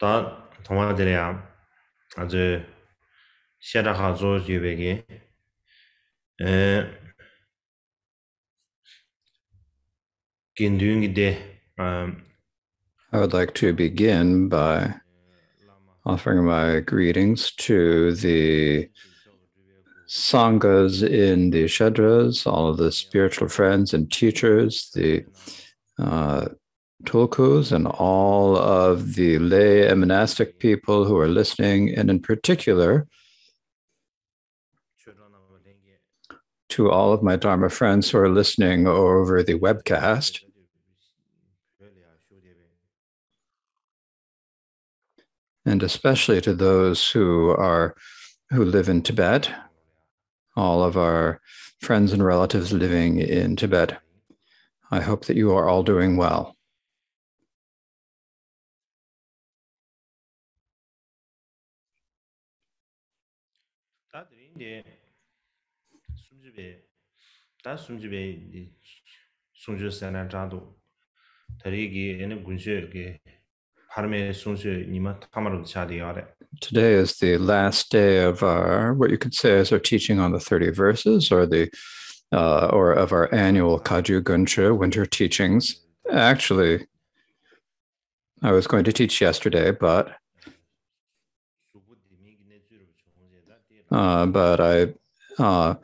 다 동화들이야 아주 시작하죠 주베기 에 긴둥이데 음 I would like to begin by offering my greetings to the sanghas in the Shedras, all of the spiritual friends and teachers, the uh, tulkus, and all of the lay and monastic people who are listening, and in particular to all of my Dharma friends who are listening over the webcast. and especially to those who are who live in Tibet, all of our friends and relatives living in Tibet. I hope that you are all doing well. 다 숨집에 숨주세나 자도 다리기 에네 군셔게 파르메 숨셔 니마 타마로 차디야래 Today is the last day of our what you could say is our teaching on the 30 verses or the uh, or of our annual Kaju Guncha winter teachings. Actually, I was going to teach yesterday, but uh, but I uh,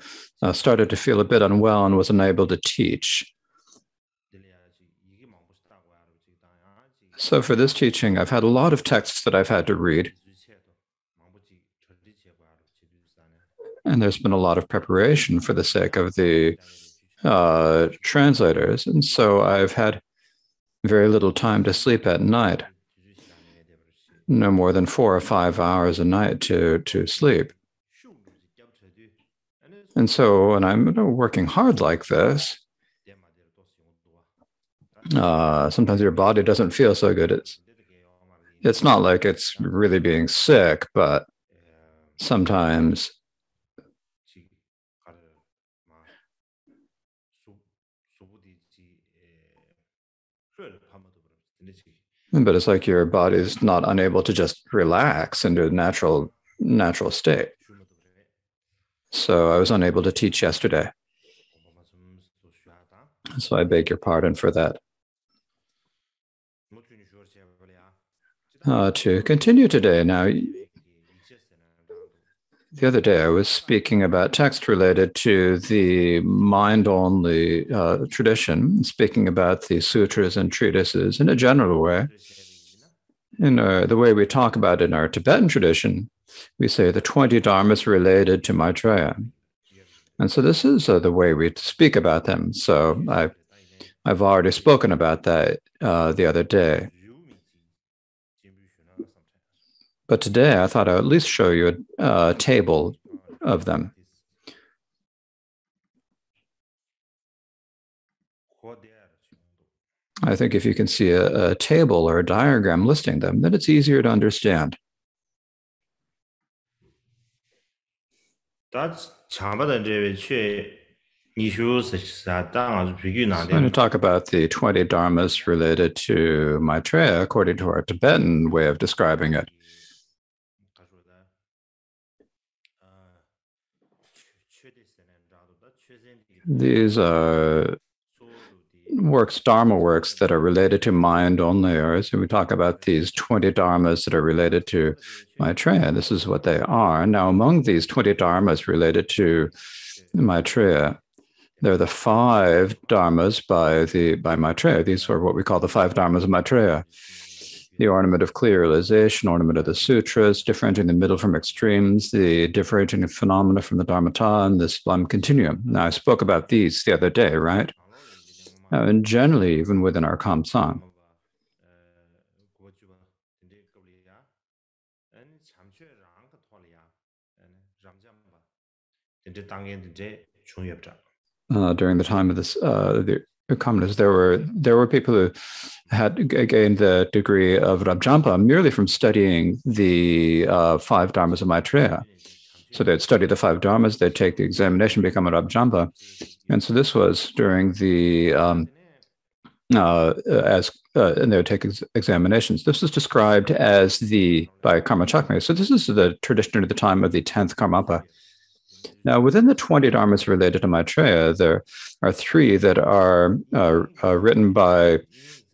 uh, started to feel a bit unwell and was unable to teach. So for this teaching, I've had a lot of texts that I've had to read, and there's been a lot of preparation for the sake of the uh, translators, and so I've had very little time to sleep at night, no more than four or five hours a night to to sleep. And so when I'm working hard like this, uh, sometimes your body doesn't feel so good. It's it's not like it's really being sick, but sometimes but it's like your body's not unable to just relax into a natural natural state. So I was unable to teach yesterday. So I beg your pardon for that. Uh, to continue today, now, the other day I was speaking about text related to the mind only uh, tradition, speaking about the sutras and treatises in a general way. In uh, the way we talk about it in our Tibetan tradition, we say the 20 dharmas related to Maitreya. And so this is uh, the way we speak about them. So I, I've already spoken about that uh, the other day. But today I thought I would at least show you a, a table of them. I think if you can see a, a table or a diagram listing them, then it's easier to understand. I'm going to talk about the 20 dharmas related to Maitreya according to our Tibetan way of describing it. These are works, Dharma works that are related to mind only, or so we talk about these 20 Dharmas that are related to Maitreya. This is what they are. Now, among these 20 Dharmas related to Maitreya, there are the five Dharmas by the by Maitreya. These are what we call the five Dharmas of Maitreya. The ornament of clear realization, ornament of the sutras, differentiating the middle from extremes, the differentiating phenomena from the Dharmata, and the sublime continuum. Now, I spoke about these the other day, right? uh, and generally even within our Kamtsang. Uh, during the time of this, uh, the communists, there were there were people who had gained the degree of Rabjampa merely from studying the uh, five dharmas of Maitreya. So they'd study the five dharmas, they'd take the examination, become a Rabjampa, and so this was during the um, uh, as uh, and they would take ex- examinations. This is described as the by Karma Chakme. So this is the tradition at the time of the tenth Karmapa. Now, within the 20 dharmas related to Maitreya, there are three that are uh, uh, written by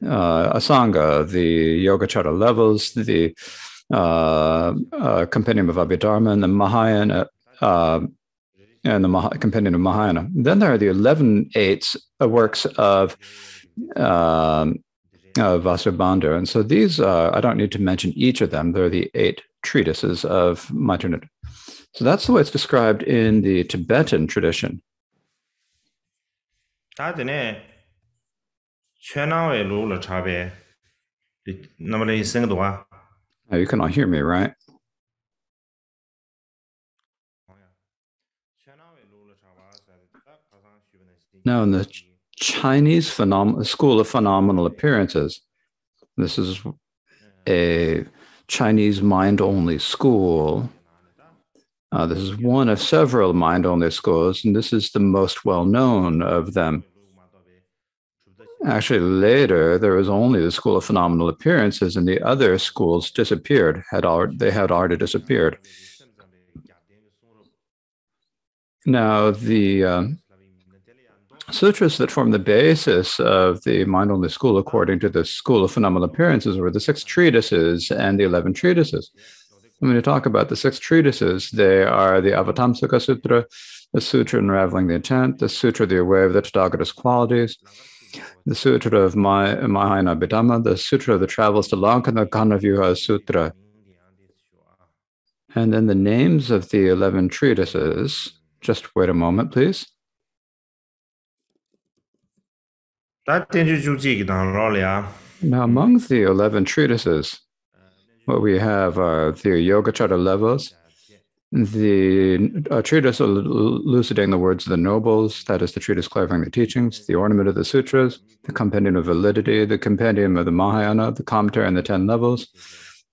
uh, Asanga, the Yogacara levels, the uh, uh, Compendium of Abhidharma and the Mahayana, uh, and the Mah- Compendium of Mahayana. Then there are the 11 eights works of uh, Vasubandhu. And so these, uh, I don't need to mention each of them, they're the eight treatises of Maitreya. So that's the way it's described in the Tibetan tradition. 다드네 최나의 Oh, you cannot hear me, right? Now, in the Chinese phenom- School of Phenomenal Appearances, this is a Chinese mind only school. Uh, this is one of several mind only schools, and this is the most well known of them. Actually, later there was only the School of Phenomenal Appearances, and the other schools disappeared. Had al- they had already disappeared. Now, the um, sutras that form the basis of the mind only school, according to the School of Phenomenal Appearances, were the six treatises and the 11 treatises. When we talk about the six treatises, they are the Avatamsaka Sutra, the Sutra Unraveling the Intent, the Sutra The Aware of the Tathagata's Qualities, the Sutra of Mahayana Abhidhamma, the Sutra of the Travels to Lanka, the Ghanavyuha Sutra. And then the names of the 11 treatises. Just wait a moment, please. Now, among the 11 treatises, what we have are the Yogacara levels, the uh, treatise elucidating the words of the nobles, that is the treatise clarifying the teachings, the ornament of the sutras, the compendium of validity, the compendium of the Mahayana, the commentary on the 10 levels,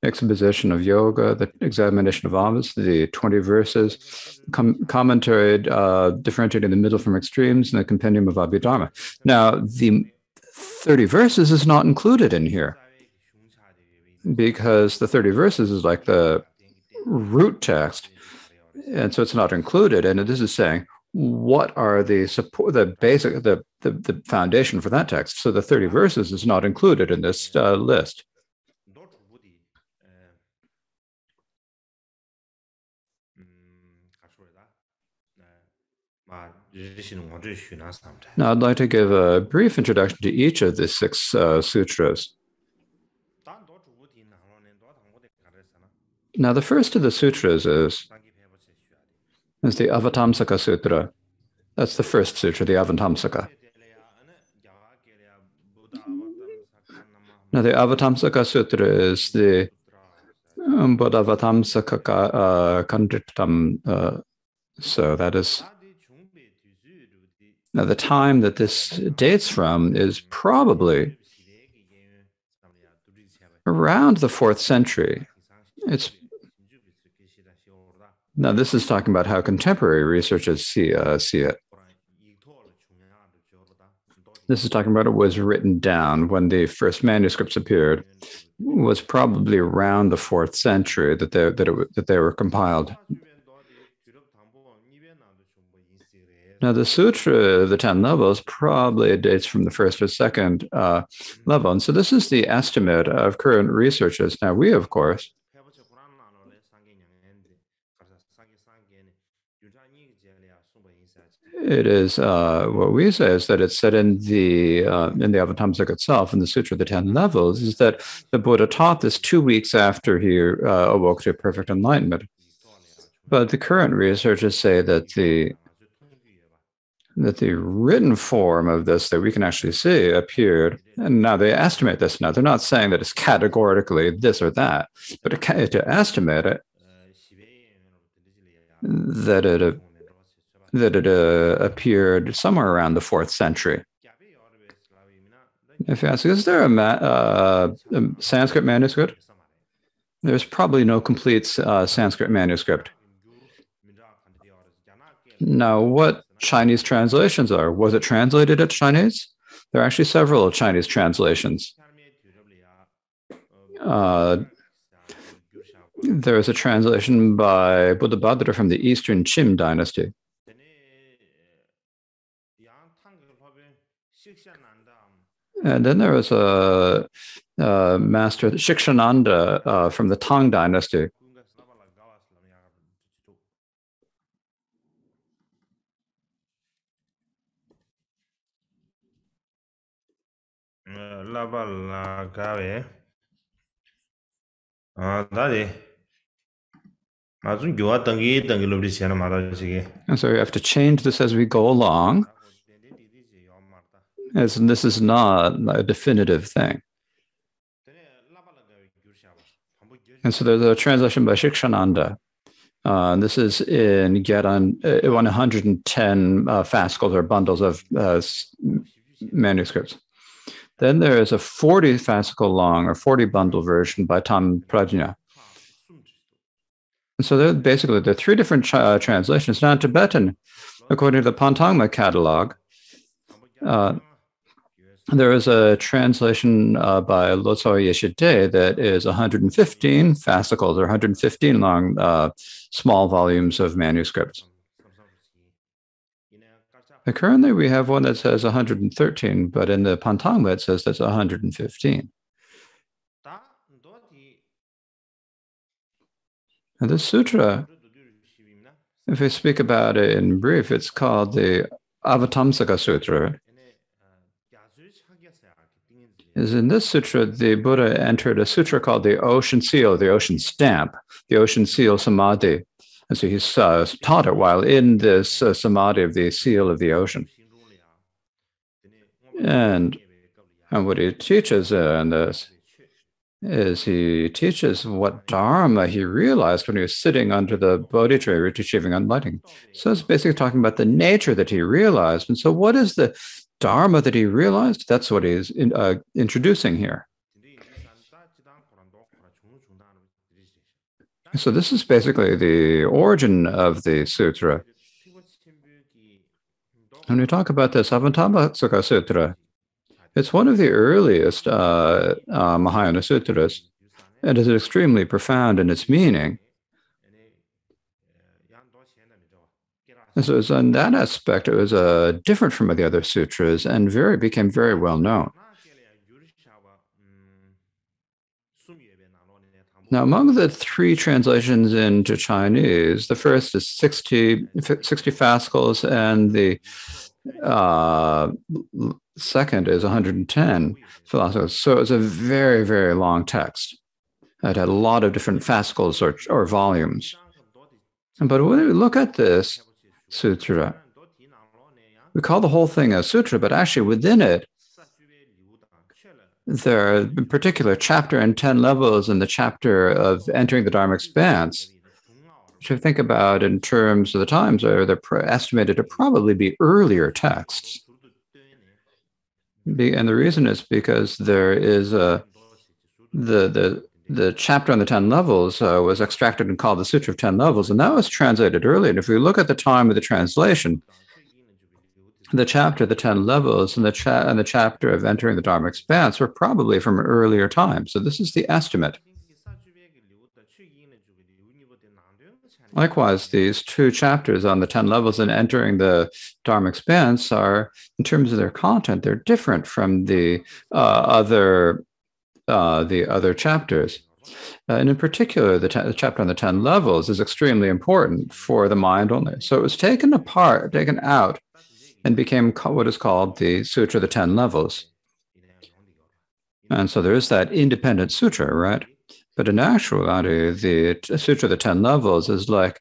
exposition of yoga, the examination of avas, the 20 verses, com- commentary uh, differentiating the middle from extremes, and the compendium of Abhidharma. Now, the 30 verses is not included in here because the 30 verses is like the root text and so it's not included. And this is saying what are the support, the basic, the, the, the foundation for that text. So the 30 verses is not included in this uh, list. Now, I'd like to give a brief introduction to each of the six uh, sutras. Now, the first of the sutras is is the Avatamsaka Sutra. That's the first sutra, the Avatamsaka. Now, the Avatamsaka Sutra is the um, Buddhavatamsaka uh, Kandritam. Uh, so that is. Now, the time that this dates from is probably around the fourth century. It's now this is talking about how contemporary researchers see uh, see it. This is talking about it was written down when the first manuscripts appeared. Was probably around the fourth century that they that it, that they were compiled. Now, the Sutra, of the 10 levels, probably dates from the first or second uh, level. And so this is the estimate of current researchers. Now, we, of course, it is uh, what we say is that it's said in the uh, in the Avatamsaka itself, in the Sutra of the Ten Levels, is that the Buddha taught this two weeks after he uh, awoke to perfect enlightenment. But the current researchers say that the that the written form of this that we can actually see appeared, and now they estimate this. Now they're not saying that it's categorically this or that, but to, estimate it, that it uh, that it uh, appeared somewhere around the fourth century. If you ask, is there a, uh, a Sanskrit manuscript? There's probably no complete uh, Sanskrit manuscript. Now, what Chinese translations are? Was it translated at Chinese? There are actually several Chinese translations. uh, there is a translation by Buddha Buddhabhadra from the Eastern Jin dynasty. And then there was a, a master, Shikshananda uh, from the Tang dynasty. And so we have to change this as we go along as this is not a definitive thing. And so there's a translation by Shikshananda. Uh, this is in Gedan, uh, 110 uh, fascicles or bundles of uh, manuscripts. Then there is a 40 fascicle long or 40 bundle version by Tam Prajna. And so there basically there are three different uh, translations. Now Tibetan, according to the Pantangma catalog, uh, there is a translation uh, by Lotso Yeshide that is 115 fascicles or 115 long uh, small volumes of manuscripts. Currently, we have one that says 113, but in the Pantangma it says that's 115. And this sutra, if we speak about it in brief, it's called the Avatamsaka Sutra. Is in this sutra, the Buddha entered a sutra called the Ocean Seal, the Ocean Stamp, the Ocean Seal Samadhi. And so he uh, taught it while in this uh, samadhi of the seal of the ocean. And, and what he teaches uh, in this is he teaches what dharma he realized when he was sitting under the Bodhi tree achieving enlightening. So it's basically talking about the nature that he realized. And so, what is the dharma that he realized? That's what he's in, uh, introducing here. So, this is basically the origin of the sutra. When we talk about this Avatamsaka Sutra, it's one of the earliest uh, uh, Mahayana sutras, and is extremely profound in its meaning. And so, it's in that aspect, it was uh, different from the other sutras and very became very well known. Now, among the three translations into Chinese, the first is 60, 60 fascicles, and the uh, second is 110 philosophers. So it was a very, very long text. It had a lot of different fascicles or, or volumes. But when we look at this sutra, we call the whole thing a sutra, but actually within it, there are in particular chapter and 10 levels in the chapter of entering the Dharma expanse, which I think about in terms of the times, are they're estimated to probably be earlier texts. Be, and the reason is because there is a the the the chapter on the 10 levels uh, was extracted and called the Sutra of 10 Levels, and that was translated early. And if we look at the time of the translation, the chapter, the 10 levels, and the, cha- and the chapter of entering the Dharma expanse were probably from an earlier time. So this is the estimate. Likewise, these two chapters on the 10 levels and entering the Dharma expanse are, in terms of their content, they're different from the uh, other uh, the other chapters. Uh, and in particular, the, the, chapter on the 10 levels is extremely important for the mind only. So it was taken apart, taken out, and became what is called the Sutra of the 10 Levels. And so there is that independent sutra, right? But in actuality, the Sutra of the 10 Levels is like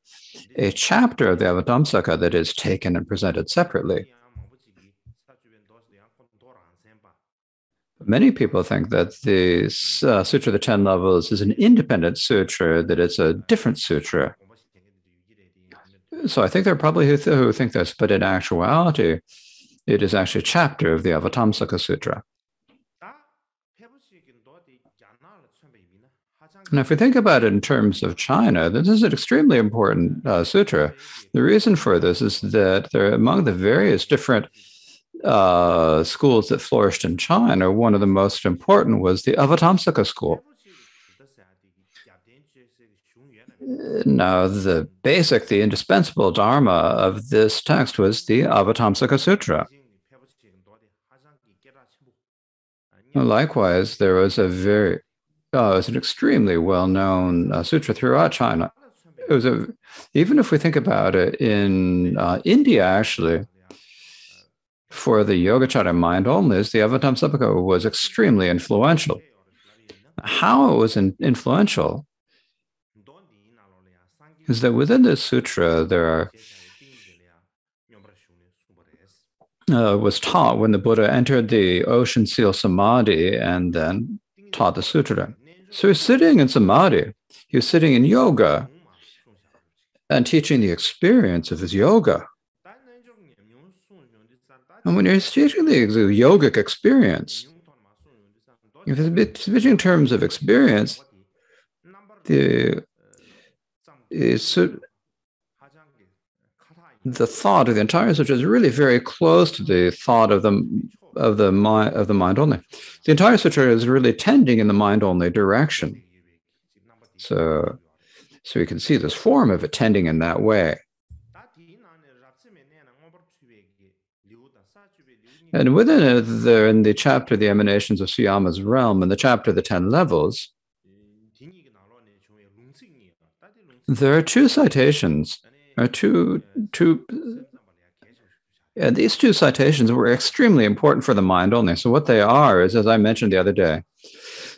a chapter of the Avatamsaka that is taken and presented separately. Many people think that the uh, Sutra of the Ten Levels is an independent sutra, that it's a different sutra. So I think there are probably who, th- who think this, but in actuality, it is actually a chapter of the Avatamsaka Sutra. Now, if we think about it in terms of China, this is an extremely important uh, sutra. The reason for this is that there, among the various different uh, schools that flourished in China, one of the most important was the Avatamsaka school. Now, the basic, the indispensable dharma of this text was the Avatamsaka Sutra. Likewise, there was a very, uh, it was an extremely well-known uh, sutra throughout China. It was a, even if we think about it in uh, India, actually, for the Yogacara mind only, the Avatamsaka was extremely influential. How it was in, influential is that within this sutra there are uh, was taught when the Buddha entered the ocean seal samadhi and then taught the sutra. So he's sitting in samadhi, he was sitting in yoga and teaching the experience of his yoga. And when you're teaching the yogic experience, if it's speaking in terms of experience, the the thought of the entire sutra is really very close to the thought of the of the mind of the mind only. The entire sutra is really tending in the mind only direction. So, so we can see this form of attending in that way. And within it, there in the chapter, the emanations of Suyama's realm, and the chapter, the ten levels, there are two citations are two two and these two citations were extremely important for the mind only. So what they are is, as I mentioned the other day,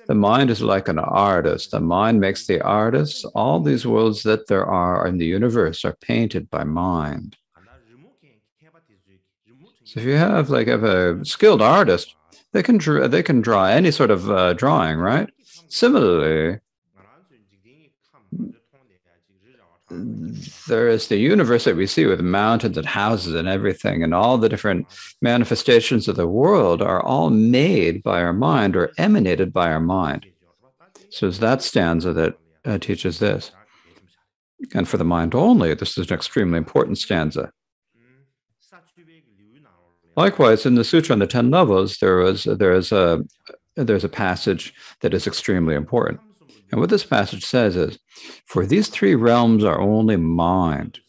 the mind is like an artist. The mind makes the artist. All these worlds that there are in the universe are painted by mind. If you have like have a skilled artist, they can draw, they can draw any sort of uh, drawing, right? Similarly, there is the universe that we see with mountains and houses and everything, and all the different manifestations of the world are all made by our mind or emanated by our mind. So it's that stanza that uh, teaches this. And for the mind only, this is an extremely important stanza. Likewise, in the Sutra on the Ten Levels, there is there is a there's a passage that is extremely important. And what this passage says is, for these three realms are only mind.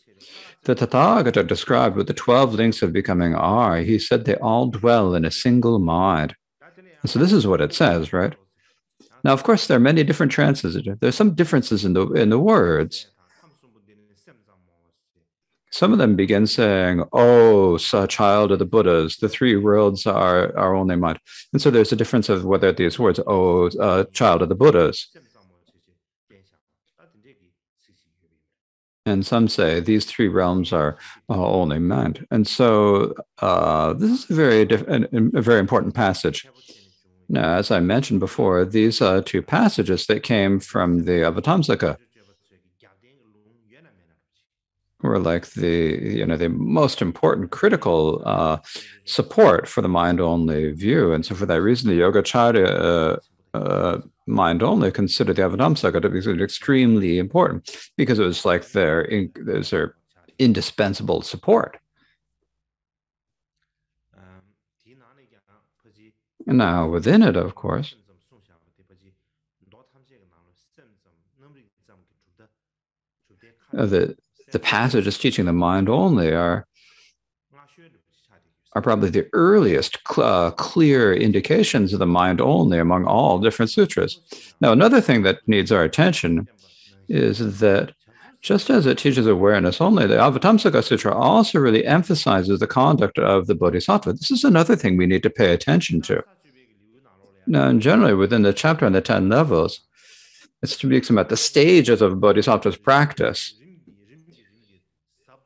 The Tathagata described what the 12 links of becoming are. He said they all dwell in a single mind. And so this is what it says, right? Now, of course, there are many different trances. There's some differences in the in the words. Some of them begin saying, "Oh, child of the Buddhas, the three worlds are are only mind." And so there's a difference of whether these words, "Oh, uh, child of the Buddhas," And some say these three realms are uh, only mind. And so uh, this is a very, diff- a, very important passage. Now, as I mentioned before, these uh, two passages that came from the Avatamsaka were like the you know the most important critical uh, support for the mind only view, and so for that reason, the Yogacara uh, uh, mind only considered the Avatamsaka to be extremely important because it was like their, in, their indispensable support. And now within it, of course, uh, the, the passages teaching the mind only are are probably the earliest uh, clear indications of the mind only among all different sutras. Now, another thing that needs our attention is that just as it teaches awareness only, the Avatamsaka Sutra also really emphasizes the conduct of the Bodhisattva. This is another thing we need to pay attention to. Now, generally, within the chapter on the 10 levels, it speaks about the stages of Bodhisattva's practice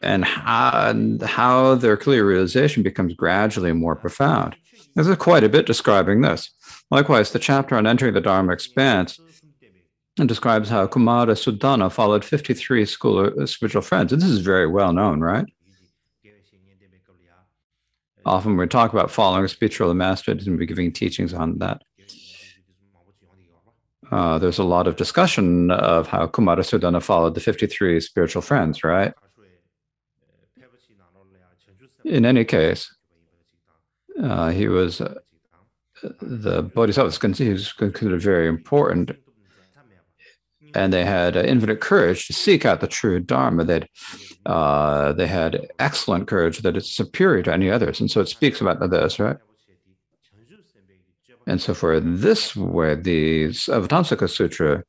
and how, and how their clear realization becomes gradually more profound. There's quite a bit describing this. Likewise, the chapter on entering the Dharma expanse and describes how Kumara Sudhana followed 53 school uh, spiritual friends. And this is very well known, right? Often we talk about following spiritual masters and be giving teachings on that. Uh, there's a lot of discussion of how Kumara Sudhana followed the 53 spiritual friends, right? In any case, uh, he was uh, the Bodhisattva was considered very important. and they had uh, infinite courage to seek out the true Dharma. They'd, uh, they had excellent courage that is superior to any others. And so it speaks about this, right? And so for this way, the Avatamsaka Sutra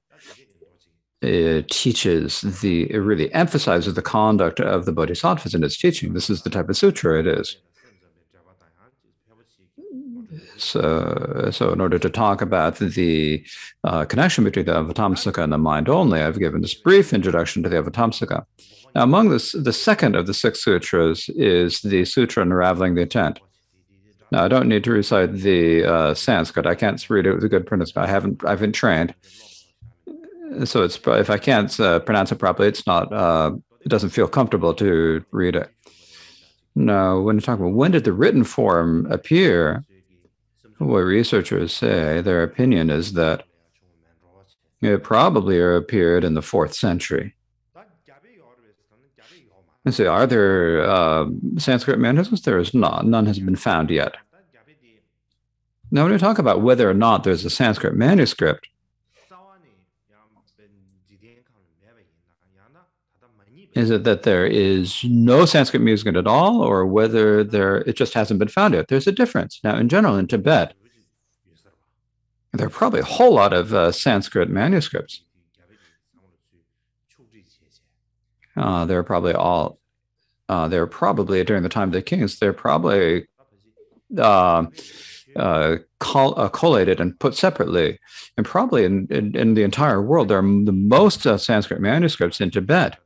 it teaches the it really emphasizes the conduct of the bodhisattvas in its teaching. This is the type of sutra it is. So, so in order to talk about the uh, connection between the Avatamsaka and the mind only, I've given this brief introduction to the Avatamsaka. Now, among this, the second of the six sutras is the Sutra Unraveling the Intent. Now, I don't need to recite the uh, Sanskrit. I can't read it with a good pronunciation. I haven't. I've been trained, so it's if I can't uh, pronounce it properly, it's not. Uh, it doesn't feel comfortable to read it. Now, when you talk about when did the written form appear, what researchers say, their opinion is that it probably appeared in the fourth century. And say, are there uh, Sanskrit manuscripts? There is not. None has been found yet. Now, when we talk about whether or not there's a Sanskrit manuscript, is it that there is no Sanskrit music at all, or whether there it just hasn't been found yet? There's a difference. Now, in general, in Tibet, there are probably a whole lot of uh, Sanskrit manuscripts. Uh, they're probably all. Uh, they're probably during the time of the kings. They're probably uh, uh, uh, collated and put separately, and probably in, in, in the entire world, there are the most uh, Sanskrit manuscripts in Tibet.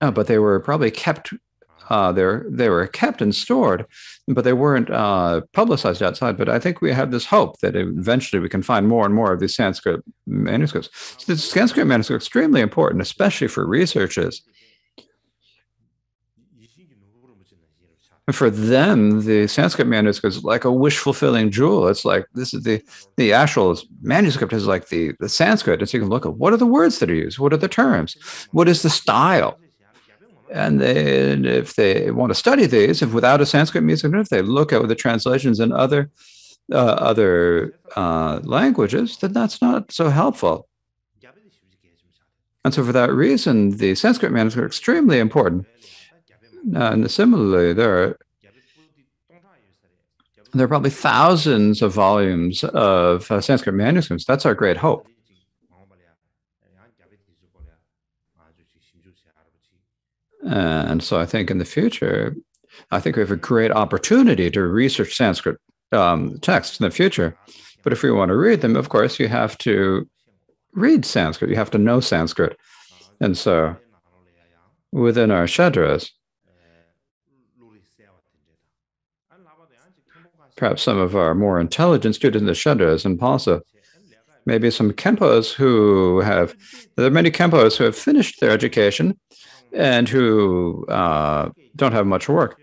Oh, but they were probably kept. Uh, they were kept and stored, but they weren't uh, publicized outside. But I think we have this hope that eventually we can find more and more of these Sanskrit manuscripts. So the Sanskrit manuscripts are extremely important, especially for researchers. for them, the Sanskrit manuscript is like a wish fulfilling jewel. It's like this is the the actual manuscript is like the the Sanskrit. And so you can look at what are the words that are used, what are the terms, what is the style. And then if they want to study these, if without a Sanskrit music, if they look at the translations in other uh, other uh, languages, then that's not so helpful. And so for that reason, the Sanskrit manuscripts are extremely important. And similarly, there are there are probably thousands of volumes of uh, Sanskrit manuscripts. That's our great hope. And so I think in the future, I think we have a great opportunity to research Sanskrit um, texts in the future. But if we want to read them, of course, you have to read Sanskrit. You have to know Sanskrit. And so within our shedras, perhaps some of our more intelligent students in the shedras and Pasa, maybe some Khenpos who have, there are many Khenpos who have finished their education and who uh, don't have much work.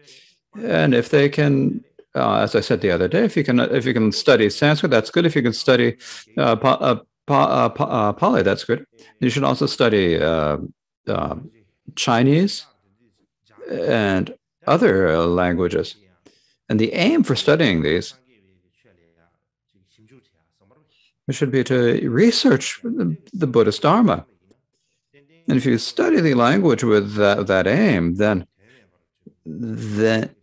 And if they can, uh, as I said the other day, if you can, if you can study Sanskrit, that's good. If you can study uh, pa, uh, pa, uh, uh, Pali, that's good. You should also study Chinese and other languages. And the aim for studying these should be to research the Buddhist Dharma. And if you study the language with that, that aim, then then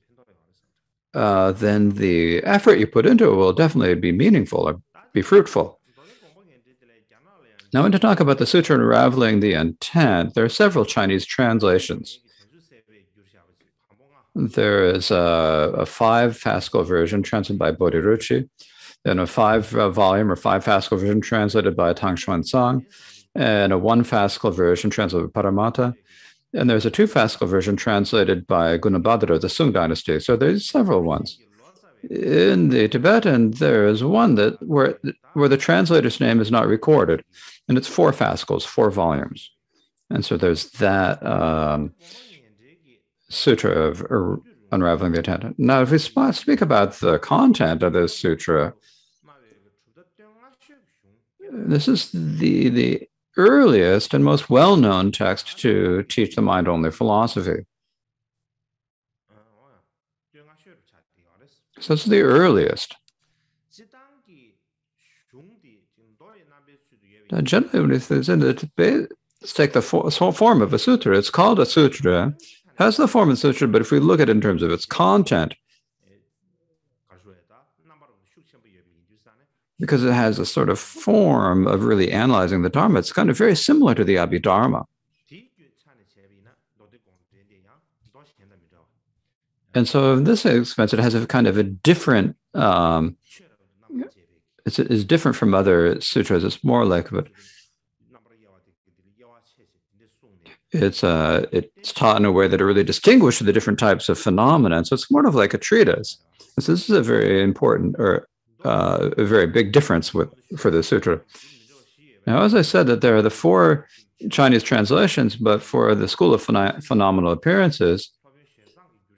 uh, then the effort you put into it will definitely be meaningful or be fruitful. Now, when to talk about the Sutra Unraveling the Intent, there are several Chinese translations. There is a, a five fascicle version translated by Bodhiruchi, then a five uh, volume or five fascicle version translated by Tang Xuanzang, and a one fascicle version translated by Paramartha. And there's a two fascicle version translated by Gunabhadra, the Sung dynasty. So there's several ones. In the Tibetan, there is one that where where the translator's name is not recorded, and it's four fascicles, four volumes. And so there's that um, sutra of unraveling the intent. Now, if we speak about the content of this sutra, this is the the earliest and most well-known text to teach the mind-only philosophy. So is the earliest. Now, generally, it's let's take the form of a sutra. It's called a sutra, has the form of a sutra, but if we look at it in terms of its content, because it has a sort of form of really analyzing the Dharma, it's kind of very similar to the Abhidharma. And so, in this sense, it has a kind of a different. Um, it's, it's different from other sutras. It's more like a, it's uh it's taught in a way that it really distinguishes the different types of phenomena. So it's more of like a treatise. So this is a very important or uh, a very big difference with for the sutra. Now, as I said, that there are the four Chinese translations, but for the school of Pheno- phenomenal appearances,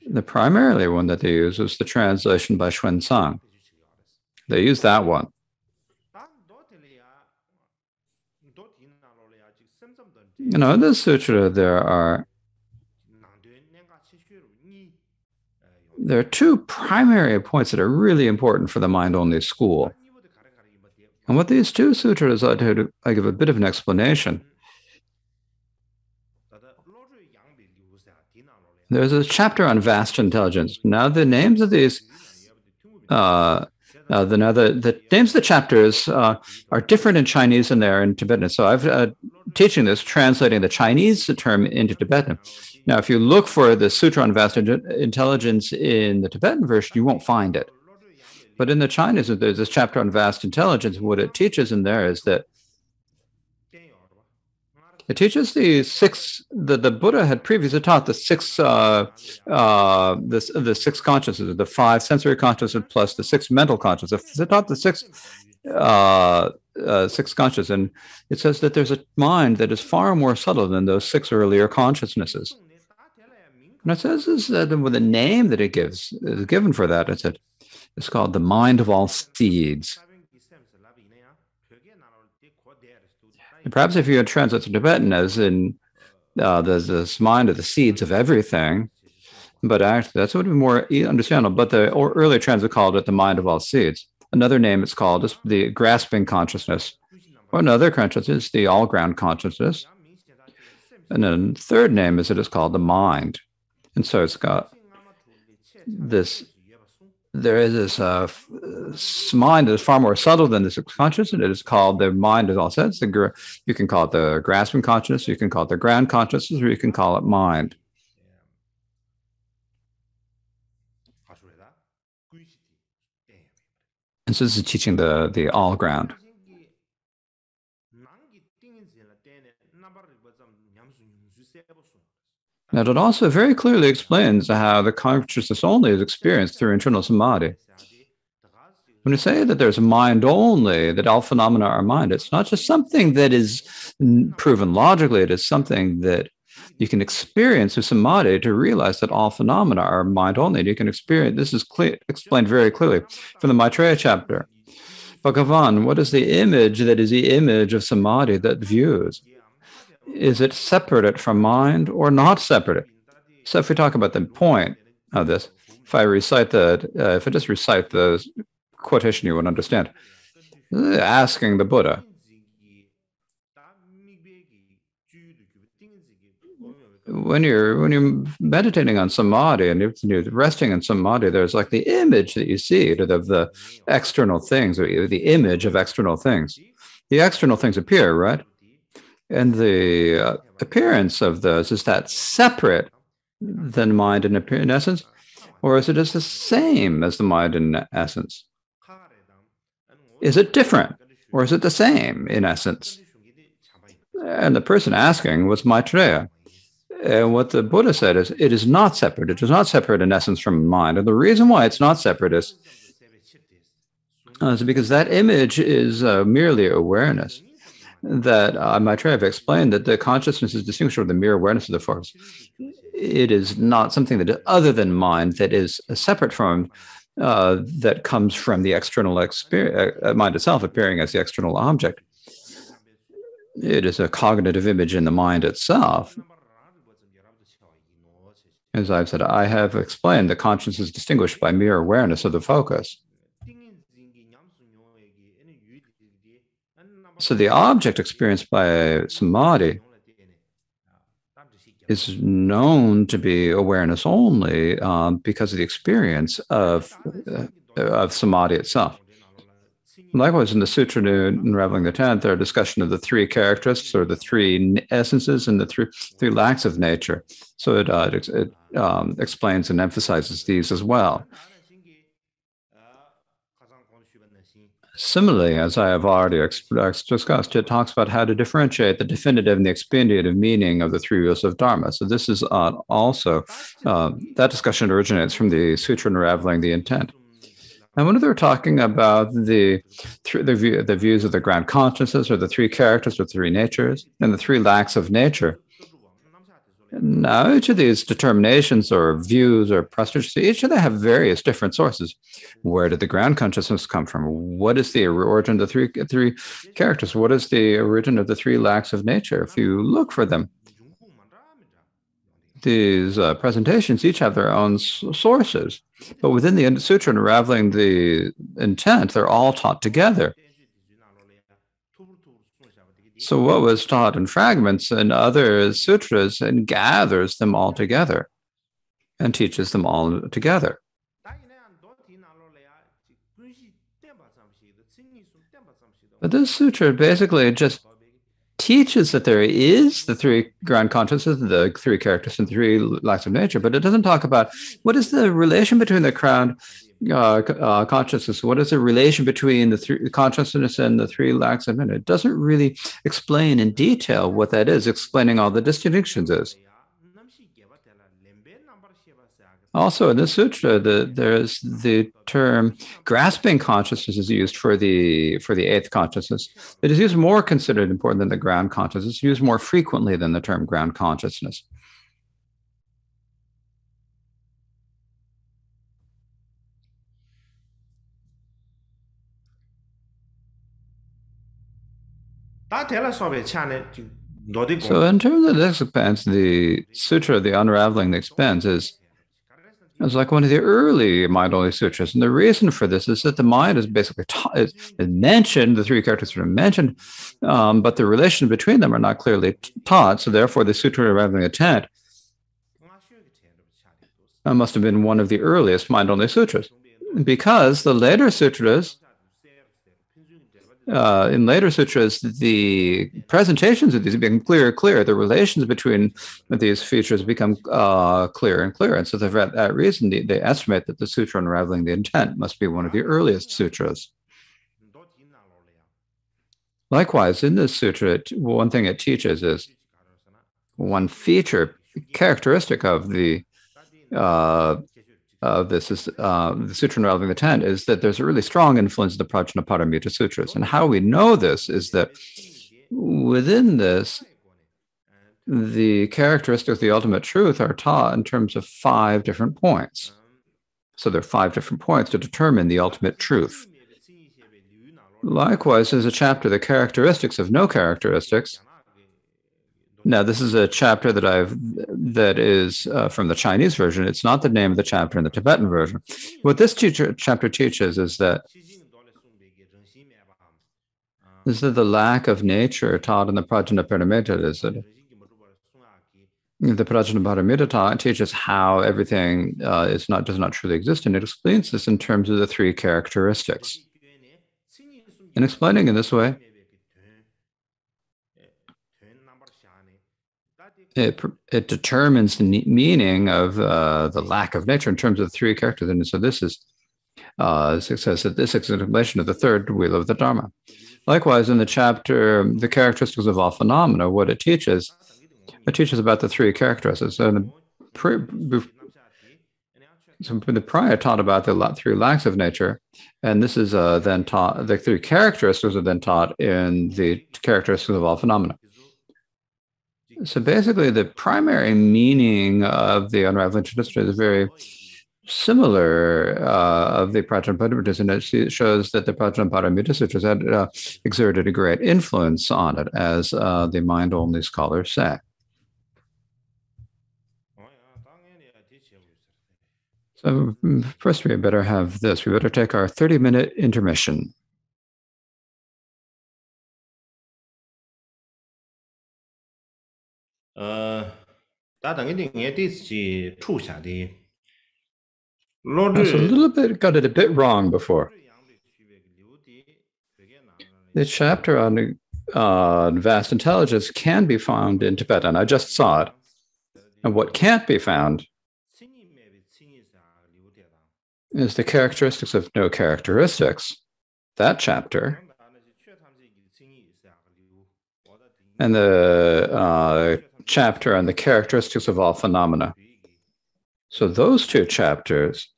the primarily one that they use was the translation by Xuanzang. They use that one. You know, in this sutra, there are there are two primary points that are really important for the mind-only school. And what these two sutras are to I give a bit of an explanation. There's a chapter on vast intelligence. Now, the names of these, uh, uh, the, now the, the names of the chapters uh, are different in Chinese and they are in Tibetan. So I've uh, teaching this, translating the Chinese term into Tibetan. Now, if you look for the Sutra on Vast Intelligence in the Tibetan version, you won't find it. But in the Chinese, there's this chapter on vast intelligence. What it teaches in there is that it teaches the six. The, the Buddha had previously taught the six, uh, uh, the, the six consciousnesses, the five sensory consciousness plus the six mental consciousness. It taught the six, uh, uh, six conscious, and it says that there's a mind that is far more subtle than those six earlier consciousnesses. And it says is that with the name that it gives is given for that. It's a, it's called the mind of all seeds. Perhaps if you translate to Tibetan as in uh, there's this mind of the seeds of everything, but actually that's would be more understandable. But the or earlier translate called it the mind of all seeds. Another name it's called is the grasping consciousness, or another consciousness, the all ground consciousness. And then third name is it is called the mind. And so it's got this there is this uh, mind that is far more subtle than the subconscious, and It is called the mind of all sense. The, you can call it the grasping consciousness, you can call it the ground consciousness, or you can call it mind. And so this is teaching the, the all ground. Now, it also very clearly explains how the consciousness only is experienced through internal samadhi. When you say that there's a mind only, that all phenomena are mind, it's not just something that is proven logically, it is something that you can experience through samadhi to realize that all phenomena are mind only. And you can experience this is clear, explained very clearly from the Maitreya chapter. Bhagavan, what is the image that is the image of samadhi that views? Is it separated from mind or not separated? So if we talk about the point of this, if I recite the, uh, if I just recite the quotation, you would understand. Asking the Buddha, when you're when you're meditating on samadhi and you're resting in samadhi, there's like the image that you see of the external things, the image of external things. The external things appear, right? And the uh, appearance of those, is that separate than mind and in essence? Or is it just the same as the mind in essence? Is it different? Or is it the same in essence? And the person asking was Maitreya. And what the Buddha said is, it is not separate. It is not separate in essence from mind. And the reason why it's not separate is, is because that image is uh, merely awareness that I uh, Maitreya have explained that the consciousness is distinguished from the mere awareness of the force. It is not something that is other than mind that is separate from uh, that comes from the external experience, uh, mind itself appearing as the external object. It is a cognitive image in the mind itself. As I've said, I have explained that consciousness is distinguished by mere awareness of the focus. So the object experienced by samadhi is known to be awareness only um, because of the experience of, uh, of samadhi itself. Likewise, in the Sutra Unraveling the Intent, there are discussion of the three characteristics or the three essences and the three, three lacks of nature. So it, uh, it, it um, explains and emphasizes these as well. Similarly, as I have already discussed, it talks about how to differentiate the definitive and the expeditive meaning of the three wheels of Dharma. So this is uh, also, uh, that discussion originates from the Sutra Unraveling the Intent. And when they're talking about the, the, view, the views of the ground consciousness or the three characters or three natures and the three lacks of nature, now, each of these determinations or views or propositions, each of them have various different sources. Where did the ground consciousness come from? What is the origin of the three three characters? What is the origin of the three lacks of nature? If you look for them, these uh, presentations each have their own sources, but within the sutra unraveling the intent, they're all taught together. So what was taught in fragments and other sutras and gathers them all together and teaches them all together. But this sutra basically just teaches that there is the three ground consciousness, the three characters, and three lacks of nature, but it doesn't talk about what is the relation between the ground uh, uh, consciousness. What is the relation between the three consciousness and the three lacks of nature? It doesn't really explain in detail what that is, explaining all the distinctions is. Also, in the sutra, the, there's the term grasping consciousness is used for the for the eighth consciousness. It is used more considered important than the ground consciousness. It's used more frequently than the term ground consciousness. So in terms of the expanse, the Sutra, the Unraveling the Expanse is it's like one of the early mind only sutras. And the reason for this is that the mind is basically taught, is, is mentioned, the three characters are mentioned, um, but the relation between them are not clearly taught. So therefore, the Sutra Unraveling the Intent uh, must have been one of the earliest mind only sutras. Because the later sutras uh, in later sutras, the presentations of these become clearer and clearer. The relations between these features become uh, clearer and clearer. And so, for that reason, they, they estimate that the sutra unraveling the intent must be one of the earliest sutras. Likewise, in this sutra, one thing it teaches is one feature, characteristic of the uh, uh, this is uh, the Sutra Unraveling the Intent is that there's a really strong influence of the Prajnaparamita Sutras. And how we know this is that within this, the characteristics of the ultimate truth are taught in terms of five different points. So there are five different points to determine the ultimate truth. Likewise, there's a chapter, the characteristics of no characteristics, now, this is a chapter that I've that is uh, from the Chinese version. It's not the name of the chapter in the Tibetan version. What this teacher, chapter teaches is that is that the lack of nature taught in the Prajnaparamita is that the Prajnaparamita teaches how everything uh, is not does not truly exist, and it explains this in terms of the three characteristics. In explaining in this way, it, it determines the meaning of uh, the lack of nature in terms of the three characters. And so this is, uh, says that this is an explanation of the third wheel of the Dharma. Likewise, in the chapter, the characteristics of all phenomena, what it teaches, it teaches about the three characteristics. So the, so the prior taught about the three lacks of nature, and this is uh, then taught, the three characteristics are then taught in the characteristics of all phenomena. So basically, the primary meaning of the unraveling tradition is very similar uh, of the Prajnaparamita, and it shows that the Prajnaparamita Sutras had uh, exerted a great influence on it, as uh, the mind-only scholars say. So mm, first, we better have this. We better take our 30-minute intermission. 呃，tā tā a little bit, got it a bit wrong before. The chapter on uh, vast intelligence can be found in Tibetan. I just saw it. And what can't be found is the characteristics of no characteristics, that chapter. And the uh, chapter on the characteristics of all phenomena. So those two chapters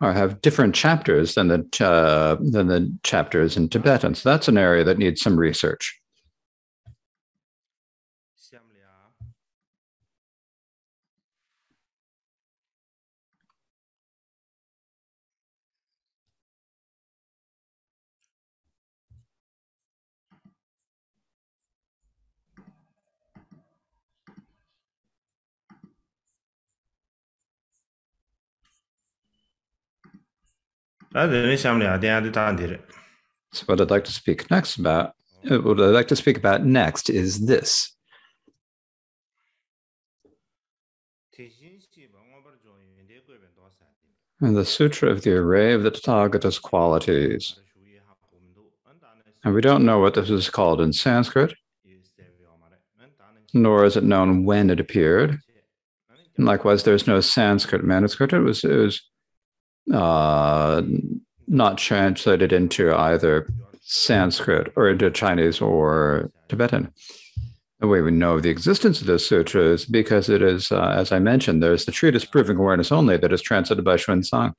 are, have different chapters than the uh, than the chapters in Tibetan. So that's an area that needs some research. So what I'd like to speak next about, uh, what I'd like to speak about next is this. And the Sutra of the Array of the Tathagata's Qualities. And we don't know what this is called in Sanskrit, nor is it known when it appeared. And likewise, there's no Sanskrit manuscript. It was, it was uh, not translated into either Sanskrit or into Chinese or Tibetan. The way we know of the existence of this sutra is because it is, uh, as I mentioned, there's the treatise Proving Awareness Only that is translated by Xuanzang.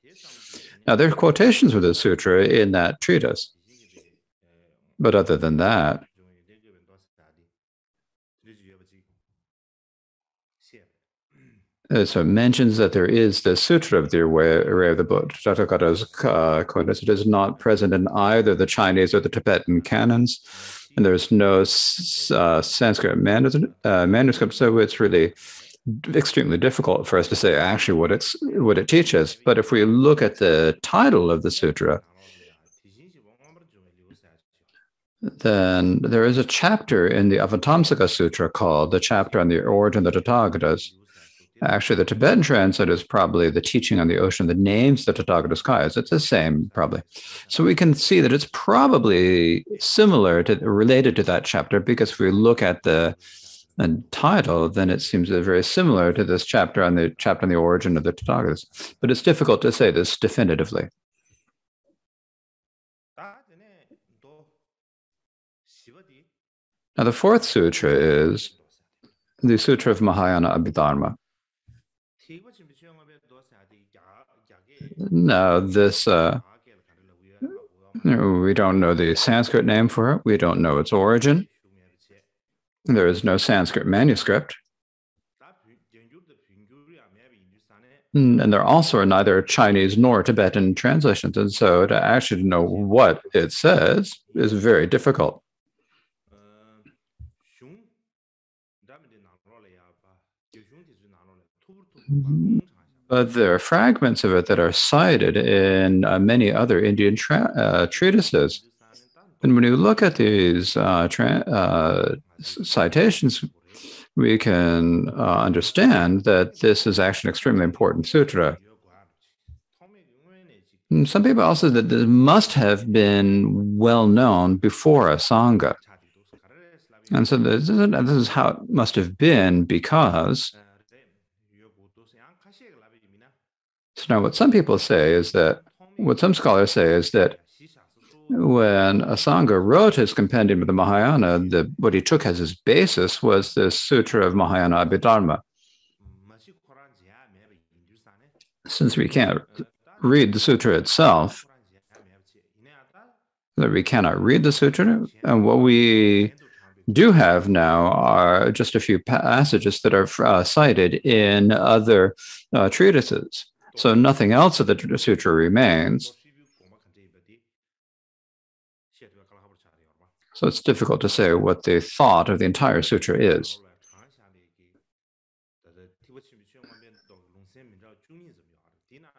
Now, there are quotations for this sutra in that treatise, but other than that, Uh, so so mentions that there is the sutra of the array of the Buddha. Uh, it is not present in either the Chinese or the Tibetan canons, and there's no uh, Sanskrit manus- uh, manuscript, so it's really extremely difficult for us to say actually what it's what it teaches. But if we look at the title of the sutra, then there is a chapter in the Avatamsaka Sutra called the chapter on the origin of the Tathagatas Actually, the Tibetan transit is probably the teaching on the ocean that names the Tathagata skies. It's the same, probably. So we can see that it's probably similar to related to that chapter because if we look at the and title, then it seems very similar to this chapter on the chapter on the origin of the Tathagatas. But it's difficult to say this definitively. Now, the fourth sutra is the Sutra of Mahayana Abhidharma. 价给。Now, this uh, we don't know the Sanskrit name for it. We don't know its origin. There is no Sanskrit manuscript, and there also are neither Chinese nor Tibetan translations. And so, to actually know what it says is very difficult. But there are fragments of it that are cited in uh, many other Indian tra- uh, treatises. And when you look at these uh, tra- uh, citations, we can uh, understand that this is actually an extremely important sutra. And some people also that this must have been well known before Asanga. And so this is, this is how it must have been because. So now, what some people say is that, what some scholars say is that when Asanga wrote his compendium of the Mahayana, the, what he took as his basis was the Sutra of Mahayana Abhidharma. Since we can't read the sutra itself, that we cannot read the sutra, and what we do have now are just a few passages that are uh, cited in other uh, treatises. So nothing else of the sutra remains. So it's difficult to say what the thought of the entire sutra is.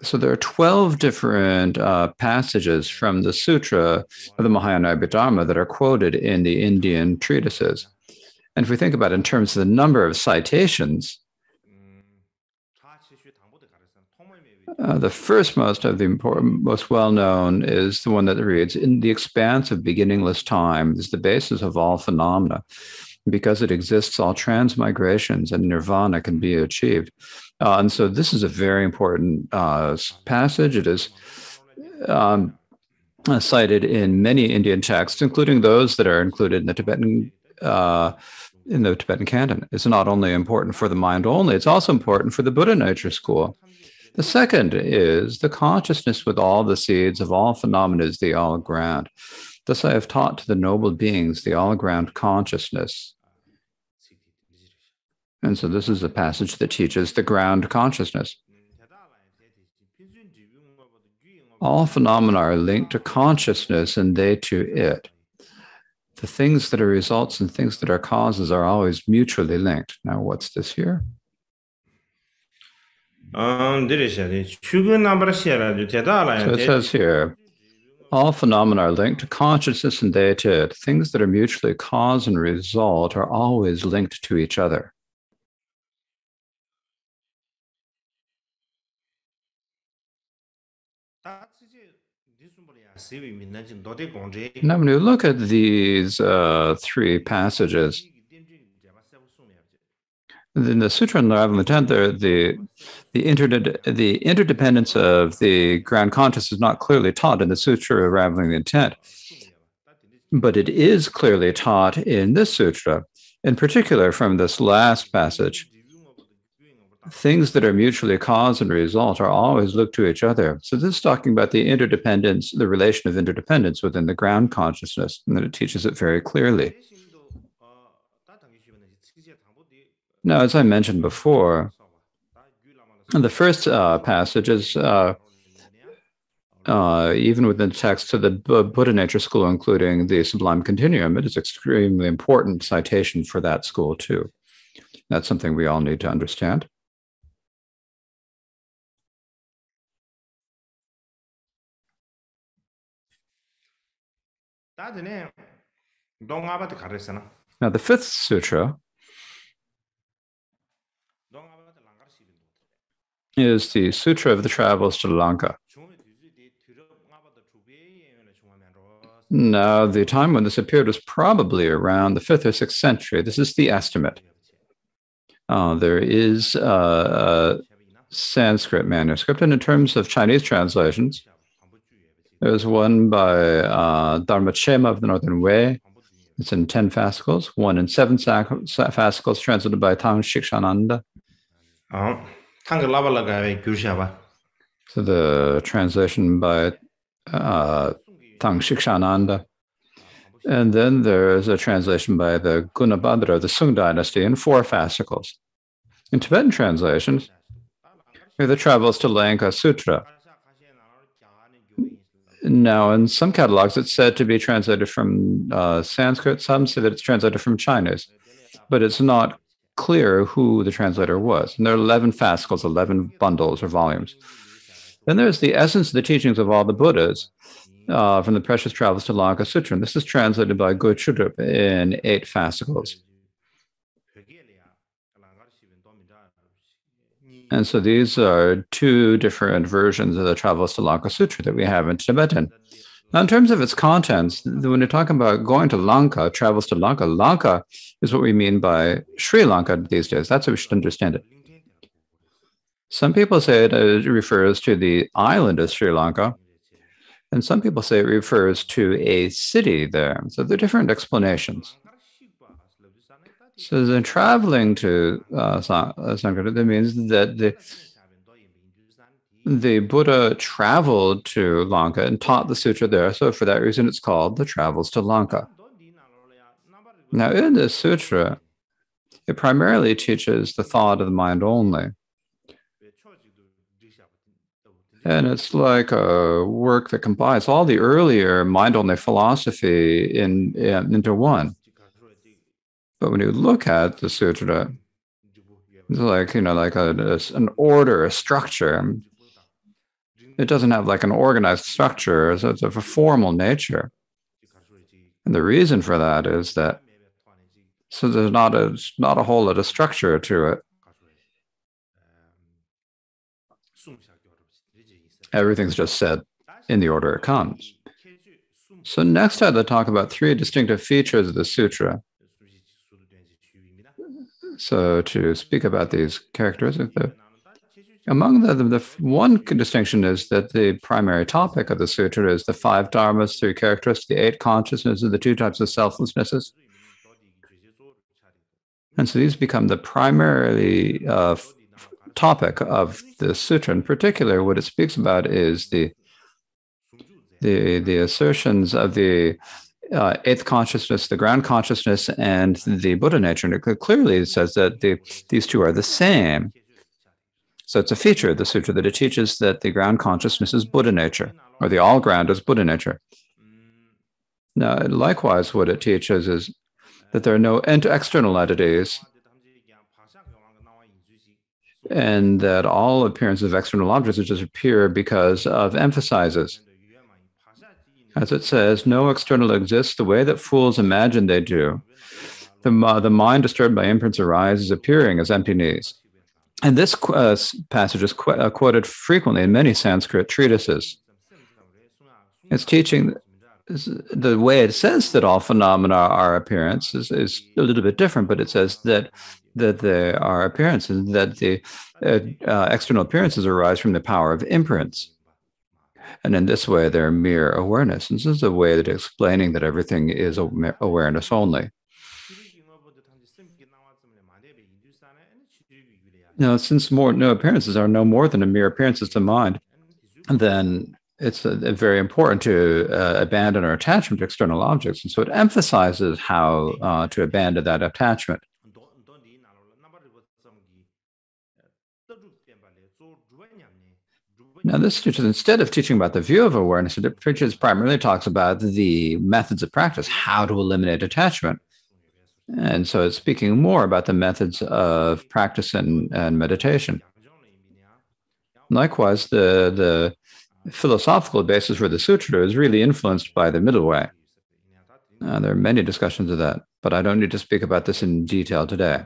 So there are 12 different uh, passages from the Sutra of the Mahayana Abhidharma that are quoted in the Indian treatises. And if we think about it in terms of the number of citations, uh, the first most of the important, most well known is the one that reads, In the expanse of beginningless time is the basis of all phenomena. Because it exists, all transmigrations and nirvana can be achieved. Uh, and so this is a very important uh, passage. It is um, uh, cited in many Indian texts, including those that are included in the Tibetan uh, in the Tibetan canon. It's not only important for the mind only; it's also important for the Buddha nature school. The second is the consciousness with all the seeds of all phenomena is the all ground. Thus, I have taught to the noble beings the all ground consciousness. And so, this is a passage that teaches the ground consciousness. All phenomena are linked to consciousness and they to it. The things that are results and things that are causes are always mutually linked. Now, what's this here? So it says here, all phenomena are linked to consciousness and deity. Things that are mutually cause and result are always linked to each other. Now, when you look at these uh, three passages, in the Sutra and the Ravinatan, the the the, interde- the interdependence of the ground conscious is not clearly taught in the Sutra Unraveling the Intent, but it is clearly taught in this sutra, in particular from this last passage. Things that are mutually cause and result are always looked to each other. So this is talking about the interdependence, the relation of interdependence within the ground consciousness, and it teaches it very clearly. Now, as I mentioned before, the first uh, passage is uh, uh, even within the text of the Buddha Nature School, including the Sublime Continuum, it is extremely important citation for that school too. That's something we all need to understand. Now, the fifth sutra is the Sutra of the Travels to Lanka. Now, the time when this appeared was probably around the fifth or sixth century. This is the estimate. Uh, there is a, a Sanskrit manuscript, and in terms of Chinese translations, there's one by uh, Dharmachema of the Northern Wei. It's in 10 fascicles, one in seven fascicles, translated by Tang Shikshananda. Oh. So the translation by uh, Tang Shikshananda. And then there is a translation by the Gunabhadra of the Sung dynasty in four fascicles. In Tibetan translations, are the Travels to Lanka Sutra. Now, in some catalogs, it's said to be translated from uh, Sanskrit. Some say that it's translated from Chinese, but it's not clear who the translator was. And there are 11 fascicles, 11 bundles or volumes. Then there's the essence of the teachings of all the Buddhas uh, from the Precious Travels to Lanka Sutra. And this is translated by Gochudrup in eight fascicles. And so these are two different versions of the Travels to Lanka Sutra that we have in Tibetan. Now, in terms of its contents, when you're talking about going to Lanka, travels to Lanka, Lanka is what we mean by Sri Lanka these days. That's how we should understand it. Some people say it uh, refers to the island of Sri Lanka, and some people say it refers to a city there. So there are different explanations. So then traveling to uh, Sankara, that means that the the Buddha traveled to Lanka and taught the sutra there. So, for that reason, it's called the Travels to Lanka. Now, in this sutra, it primarily teaches the thought of the mind only. And it's like a work that combines all the earlier mind only philosophy in, in, into one. But when you look at the sutra, it's like, you know, like a, an order, a structure it doesn't have like an organized structure, so it's of a formal nature. And the reason for that is that so there's not a not a whole lot of structure to it. Everything's just said in the order it comes. So next I'd like to talk about three distinctive features of the sutra. So to speak about these characteristics, the, among them, the one distinction is that the primary topic of the sutra is the five dharmas, three characteristics, the eight consciousnesses, the two types of selflessnesses. And so these become the primary uh, topic of the sutra. In particular, what it speaks about is the the the assertions of the uh, eighth consciousness, the ground consciousness, and the Buddha nature. And it clearly says that the, these two are the same. So it's a feature of the sutra that it teaches that the ground consciousness is Buddha nature, or the all ground is Buddha nature. Now, likewise, what it teaches is that there are no external entities, and that all appearances of external objects just appear because of emphasizes. As it says, no external exists the way that fools imagine they do. The, uh, the mind disturbed by imprints arises, appearing as emptiness. And this uh, passage is qu- uh, quoted frequently in many Sanskrit treatises. It's teaching the way it says that all phenomena are appearances is, is a little bit different, but it says that that there are appearances, that the uh, uh, external appearances arise from the power of imprints. And in this way, they're mere awareness. And this is a way that explaining that everything is awareness only. Now, since more no appearances are no more than a mere appearances to mind, then it's uh, very important to uh, abandon our attachment to external objects. And so it emphasizes how uh, to abandon that attachment. Now, this teaches, instead of teaching about the view of awareness, it teaches primarily talks about the methods of practice, how to eliminate attachment. And so it's speaking more about the methods of practice and, and meditation. Likewise, the, the philosophical basis for the sutra is really influenced by the middle way. Uh, there are many discussions of that, but I don't need to speak about this in detail today.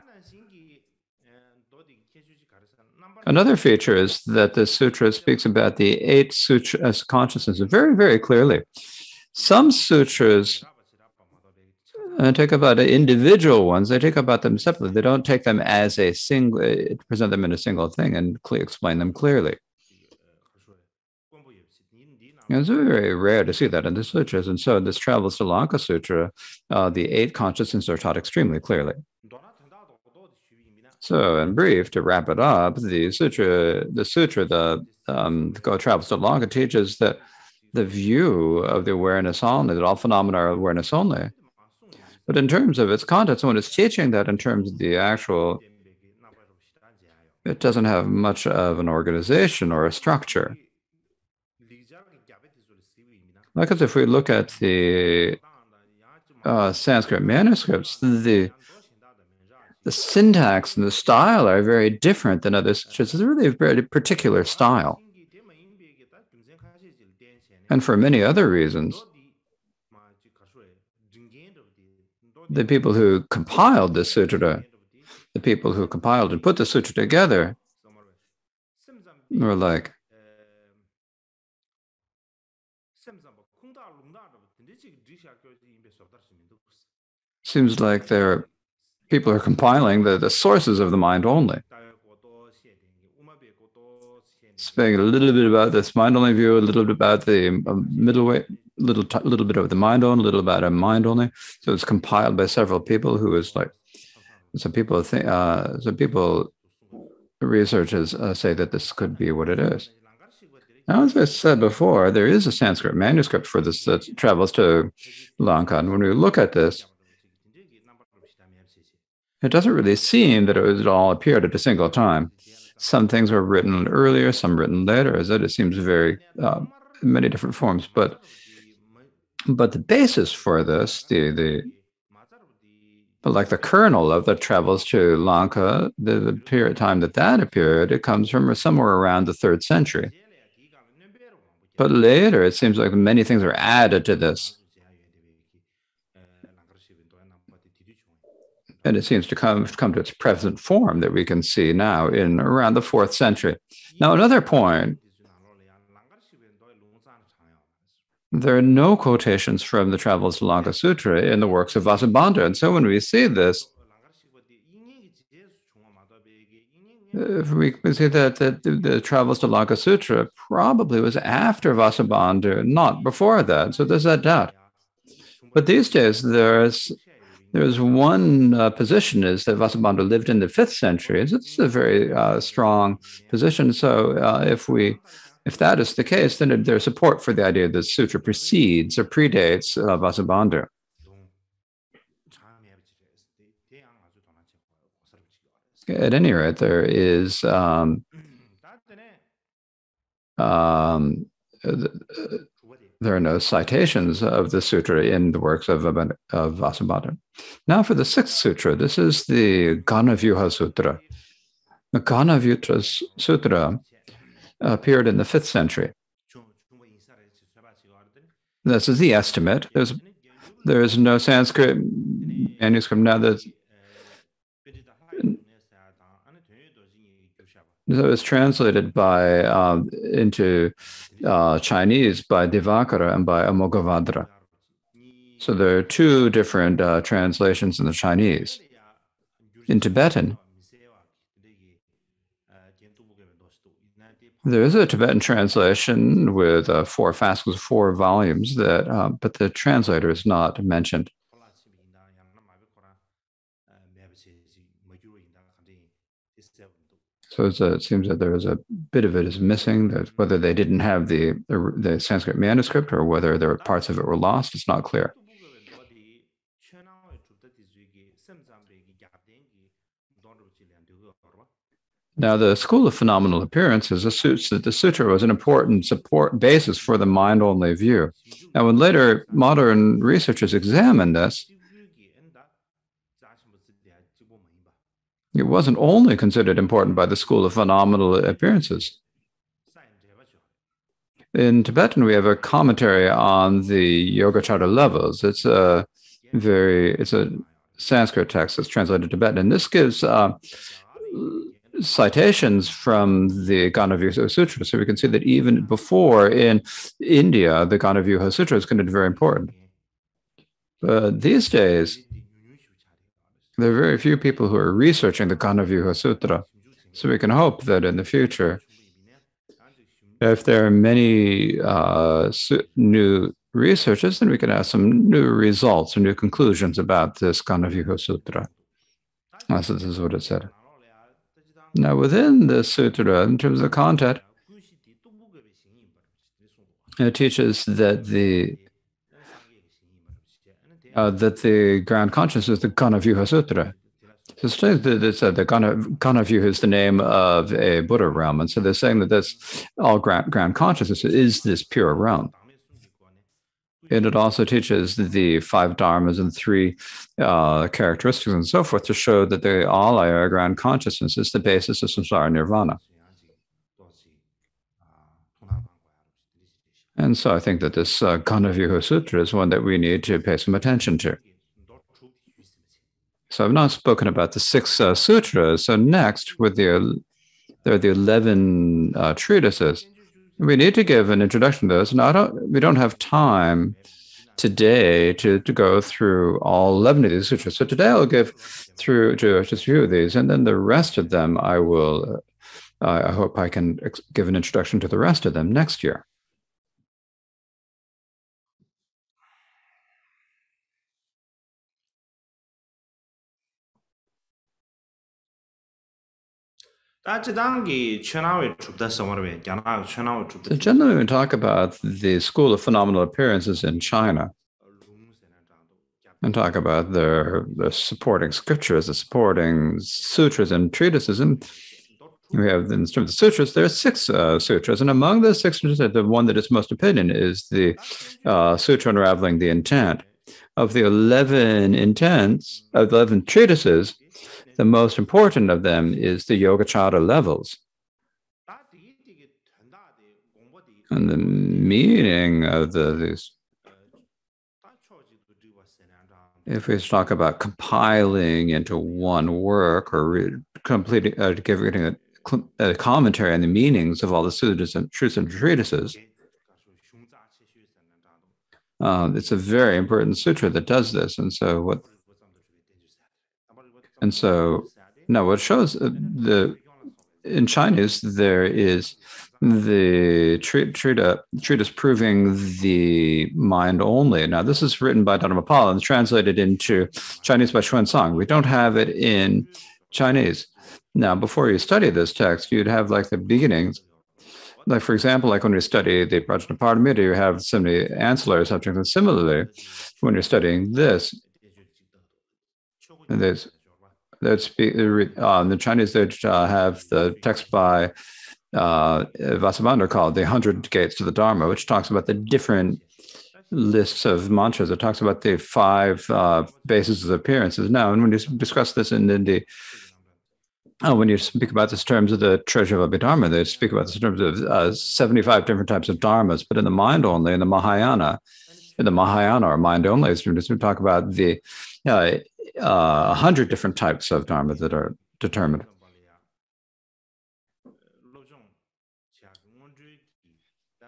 Another feature is that the sutra speaks about the eight sutras consciousness very, very clearly. Some sutras uh, take about individual ones, they take about them separately. They don't take them as a single, uh, present them in a single thing and explain them clearly. It's very rare to see that in the sutras. And so, this Travels to Lanka Sutra, uh, the eight consciousnesses are taught extremely clearly. So, in brief, to wrap it up, the sutra, the sutra, the um, Go Travels to Lanka teaches that the view of the awareness only, that all phenomena are awareness only. But in terms of its content, someone is teaching that in terms of the actual, it doesn't have much of an organization or a structure. Because if we look at the uh, Sanskrit manuscripts, the the syntax and the style are very different than others. It's really a very particular style. And for many other reasons, the people who compiled the sutra, the people who compiled and put the sutra together, were like, seems like they're people are compiling the, the sources of the mind only. Speaking a little bit about this mind only view, a little bit about the um, middle way, little little bit of the mind only, a little about a mind only. So it's compiled by several people who is like some people think uh, some people researchers uh, say that this could be what it is. Now, as I said before, there is a Sanskrit manuscript for this that travels to Lanka. And when we look at this, it doesn't really seem that it was all appeared at a single time. Some things were written earlier, some written later, as it seems very uh, many different forms. But but the basis for this, the the like the kernel of the travels to Lanka, the, the period time that that appeared, it comes from somewhere around the third century. But later, it seems like many things are added to this. And it seems to come, come to its present form that we can see now in around the fourth century. Now, another point there are no quotations from the Travels of Lanka Sutra in the works of Vasubandhu. And so when we see this, we can see that, that the, the Travels to Lanka Sutra probably was after Vasubandhu, not before that. So there's that doubt. But these days, there's there's one uh, position is that Vasubandhu lived in the fifth century. So this is a very uh, strong position. So uh, if we if that is the case, then there's support for the idea that sutra precedes or predates uh, Vasubandhu. At any rate, there is um, um, there are no citations of the sutra in the works of, of Vasubandhu. Now for the sixth sutra, this is the Ghanavyuha Sutra. The Ghanavyuha Sutra appeared in the fifth century. This is the estimate. There's there is no Sanskrit manuscript now. That so it was translated by um, into uh, Chinese by Divakara and by Amoghavajra. So there are two different uh, translations in the Chinese. In Tibetan, There is a Tibetan translation with uh, four fascicles, four volumes, that, uh, but the translator is not mentioned. So a, it seems that there is a bit of it is missing. That whether they didn't have the, the, Sanskrit manuscript or whether there were parts of it were lost, it's not clear. Now, the school of phenomenal appearances assumes that the sutra was an important support basis for the mind only view. Now, when later modern researchers examined this, it wasn't only considered important by the school of phenomenal appearances. In Tibetan, we have a commentary on the Yogacara levels. It's a very, it's a Sanskrit text that's translated to Tibetan, and this gives uh, citations from the Ghanavyuha Sutra. So we can see that even before in India, the Ghanavyuha Sutra is considered very important. But these days, there are very few people who are researching the Ghanavyuha Sutra. So we can hope that in the future, if there are many uh, new researchers, then we can have some new results or new conclusions about this Ghanavyuha Sutra. So this is what it said. Now, within the sutra, in terms of content, it teaches that the uh, that the ground consciousness is the Ghanavyuha Sutra. So it's that it's, uh, the Ghanavyuha is the name of a Buddha realm, and so they're saying that that's all ground, ground consciousness is this pure realm. And it also teaches the five dharmas and three uh, characteristics and so forth to show that the alaya ground consciousness is the basis of samsara nirvana. And so I think that this uh, Ghanavyuha Sutra is one that we need to pay some attention to. So I've not spoken about the six uh, sutras. So next, with the there are the eleven uh, treatises we need to give an introduction to those. And I don't, we don't have time today to, to go through all 11 of these sutras. So today I'll give through to just a few of these, and then the rest of them I will, uh, I hope I can give an introduction to the rest of them next year. So generally, we talk about the school of phenomenal appearances in China and talk about the, the supporting scriptures, the supporting sutras and treatises. And we have in terms of sutras, there are six uh, sutras, and among the six sutras, the one that is most opinion is the uh, sutra unraveling the intent. Of the eleven intents, of the eleven treatises, the most important of them is the Yogacara levels. And the meaning of the if we talk about compiling into one work or re- completing uh, giving a, a, commentary on the meanings of all the sutras and truths and treatises uh, it's a very important sutra that does this and so what and so now what shows uh, the in chinese there is the treat, treatise proving the mind only. Now, this is written by Dharmapala and translated into Chinese by Xuanzang. We don't have it in Chinese. Now, before you study this text, you'd have like the beginnings. Like, for example, like when you study the Prajnaparamita, you have so many ancillary subjects. And similarly, when you're studying this, there's, there's uh, the Chinese, they uh, have the text by uh, Vasubandhu called the 100 Gates to the Dharma, which talks about the different lists of mantras. It talks about the five uh, bases of appearances. Now, and when you discuss this in, in the Oh, when you speak about this terms of the treasure of Abhidharma, they speak about this in terms of uh, 75 different types of dharmas, but in the mind only, in the Mahayana, in the Mahayana or mind only, is. we talk about the uh, uh, 100 different types of dharma that are determined.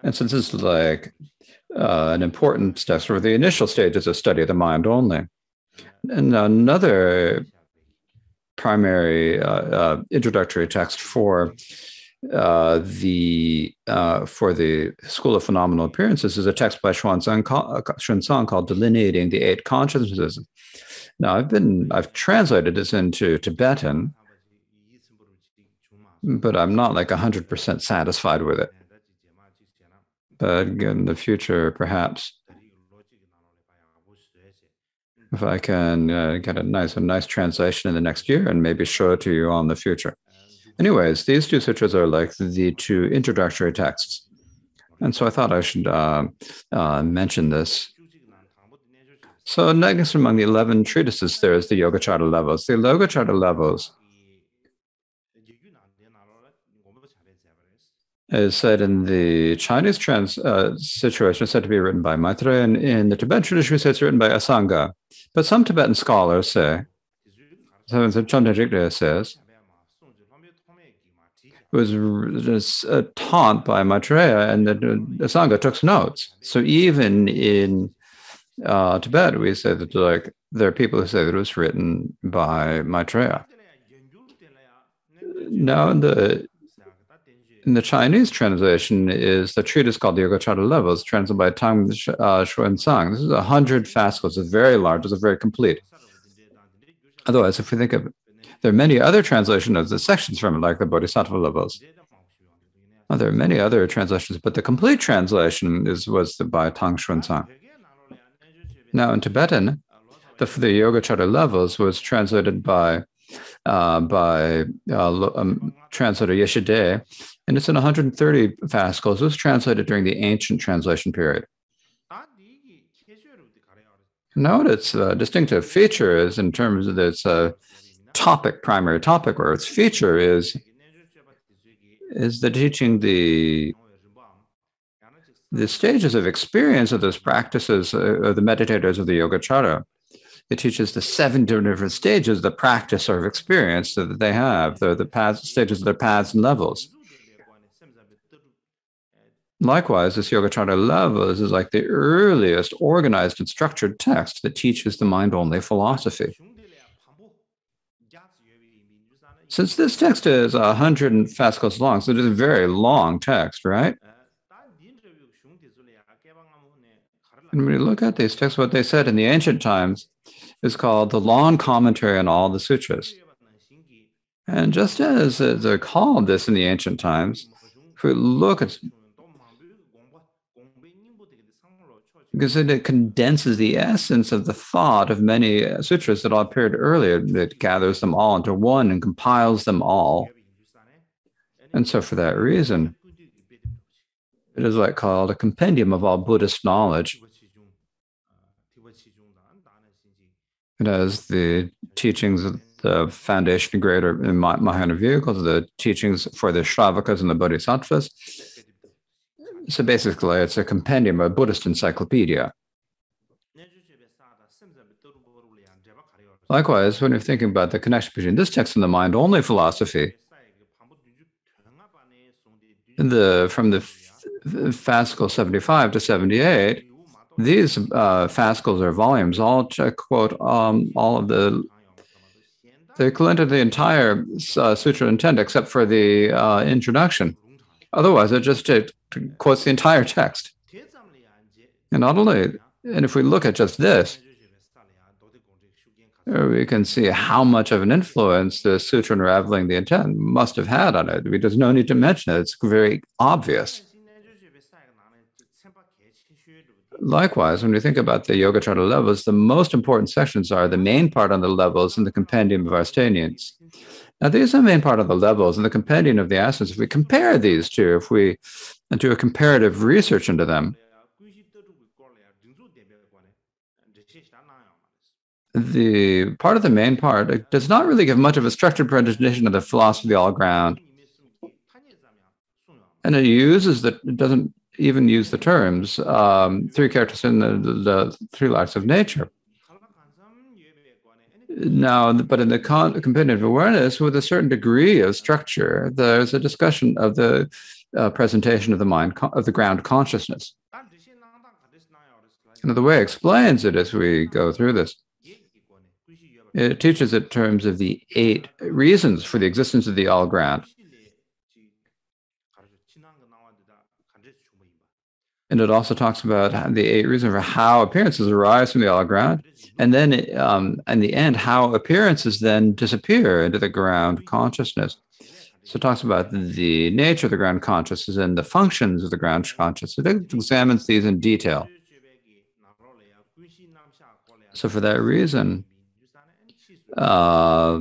And since this is like uh, an important step for the initial stage is a study of the mind only. And another primary uh, uh, introductory text for uh, the uh, for the School of Phenomenal Appearances is a text by Xuanzang called "Delineating the Eight Consciousnesses." Now, I've been I've translated this into Tibetan, but I'm not like hundred percent satisfied with it but in the future, perhaps if I can uh, get a nice a nice translation in the next year and maybe show it to you on the future. Anyways, these two sutras are like the two introductory texts. And so I thought I should uh, uh, mention this. So next among the 11 treatises, there is the Yogacara levels. The Yogacara levels is said in the Chinese trans uh, situation, said to be written by Maitreya, and in the Tibetan tradition, we say it's written by Asanga. But some Tibetan scholars say, some Chandra says, it was uh, taught by Maitreya, and that Asanga took notes. So even in uh, Tibet, we say that like there are people who say that it was written by Maitreya. Now, the in the Chinese translation is the treatise called the Yogacara Levels, translated by Tang uh, Xuanzang. This is a hundred fascicles. It's very large. It's very complete. Otherwise, if we think of there are many other translations of the sections from it, like the Bodhisattva levels. Well, there are many other translations, but the complete translation is was by Tang Xuanzang. Now, in Tibetan, the, the Yogacara levels was translated by uh, by uh, um, translator Yeshe De and it's in 130 fascicles. It was translated during the ancient translation period. Now, its uh, distinctive feature is in terms of its uh, topic, primary topic, or its feature is is the teaching the the stages of experience of those practices uh, of the meditators of the Yogacara. It teaches the seven different stages, the practice or of experience that they have, the, the paths, stages of their paths and levels. Likewise, this Yogacara Levels is like the earliest organized and structured text that teaches the mind only philosophy. Since this text is 100 fascicles long, so it is a very long text, right? And when you look at these texts, what they said in the ancient times is called the long commentary on all the sutras. And just as they're called this in the ancient times, if we look at because it condenses the essence of the thought of many sutras that all appeared earlier. It gathers them all into one and compiles them all. And so, for that reason, it is like called a compendium of all Buddhist knowledge. It has the teachings of the foundation greater in Mahayana vehicles, the teachings for the Shravakas and the Bodhisattvas, So basically, it's a compendium, a Buddhist encyclopedia. Likewise, when you're thinking about the connection between this text and the mind only philosophy, the from the fascicle 75 to 78, these uh, fascicles or volumes all quote um, all of the they collect the entire uh, sutra intent except for the uh, introduction. Otherwise, it just it quotes the entire text. And not only, and if we look at just this, uh, we can see how much of an influence the sutra unraveling the intent must have had on it. There's no need to mention it; it's very obvious. Likewise, when we think about the Yogacara levels, the most important sections are the main part on the levels and the compendium of ascertainments. Now, these are the main part of the levels and the compendium of the asanas. If we compare these two, if we do a comparative research into them, the part of the main part does not really give much of a structured presentation of the philosophy of all ground. And it uses the, it doesn't even use the terms um, three characters in the, the, the three lacks of nature. Now, but in the con- competitive awareness, with a certain degree of structure, there's a discussion of the uh, presentation of the mind of the ground consciousness. And the way it explains it as we go through this, it teaches it terms of the eight reasons for the existence of the all ground. And it also talks about the eight reasons for how appearances arise from the all ground. And then um, in the end, how appearances then disappear into the ground consciousness. So it talks about the nature of the ground consciousness and the functions of the ground consciousness. It examines these in detail. So for that reason, uh,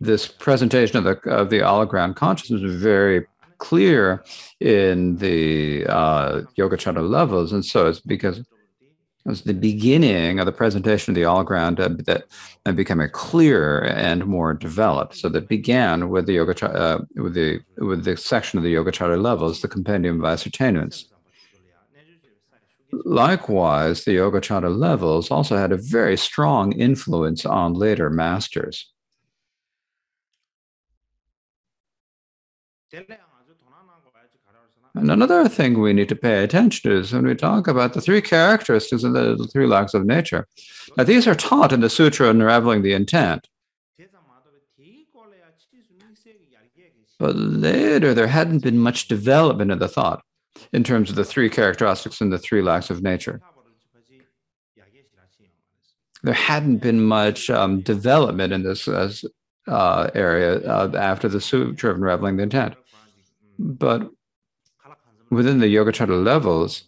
this presentation of the of the all ground consciousness is very clear in the uh, Yogacara levels, and so it's because it was the beginning of the presentation of the all ground that uh, became clearer and more developed. So that began with the Yogacara, uh, with the with the section of the Yogacara levels, the compendium of ascertainments. Likewise, the Yogacara levels also had a very strong influence on later masters. And another thing we need to pay attention to is when we talk about the three characteristics of the three lacks of nature. Now, these are taught in the Sutra Unraveling the Intent. But later, there hadn't been much development of the thought in terms of the three characteristics and the three lacks of nature. There hadn't been much um, development in this uh, area uh, after the Sutra Unraveling the Intent. But within the Yogacara levels,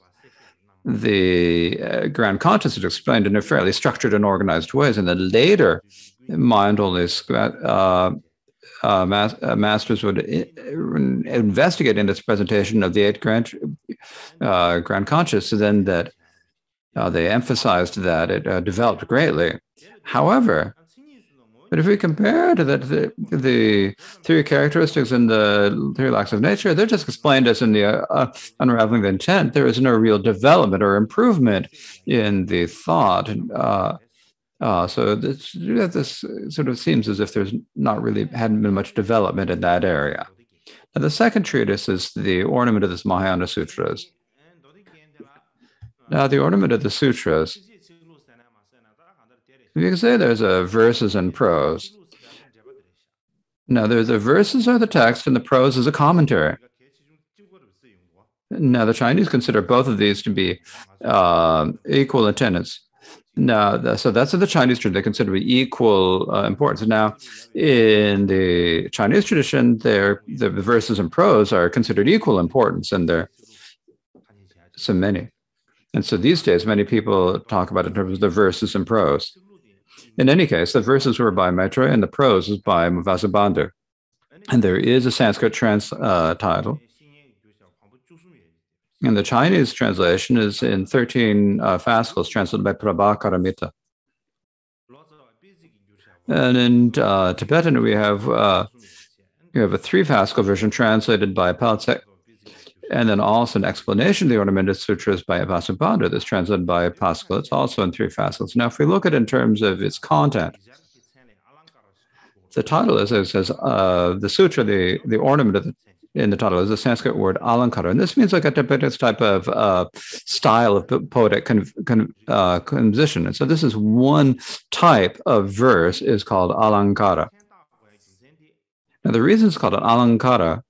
the uh, ground consciousness is explained in a fairly structured and organized ways. And then later, mind only uh, uh, mas- uh, masters would I- investigate in this presentation of the eight grand, uh, grand conscious, and then that uh, they emphasized that it uh, developed greatly. However, but if we compare to the, the, the three characteristics in the three lacks of nature, they're just explained as in the uh, unraveling the intent. There is no real development or improvement in the thought. Uh, uh, so this, this sort of seems as if there's not really hadn't been much development in that area. Now, the second treatise is the ornament of the Mahayana Sutras. Now, the ornament of the sutras, you can say there's a verses and prose. Now, there's the verses are the text, and the prose is a commentary. Now, the Chinese consider both of these to be uh, equal in tenets. Now, so that's the Chinese tradition. They consider it equal uh, importance. Now, in the Chinese tradition, the verses and prose are considered equal importance, and there so many. And so these days, many people talk about it in terms of the verses and prose. In any case, the verses were by Maitreya and the prose is by Vasubandhu. And there is a Sanskrit trans uh, title. And the Chinese translation is in 13 uh, fascicles translated by Prabhakaramitra. And in uh, Tibetan, we have uh, have a three fascicle version translated by Paltsek and then also an explanation of the ornamented sutras by Vasubandhu that's translated by Paltsek. It's also in three fascicles. Now, if we look at it in terms of its content, the title is, it says, uh, the sutra, the, the ornament of the, in the title is the Sanskrit word alankara. And this means like a Tibetan type of uh, style of poetic con, con, uh, composition. And so this is one type of verse is called alankara. Now, the reason it's called an alankara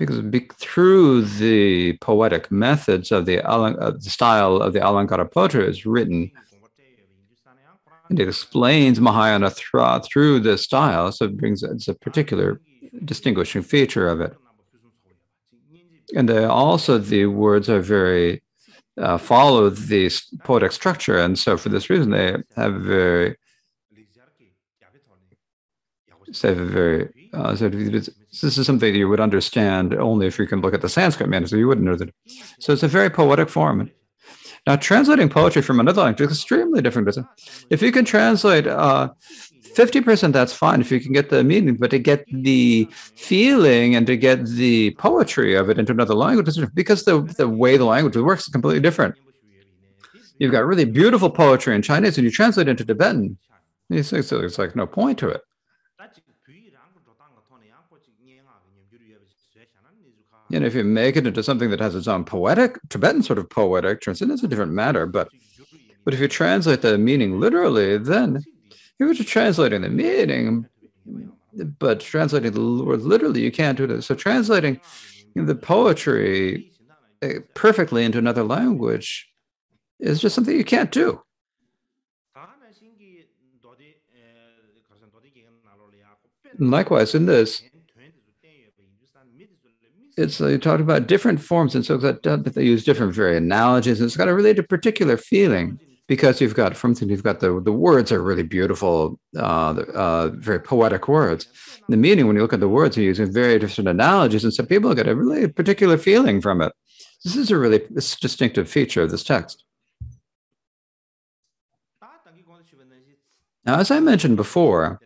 because be, through the poetic methods of the, uh, the style of the Alankara poetry is written, and it explains Mahayana through, through this style, so it brings it's a particular distinguishing feature of it. And they, also the words are very uh, follow the poetic structure, and so for this reason they have very say very uh, this is something that you would understand only if you can look at the Sanskrit manuscript. You wouldn't know that. So it's a very poetic form. Now, translating poetry from another language is extremely different. If you can translate uh, 50%, that's fine if you can get the meaning, but to get the feeling and to get the poetry of it into another language, because the, the way the language works is completely different. You've got really beautiful poetry in Chinese and you translate it into Tibetan. It's, it's, it's like no point to it. And if you make it into something that has its own poetic, Tibetan sort of poetic it's a different matter. But but if you translate the meaning literally, then you're just translating the meaning, but translating the word literally, you can't do that. So translating the poetry eh, perfectly into another language is just something you can't do. likewise, in this, it's you talked about different forms, and so that, uh, they use different very analogies. And it's got a really particular feeling because you've got from you've got the the words are really beautiful, uh, uh, very poetic words. The meaning, when you look at the words, you're using very different analogies, and so people get a really particular feeling from it. This is a really distinctive feature of this text. Now, as I mentioned before,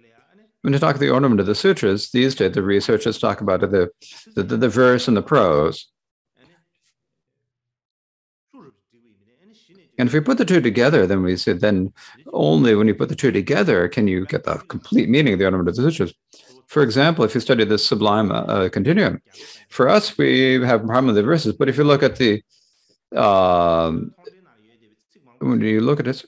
when you talk of the ornament of the sutras, these days the researchers talk about the, the, the, verse and the prose. And if we put the two together, then we say then only when you put the two together can you get the complete meaning of the ornament of the sutras. For example, if you study the sublime uh, continuum, for us we have primarily the verses, but if you look at the um, when you look at it,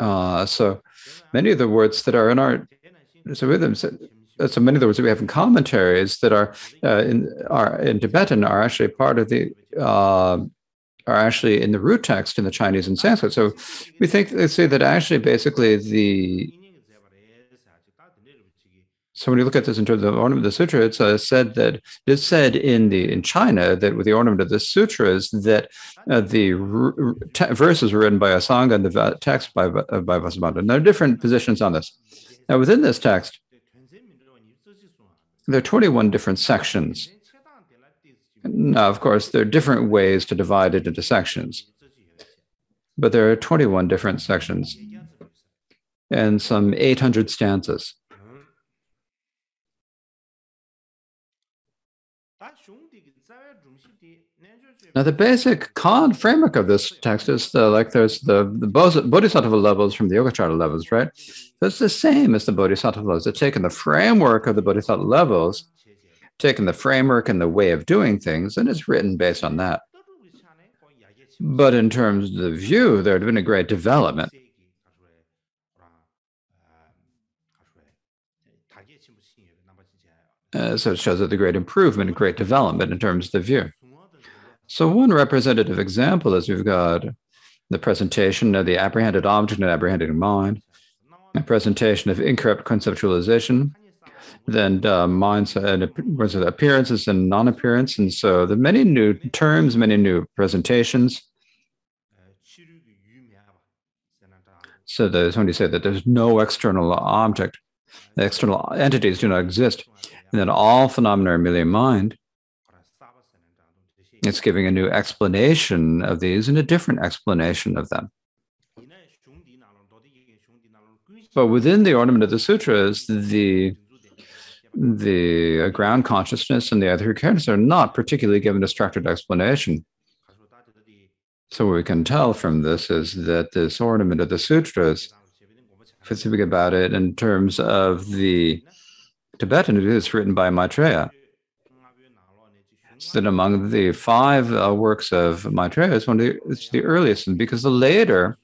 Uh, so many of the words that are in our so so, so many of the words that we have in commentaries that are uh, in are in Tibetan are actually part of the uh, are actually in the root text in the Chinese and Sanskrit. So we think they say that actually basically the so when you look at this in terms of the ornament of the sutra, it's uh, said that it's said in the in China that with the ornament of the sutras that uh, the verses were written by Asanga and the text by uh, by Vasubandhu. And there are different positions on this. Now within this text, there are 21 different sections. Now, of course, there are different ways to divide it into sections, but there are 21 different sections and some 800 stanzas. Now, the basic con framework of this text is the, like there's the, the bodhisattva levels from the yogacara levels, right? So it's the same as the bodhisattva levels. They're taking the framework of the bodhisattva levels, taking the framework and the way of doing things, and it's written based on that. But in terms of the view, there had been a great development. Uh, so it shows that the great improvement great development in terms of the view. So one representative example is we've got the presentation of the apprehended object and apprehending mind, a presentation of incorrect conceptualization, then uh, minds and appearances and non-appearance. And so the many new terms, many new presentations. So there's when you say that there's no external object, the external entities do not exist and that all phenomena are merely mind. It's giving a new explanation of these and a different explanation of them. But within the ornament of the sutras, the the ground consciousness and the other characters are not particularly given a structured explanation. So what we can tell from this is that this ornament of the sutras, if you think about it in terms of the Tibetan, it is written by Maitreya. So that among the five uh, works of Maitreya, it's one of the, it's the earliest, and because the later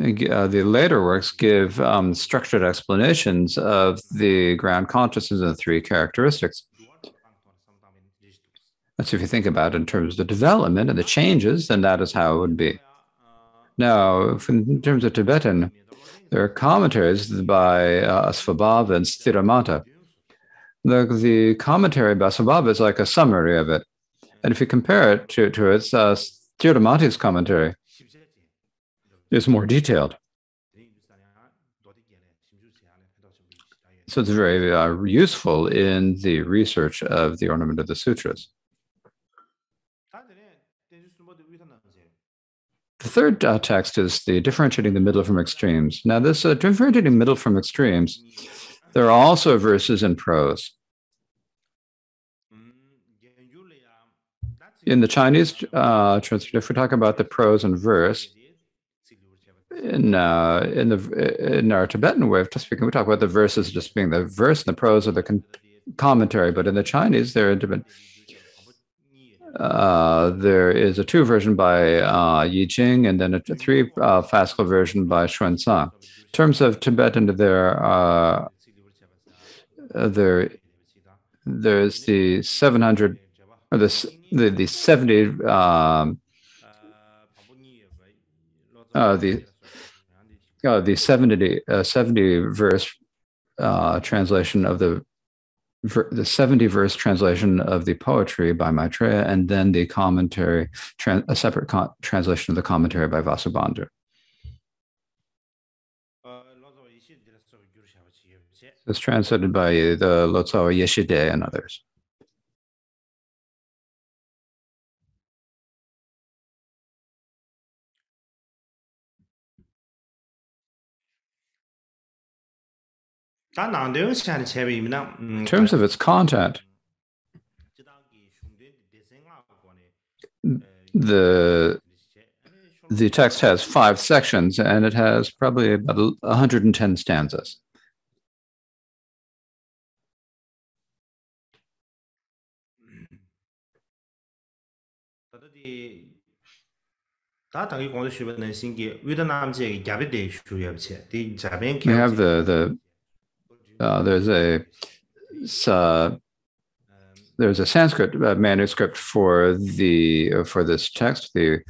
uh, the later works give um, structured explanations of the ground consciousness and the three characteristics. That's if you think about it in terms of the development and the changes, then that is how it would be. Now, in terms of Tibetan, there are commentaries by uh, Asvabhava and Sthiramati. The, the commentary by Asvabhava is like a summary of it. And if you compare it to, to its uh, commentary, is more detailed. So it's very uh, useful in the research of the ornament of the sutras. The third uh, text is the differentiating the middle from extremes. Now, this uh, differentiating middle from extremes, there are also verses in prose. In the Chinese uh, translation, if we talk about the prose and verse, in uh, in the in our Tibetan way of speaking, we talk about the verses just being the verse and the prose or the con- commentary. But in the Chinese, different. Uh, there is a two version by uh, Yi Jing and then a three uh, fascicle version by Xuanzang. In terms of Tibetan, there are there there's the 700 or the the, the 70 um, uh, the uh, the 70, uh, 70 verse uh, translation of the the 70 verse translation of the poetry by Maitreya, and then the commentary, a separate translation of the commentary by Vasubandhu. It's translated by uh, the Lotsawa Yeshe De and others. In terms of its content, the the text has five sections and it has probably about 110 stanzas. We have the the uh, there's a uh, there's a Sanskrit uh, manuscript for the uh, for this text, the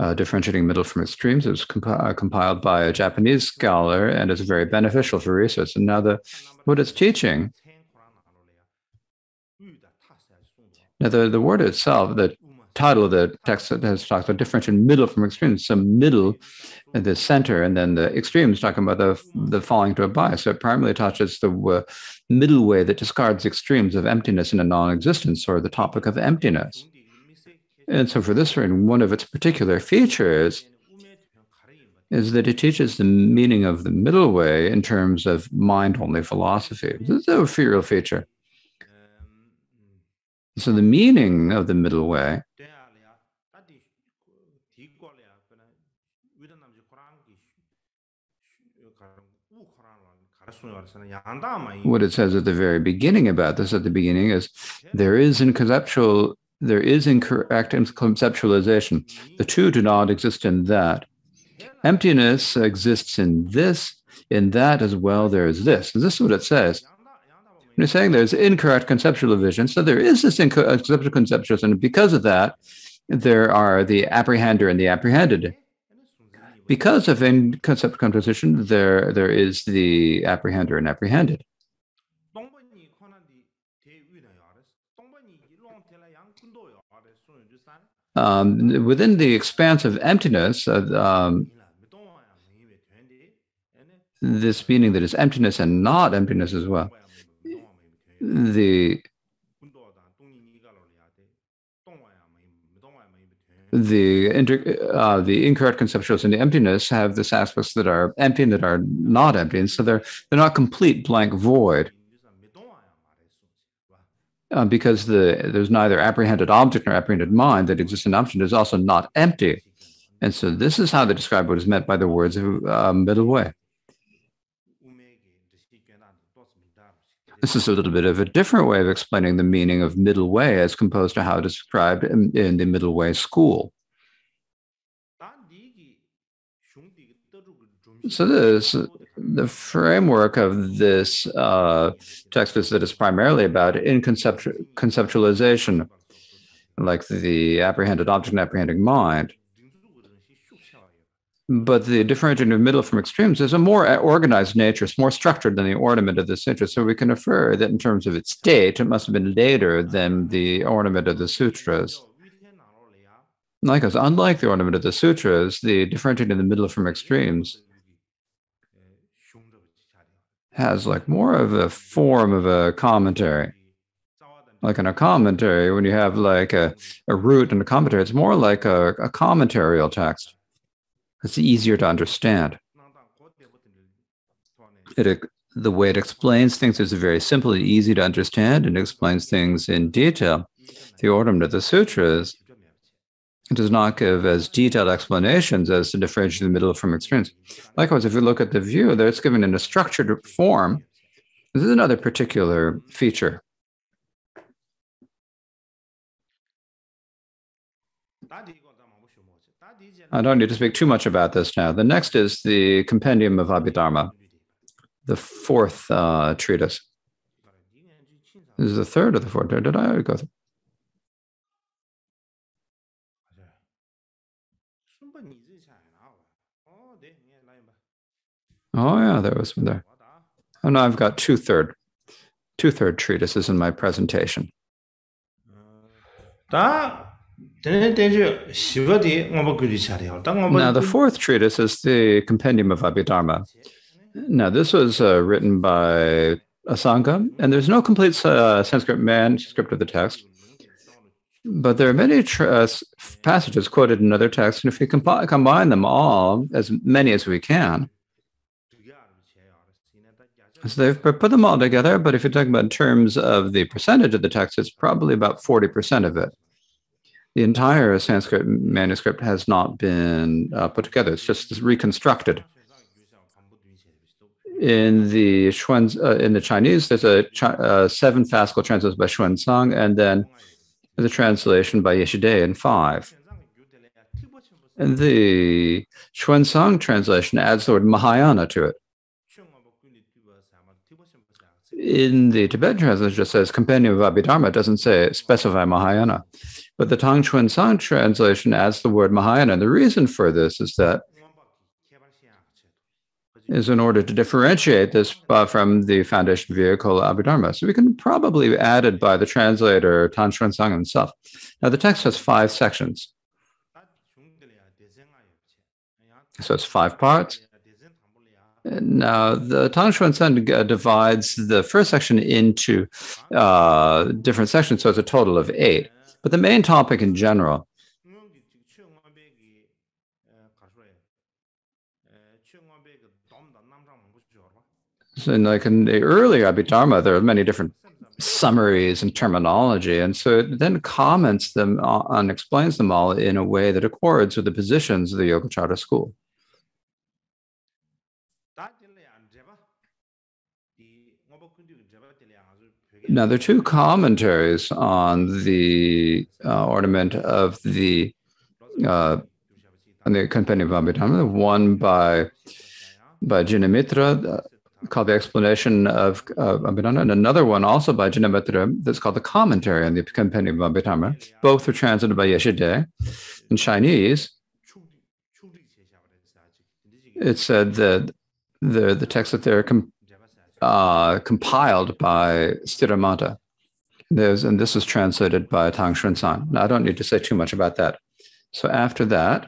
uh, differentiating middle from extremes. It was comp- compiled by a Japanese scholar and is very beneficial for research. And now the what it's teaching. Now the, the word itself, the title of the text that has talked about differentiating middle from extremes. So middle the center, and then the extremes talking about the the falling to a bias. So it primarily touches the uh, middle way that discards extremes of emptiness and a non-existence, or the topic of emptiness. And so for this reading, one of its particular features is that it teaches the meaning of the middle way in terms of mind-only philosophy. This is a real feature. So the meaning of the middle way what it says at the very beginning about this at the beginning is there is in conceptual there is incorrect conceptualization. The two do not exist in that. Emptiness exists in this in that as well there is this. And this is what it says. And it's saying there's incorrect conceptual vision so there is this incorrect conceptual and because of that there are the apprehender and the apprehended because of in concept composition, there there is the apprehender and apprehended. Um, within the expanse of emptiness, uh, um, this meaning that is emptiness and not emptiness as well. The the inter, uh, the incorrect conceptuals and the emptiness have this aspects that are empty and that are not empty, and so they're they're not complete blank void uh, because the there's neither apprehended object nor apprehended mind that exists in option is also not empty, and so this is how they describe what is meant by the words of uh, middle way. This is a little bit of a different way of explaining the meaning of middle way as composed to how it is described in, in the middle way school. So this the framework of this uh, text is that it's primarily about in conceptualization, like the apprehended object and apprehending mind. But the differentiating middle from extremes is a more uh, organized nature. It's more structured than the ornament of the sutra. So we can infer that in terms of its date, it must have been later than the ornament of the sutras. Likewise, unlike the ornament of the sutras, the differentiating the middle from extremes has like more of a form of a commentary. Like in a commentary, when you have like a, a root and a commentary, it's more like a, a commentarial text. It's easier to understand. It, the way it explains things is very simple and easy to understand and explains things in detail. The ornament of the sutras does not give as detailed explanations as to differentiate the middle from experience. Likewise, if you look at the view, there it's given in a structured form. This is another particular feature. I don't need to speak too much about this now. The next is the Compendium of Abhidharma, the fourth uh, treatise. This is the third or the fourth. Did I go through? Oh yeah, there was one there. Oh no, I've got two third, two third treatises in my presentation. Now the fourth treatise is the Compendium of Abhidharma. Now this was uh, written by Asanga, and there's no complete uh, Sanskrit manuscript of the text. But there are many uh, passages quoted in other texts, and if we combine them all, as many as we can, so they've put them all together, but if you're talking about in terms of the percentage of the text, it's probably about 40% of it. The entire Sanskrit manuscript has not been uh, put together, it's just reconstructed. In the Xuan, uh, in the Chinese, there's a uh, seven fascicle translation by Xuanzang, and then the translation by Yeshe De in five. And the Xuanzang translation adds the word Mahayana to it in the Tibetan translation just says compendium of Abhidharma, it doesn't say specify Mahayana. But the Tang Xuanzang translation adds the word Mahayana. And the reason for this is that is in order to differentiate this uh, from the foundation vehicle Abhidharma. So we can probably add it by the translator Tan Xuanzang himself. Now the text has five sections. So it's five parts. Now, the Tang Xuanzang divides the first section into uh, different sections, so it's a total of eight. But the main topic in general So in like in the earlier Abhidharma, there are many different summaries and terminology. And so it then comments them uh, and explains them all in a way that accords with the positions of the Yogacara school. Now, there are two commentaries on the uh, ornament of the uh, on the Compendium of Abhidharma, one by by Jinamitra uh, called the explanation of uh, Abhidharma, and another one also by Jinamitra that's called the commentary on the Compendium of Abhidharma. Both were translated by Yeshe De. In Chinese, it said that the the text that they're uh, compiled by Sthiramati. There's, and this was translated by Tang Xuanzang. Now, I don't need to say too much about that. So after that,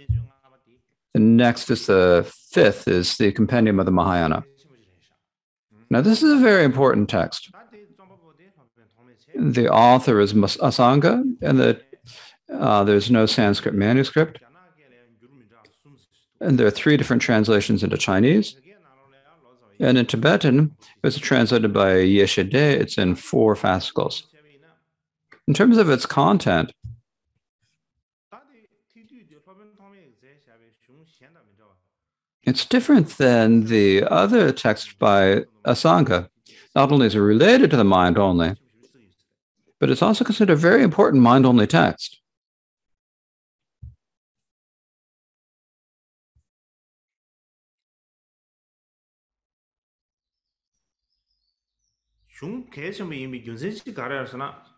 the next is the fifth is the Compendium of the Mahayana. Now, this is a very important text. The author is Asanga, and the Uh, there's no Sanskrit manuscript, and there are three different translations into Chinese. And in Tibetan, it's translated by Yeshe De. It's in four fascicles. In terms of its content, it's different than the other text by Asanga. Not only is it related to the mind only, but it's also considered a very important mind only text.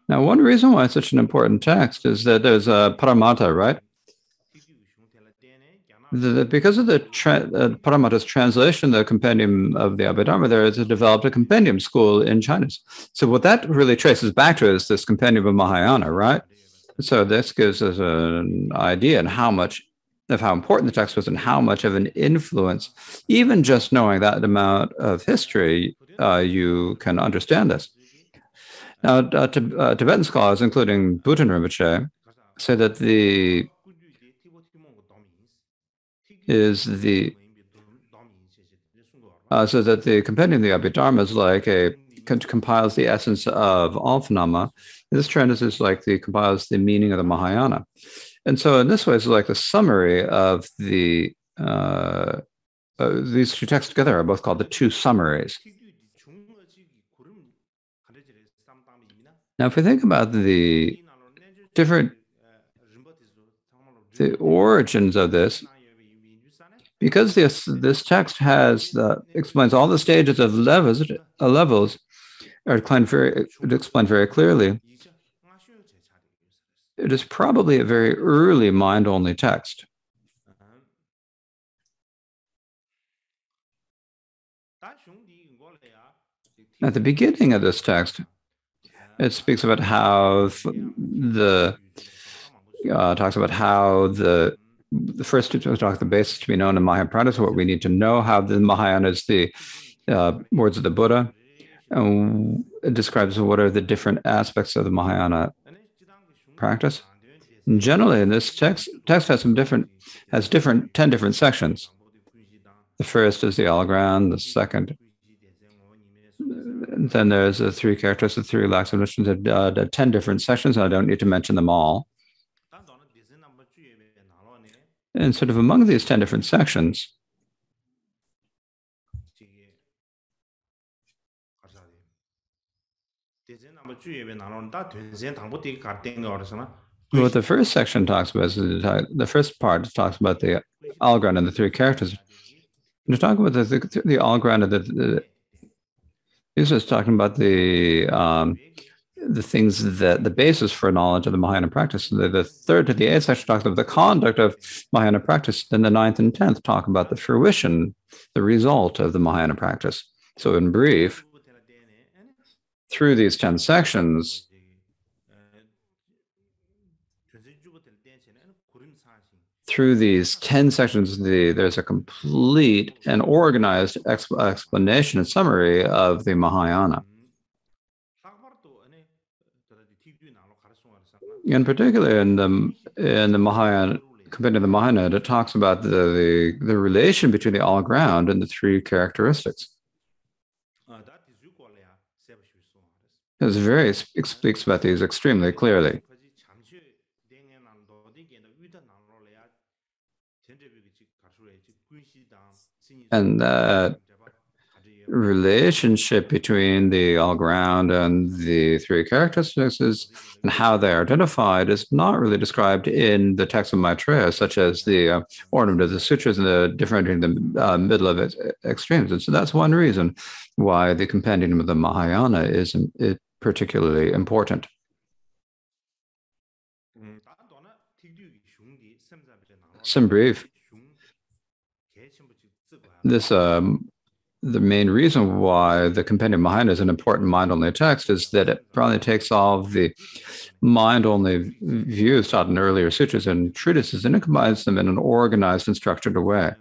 Now, one reason why it's such an important text is that there's a Paramartha, right? The, because of the tra- uh, Paramartha's translation, the compendium of the Abhidharma, there is a developed a compendium school in China. So what that really traces back to is this compendium of Mahayana, right? So this gives us an idea and how much of how important the text was and how much of an influence, even just knowing that amount of history, uh, you can understand this. Now, uh, uh, Tibetan scholars, including Buton Rinpoche, say that the is the uh, so that the compendium of the Abhidharma is like a compiles the essence of all phenomena. This trend is, is like the compiles the meaning of the Mahayana, and so in this way, it's like the summary of the uh, uh, these two texts together are both called the two summaries. Now, if we think about the different the origins of this, because this this text has the, explains all the stages of levels uh, levels are explained very explained very clearly. It is probably a very early mind only text. At the beginning of this text, it speaks about how the uh, talks about how the the first two talk the basis to be known in Mahayana practice, what we need to know, how the Mahayana is the uh, words of the Buddha, and it describes what are the different aspects of the Mahayana practice. Generally, in this text, text has some different has different ten different sections. The first is the all ground, the second. Then there's the three characters, the three of missions, uh, ten different sections. I don't need to mention them all. And sort of among these 10 different sections, what the first section talks about is the first part talks about the all ground and the three characters. You talk about the, the, the all ground and the, the, this is talking about the um, the things that the basis for knowledge of the Mahayana practice. The, the third to the eighth section talks about the conduct of Mahayana practice. Then the ninth and tenth talk about the fruition, the result of the Mahayana practice. So, in brief, through these 10 sections, through these 10 sections, the, there's a complete and organized exp- explanation and summary of the Mahayana. in particular in the in the Mahayana compared to the Mahayana, it talks about the, the, the relation between the all ground and the three characteristics. It's very it speaks about these extremely clearly. And that relationship between the all ground and the three characteristics is and how they are identified is not really described in the text of Maitreya, such as the uh, ornament of the sutras and the differentiating the uh, middle of its extremes. And so that's one reason why the compendium of the Mahayana is, is particularly important. Some brief. This um, the main reason why the compendium Mahayana is an important mind-only text is that it probably takes all the mind-only views taught in earlier sutras and treatises and it combines them in an organized and structured way.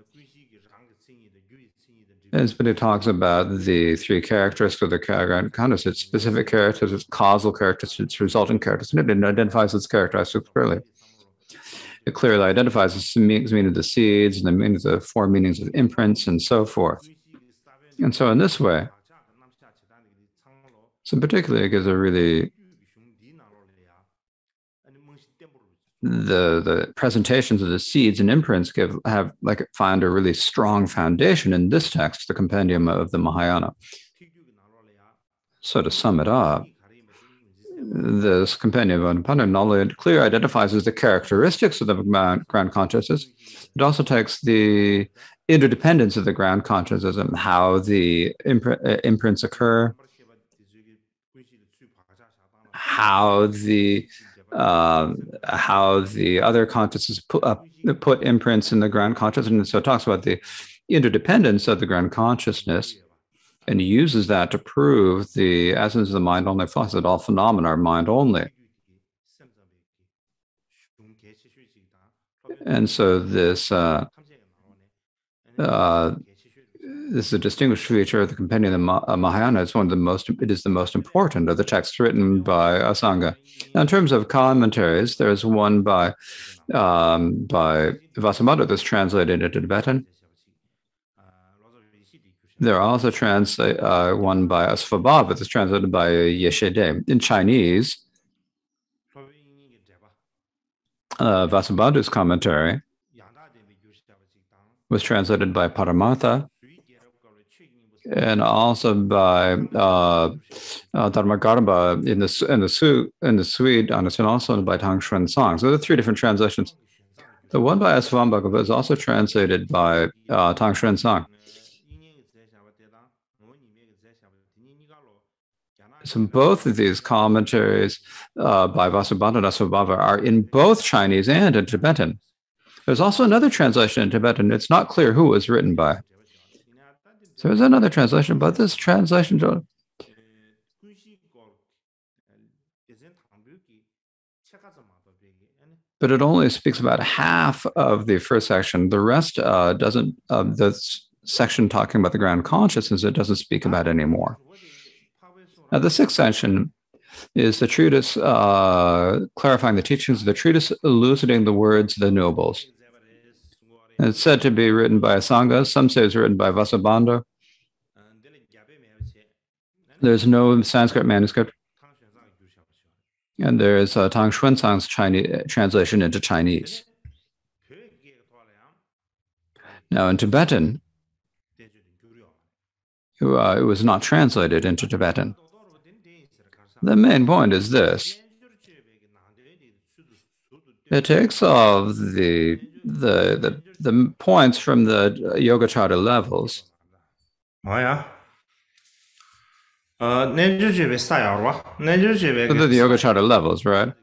As but it talks about the three characteristics of the khandhas, its specific characters, its causal characteristics, its resultant characteristics, and it identifies its characteristics clearly. It clearly identifies the meaning of the seeds and the meaning of the four meanings of imprints and so forth. And so in this way, so particularly it gives a really the the presentations of the seeds and imprints give have like find a really strong foundation in this text, the compendium of the Mahayana. So to sum it up, this compendium of Anupana knowledge clearly identifies the characteristics of the ground consciousness. It also takes the interdependence of the ground consciousness and how the uh, imprints occur, how the uh, how the other consciousness put, uh, put imprints in the ground consciousness. And so it talks about the interdependence of the ground consciousness and he uses that to prove the essence of the mind only philosophy that all phenomena are mind only. And so this uh, uh, this is a distinguished feature of the Compendium of the Mahayana. It's one of the most, it is the most important of the texts written by Asanga. Now, in terms of commentaries, there's one by um, by Vasubandhu that's translated into Tibetan. There are also uh, one by Asvabhava that's translated by Yeshe De. In Chinese, uh, Vasubandhu's commentary was translated by Paramartha and also by uh, uh, in the in the Su in the Swede and also by Tang Xuanzang. So there are three different translations. The one by Asvabhava is also translated by uh, Tang Xuanzang. So both of these commentaries uh, by Vasubandhu and Asvabhava are in both Chinese and in Tibetan. There's also another translation in Tibetan. It's not clear who was written by. So there's another translation, but this translation, but it only speaks about half of the first section. The rest uh, doesn't. Uh, the section talking about the ground consciousness, it doesn't speak about anymore. Now, the sixth section is the treatise uh, clarifying the teachings of the treatise elucidating the words of the nobles. it's said to be written by Asanga. Some say it's written by Vasubandhu. There's no Sanskrit manuscript. And there is uh, Tang Xuanzang's Chinese translation into Chinese. Now, in Tibetan, uh, it was not translated into Tibetan. The main point is this. It takes off the, the, the, the points from the Yogacara levels. Oh, yeah. Uh, so the Yogacara levels, right?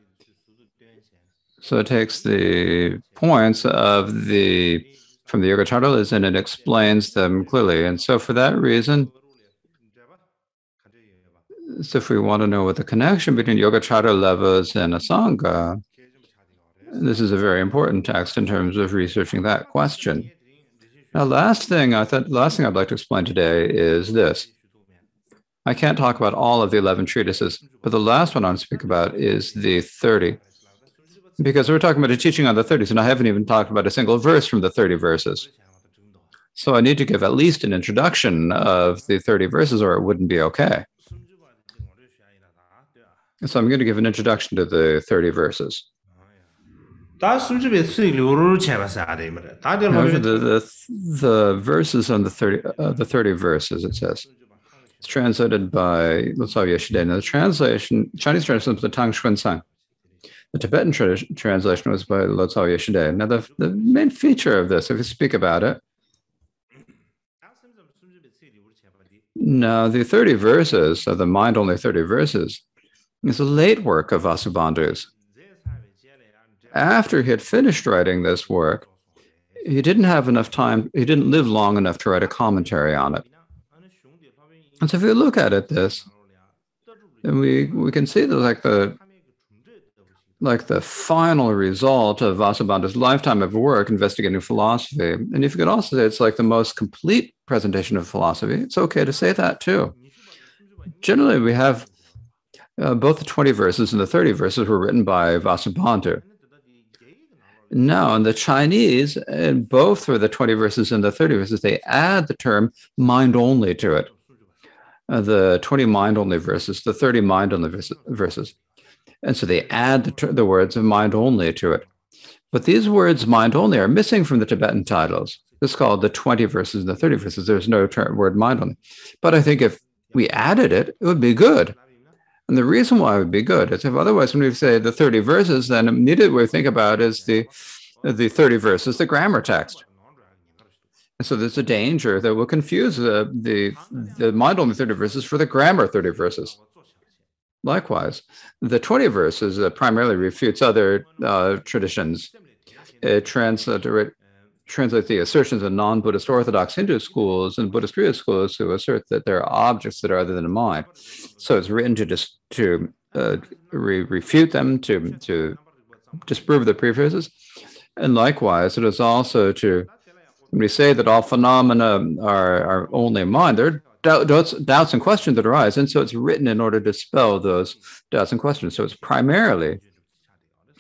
So it takes the points of the from the Yogacara and it explains them clearly. And so for that reason, so if we want to know what the connection between Yogacara levels and Asanga, this is a very important text in terms of researching that question. Now, last thing I thought, last thing I'd like to explain today is this. I can't talk about all of the 11 treatises, but the last one I want to speak about is the 30. Because we're talking about a teaching on the 30s, and I haven't even talked about a single verse from the 30 verses. So I need to give at least an introduction of the 30 verses, or it wouldn't be okay. So I'm going to give an introduction to the 30 verses. the, the, the verses on the 30 uh, the 30 verses it says it's translated by Yeshe De. Now, the translation, Chinese translation was the Tang Sang. The Tibetan tra translation was by Lotsaw Yeshe De. Now, the, the main feature of this, if you speak about it, now the 30 verses, so the mind only 30 verses, is a late work of Vasubandhu's. After he had finished writing this work, he didn't have enough time, he didn't live long enough to write a commentary on it. And so if you look at it this, and we we can see that like the like the final result of Vasubandhu's lifetime of work investigating philosophy. And if you could also say it's like the most complete presentation of philosophy, it's okay to say that too. Generally, we have uh, both the 20 verses and the 30 verses were written by Vasubandhu. Now, in the Chinese, in both for the 20 verses and the 30 verses, they add the term mind only to it. Uh, the 20 mind only verses, the 30 mind only verses. And so they add the, the words of mind only to it. But these words mind only are missing from the Tibetan titles. It's called the 20 verses and the 30 verses. There's no term, word mind only. But I think if we added it, it would be good. And the reason why it would be good is if otherwise, when we say the 30 verses, then immediately we think about is the, the 30 verses, the grammar text. And so there's a danger that will confuse the, the mind only 30 verses for the grammar 30 verses. Likewise, the 20 verses uh, primarily refutes other uh, traditions. It translates translate the assertions of non-Buddhist Orthodox Hindu schools and Buddhist Kriya schools who assert that there are objects that are other than the mind. So it's written to just to uh, re- refute them, to to disprove the prefaces, and likewise, it is also to when we say that all phenomena are are only mind, there are doubts, doubts and questions that arise, and so it's written in order to dispel those doubts and questions. So it's primarily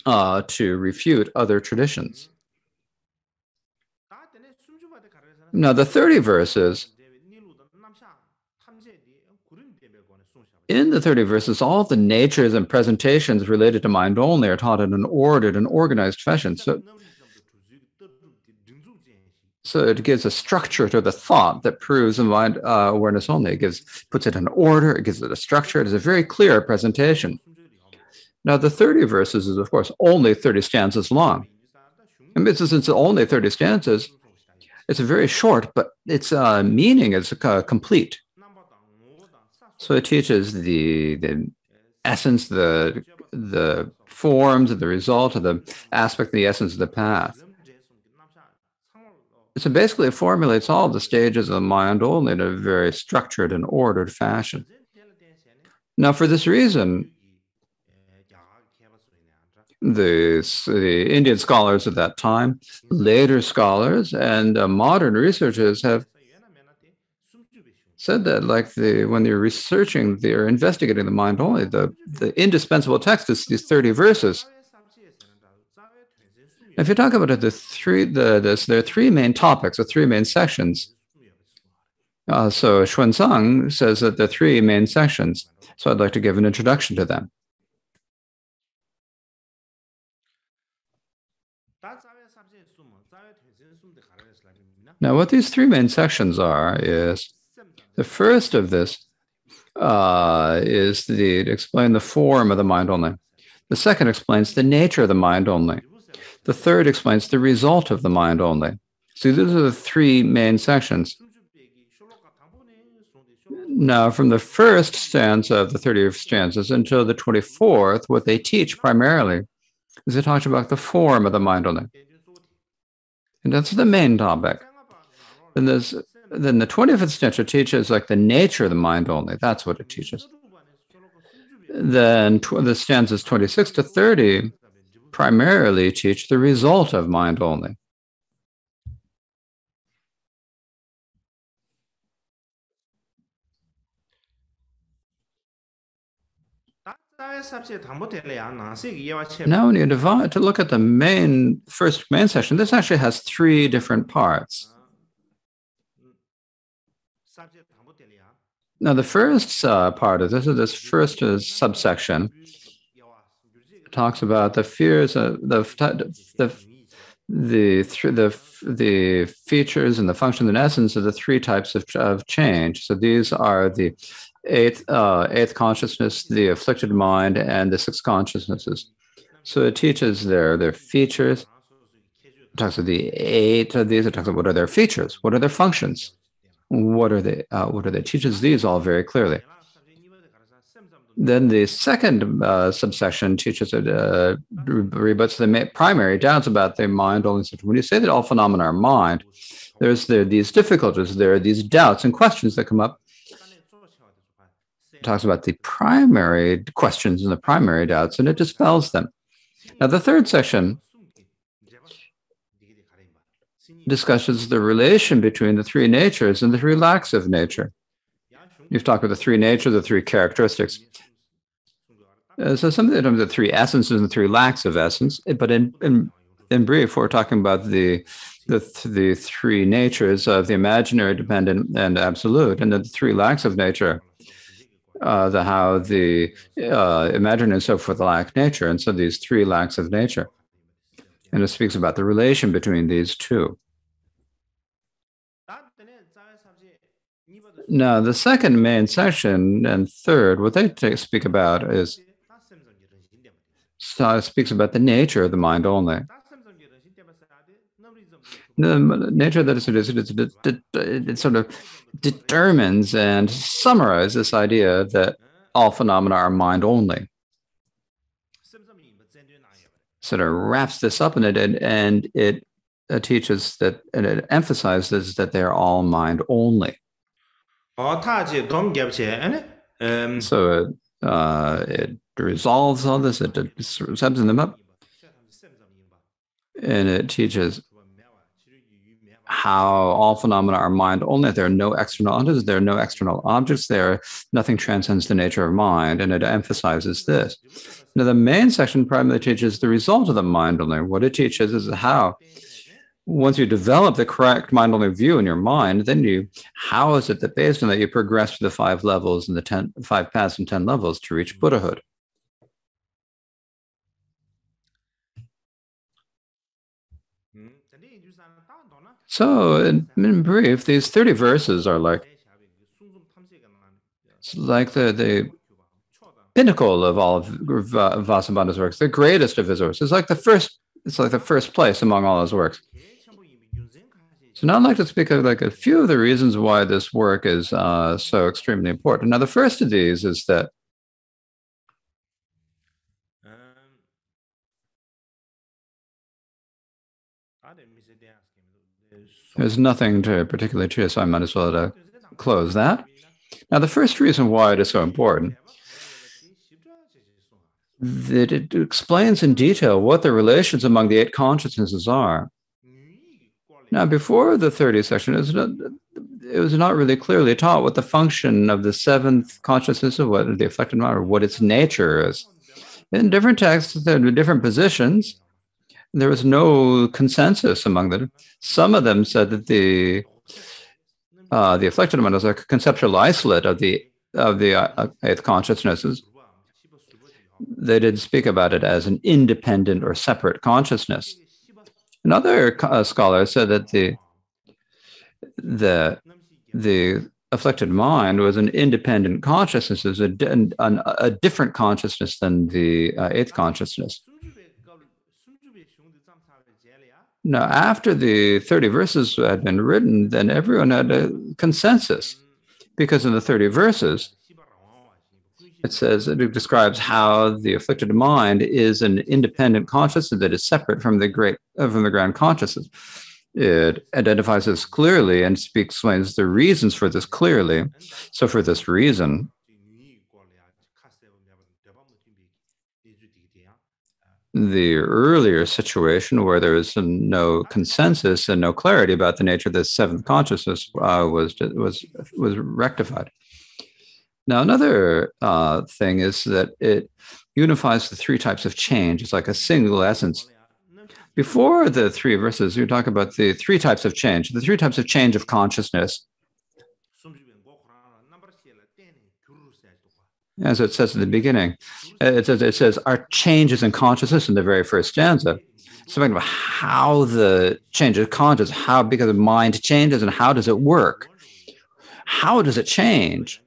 uh, to refute other traditions. Now, the 30 verses, in the 30 verses, all the natures and presentations related to mind only are taught in an ordered and organized fashion. So, so it gives a structure to the thought that proves the mind uh, awareness only. It gives puts it in order. It gives it a structure. It is a very clear presentation. Now, the 30 verses is, of course, only 30 stanzas long. And since it's only 30 stanzas, it's a very short, but its uh, meaning is uh, complete. So it teaches the the essence, the the forms, of the result of the aspect, the essence of the path. So basically, it formulates all the stages of the mind only in a very structured and ordered fashion. Now, for this reason, the, the Indian scholars of that time, later scholars, and uh, modern researchers have said that like the when they're researching they're investigating the mind only the the indispensable text is these 30 verses if you talk about it the three the this there are three main topics or three main sections uh, so Xuanzang says that the three main sections so i'd like to give an introduction to them Now, what these three main sections are is the first of this uh, is the explain the form of the mind only. The second explains the nature of the mind only. The third explains the result of the mind only. So these are the three main sections. Now, from the first stanza of the 30 stanzas until the 24th, what they teach primarily is they talk about the form of the mind only. And that's the main topic. Then there's then the 25th stanza teaches like the nature of the mind only. That's what it teaches. Then tw- the stanzas 26 to 30 primarily teach the result of mind only. Now, when you divide to look at the main first main section, this actually has three different parts. Now, the first uh, part of this is this first uh, subsection talks about the fears of the the the the the features and the functions and essence of the three types of, of change. So these are the eighth uh, eighth consciousness, the afflicted mind, and the six consciousnesses. So it teaches their their features. It talks about the eight of these. It talks about what are their features, what are their functions, what are they? Uh, what are they? Teaches these all very clearly. Then the second uh, subsection teaches it uh, rebuts the primary doubts about the mind only system. When you say that all phenomena are mind, there's there these difficulties, there are these doubts and questions that come up. It talks about the primary questions and the primary doubts, and it dispels them. Now, the third section discusses the relation between the three natures and the three of nature. You've talked about the three natures, the three characteristics. Uh, so some of the three essences and the three lacks of essence, but in, in in brief, we're talking about the the the three natures of the imaginary, dependent, and absolute, and the three lacks of nature. Uh, the how the uh, imaginary and so forth lack nature, and so these three lacks of nature, and it speaks about the relation between these two. Now, the second main section and third, what they speak about is so speaks about the nature of the mind only. The nature of that is it, it, it sort of determines and summarizes this idea that all phenomena are mind only. Sort of wraps this up in it, and, and it uh, teaches that, and it emphasizes that they are all mind only. So uh, it resolves all this, it, sums them up, and it teaches how all phenomena are mind only. There are no external objects, there are no external objects there. Nothing transcends the nature of mind, and it emphasizes this. Now, the main section primarily teaches the result of the mind only. What it teaches is how, once you develop the correct mind only view in your mind, then you, how is it that based on that you progress to the five levels and the ten, five paths and 10 levels to reach Buddhahood? So, in, in brief, these 30 verses are like it's like the, the pinnacle of all of Vasubandhu's works, the greatest of his works. It's like the first it's like the first place among all his works. So now I'd like to speak of like a few of the reasons why this work is uh, so extremely important. Now the first of these is that there's nothing to particularly cheer, so I might as well uh, close that. Now, the first reason why it is so important that it explains in detail what the relations among the eight consciousnesses are. Now, before the 30th section, it was, not, it was not really clearly taught what the function of the seventh consciousness of what the afflicted mind, or what its nature is. In different texts, there are different positions. There was no consensus among them. Some of them said that the uh, the afflicted mind was a conceptual isolate of the of the uh, eighth consciousnesses. They didn't speak about it as an independent or separate consciousness. Another uh, scholar said that the the the afflicted mind was an independent consciousness, is a, a different consciousness than the uh, eighth consciousness. Now, after the 30 verses had been written, then everyone had a consensus because in the 30 verses, it says it describes how the afflicted mind is an independent consciousness that is separate from the great uh, from the grand consciousness. It identifies this clearly and speaks explains the reasons for this clearly. So for this reason, the earlier situation where there was no consensus and no clarity about the nature of the seventh consciousness uh, was was was rectified. Now, another uh, thing is that it unifies the three types of change. It's like a single essence. Before the three verses, we talk about the three types of change, the three types of change of consciousness. As it says in the beginning, it says it says our changes in consciousness in the very first stanza. Something about how the change of consciousness, how because the mind changes and how does it work? How does it change?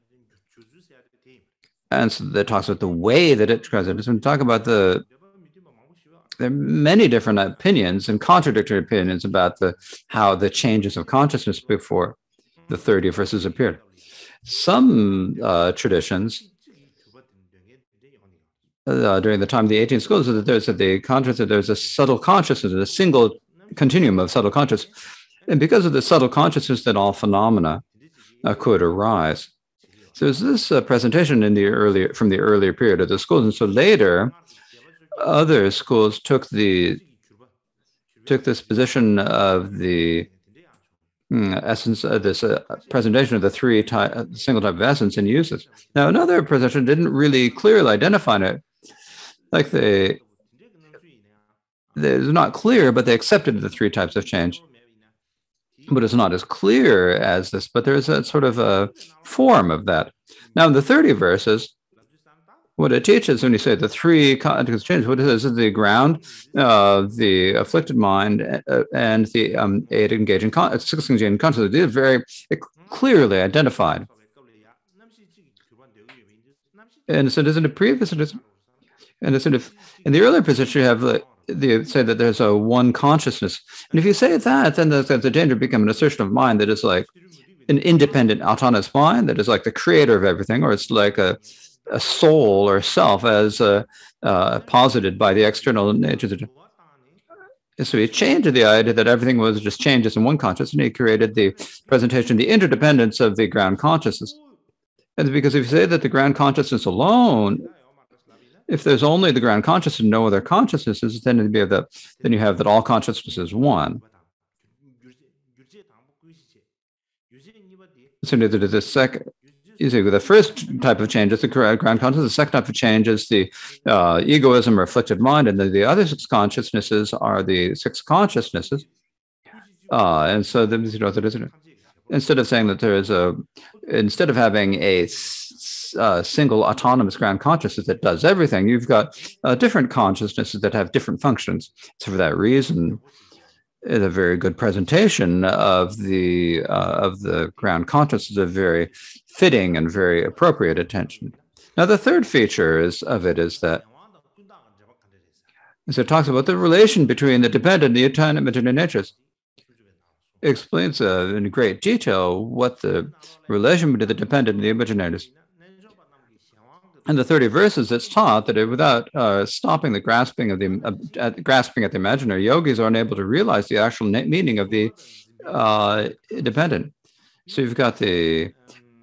And so that talks about the way that it going to talk about the there are many different opinions and contradictory opinions about the how the changes of consciousness before the 30 verses appeared. Some uh, traditions uh, during the time of the 18 schools that there's a, the consciousness there's a subtle consciousness, a single continuum of subtle consciousness, and because of the subtle consciousness, that all phenomena uh, could arise. So there's this uh, presentation in the earlier from the earlier period of the schools, and so later, other schools took the took this position of the mm, essence of this uh, presentation of the three type, uh, single type of essence and uses. Now, another presentation didn't really clearly identify it, like they, it's not clear, but they accepted the three types of change. But it's not as clear as this, but there's a sort of a form of that. Now, in the 30 verses, what it teaches when you say the three context changes, what it is is the ground, uh, the afflicted mind, uh, and the um, eight engaging con- six engaging consciousness. These are very clearly identified. And so, does in the previous, and it's sort of in the earlier position, you have the, the say that there's a one consciousness, and if you say that, then there's, there's a danger of becoming an assertion of mind that is like an independent, autonomous mind that is like the creator of everything, or it's like a a soul or self as uh, uh, posited by the external nature. So he changed the idea that everything was just changes in one consciousness, and he created the presentation, the interdependence of the ground consciousness. And because if you say that the ground consciousness alone, if there's only the ground consciousness and no other consciousnesses, then it'd be then you have that all consciousness is one. So the second you see, the first type of change is the ground consciousness. The second type of change is the uh, egoism or afflicted mind, and the, the other six consciousnesses are the six consciousnesses. Uh, and so, the, you know, instead of saying that there is a, instead of having a uh, single autonomous ground consciousness that does everything, you've got uh, different consciousnesses that have different functions. So for that reason, a very good presentation of the uh, of the ground consciousness, is a very fitting and very appropriate attention. Now, the third feature is of it is that so it talks about the relation between the dependent and the natures. It explains uh, in great detail what the relation between the dependent and the imaginative in the 30 verses, it's taught that without uh, stopping the grasping of the uh, grasping at the imaginary, yogis are unable to realize the actual meaning of the uh, dependent. So you've got the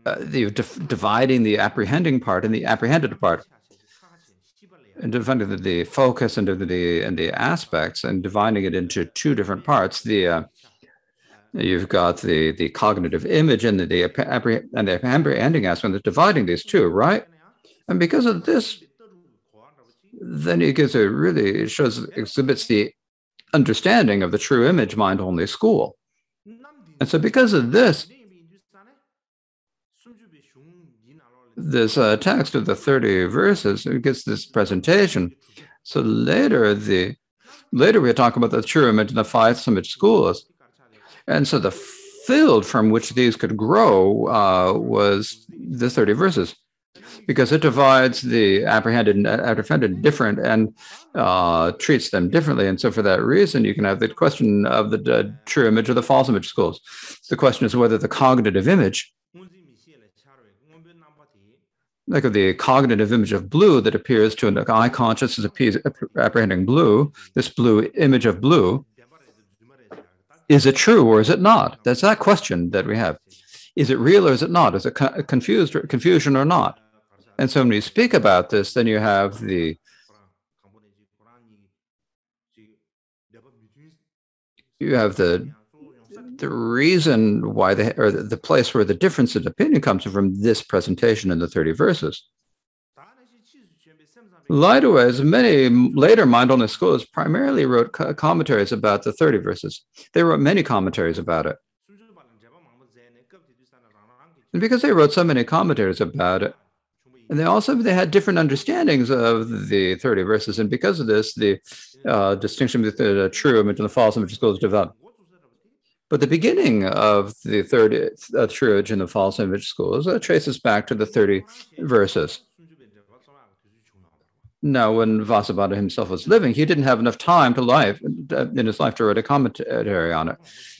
uh, the dividing the apprehending part and the apprehended part, and dividing the, the focus into the and the aspects, and dividing it into two different parts. The uh, you've got the the cognitive image and the, the and the apprehending aspect. Dividing these two, right? And because of this, then it gives a really it shows exhibits the understanding of the true image mind only school. And so because of this, this uh, text of the 30 verses it gets this presentation. So later the later we talk about the true image and the false image schools. And so the field from which these could grow uh, was the 30 verses because it divides the apprehended and apprehended different and uh, treats them differently. And so, for that reason, you can have the question of the uh, true image or the false image schools. The question is whether the cognitive image, like the cognitive image of blue that appears to an eye conscious as apprehending blue, this blue image of blue, is it true or is it not? That's that question that we have. Is it real or is it not? Is it confused or confusion or not? And so when you speak about this, then you have the you have the the reason why the or the place where the difference in opinion comes from this presentation in the 30 verses. Likewise, many later mindfulness schools primarily wrote commentaries about the 30 verses. They wrote many commentaries about it. And because they wrote so many commentaries about it, and they also they had different understandings of the 30 verses. And because of this, the uh, distinction between the true image and the false image goes developed. But the beginning of the third uh, true image and the false image schools uh, traces back to the 30 verses. Now, when Vasubandhu himself was living, he didn't have enough time to life uh, in his life to write a commentary on it.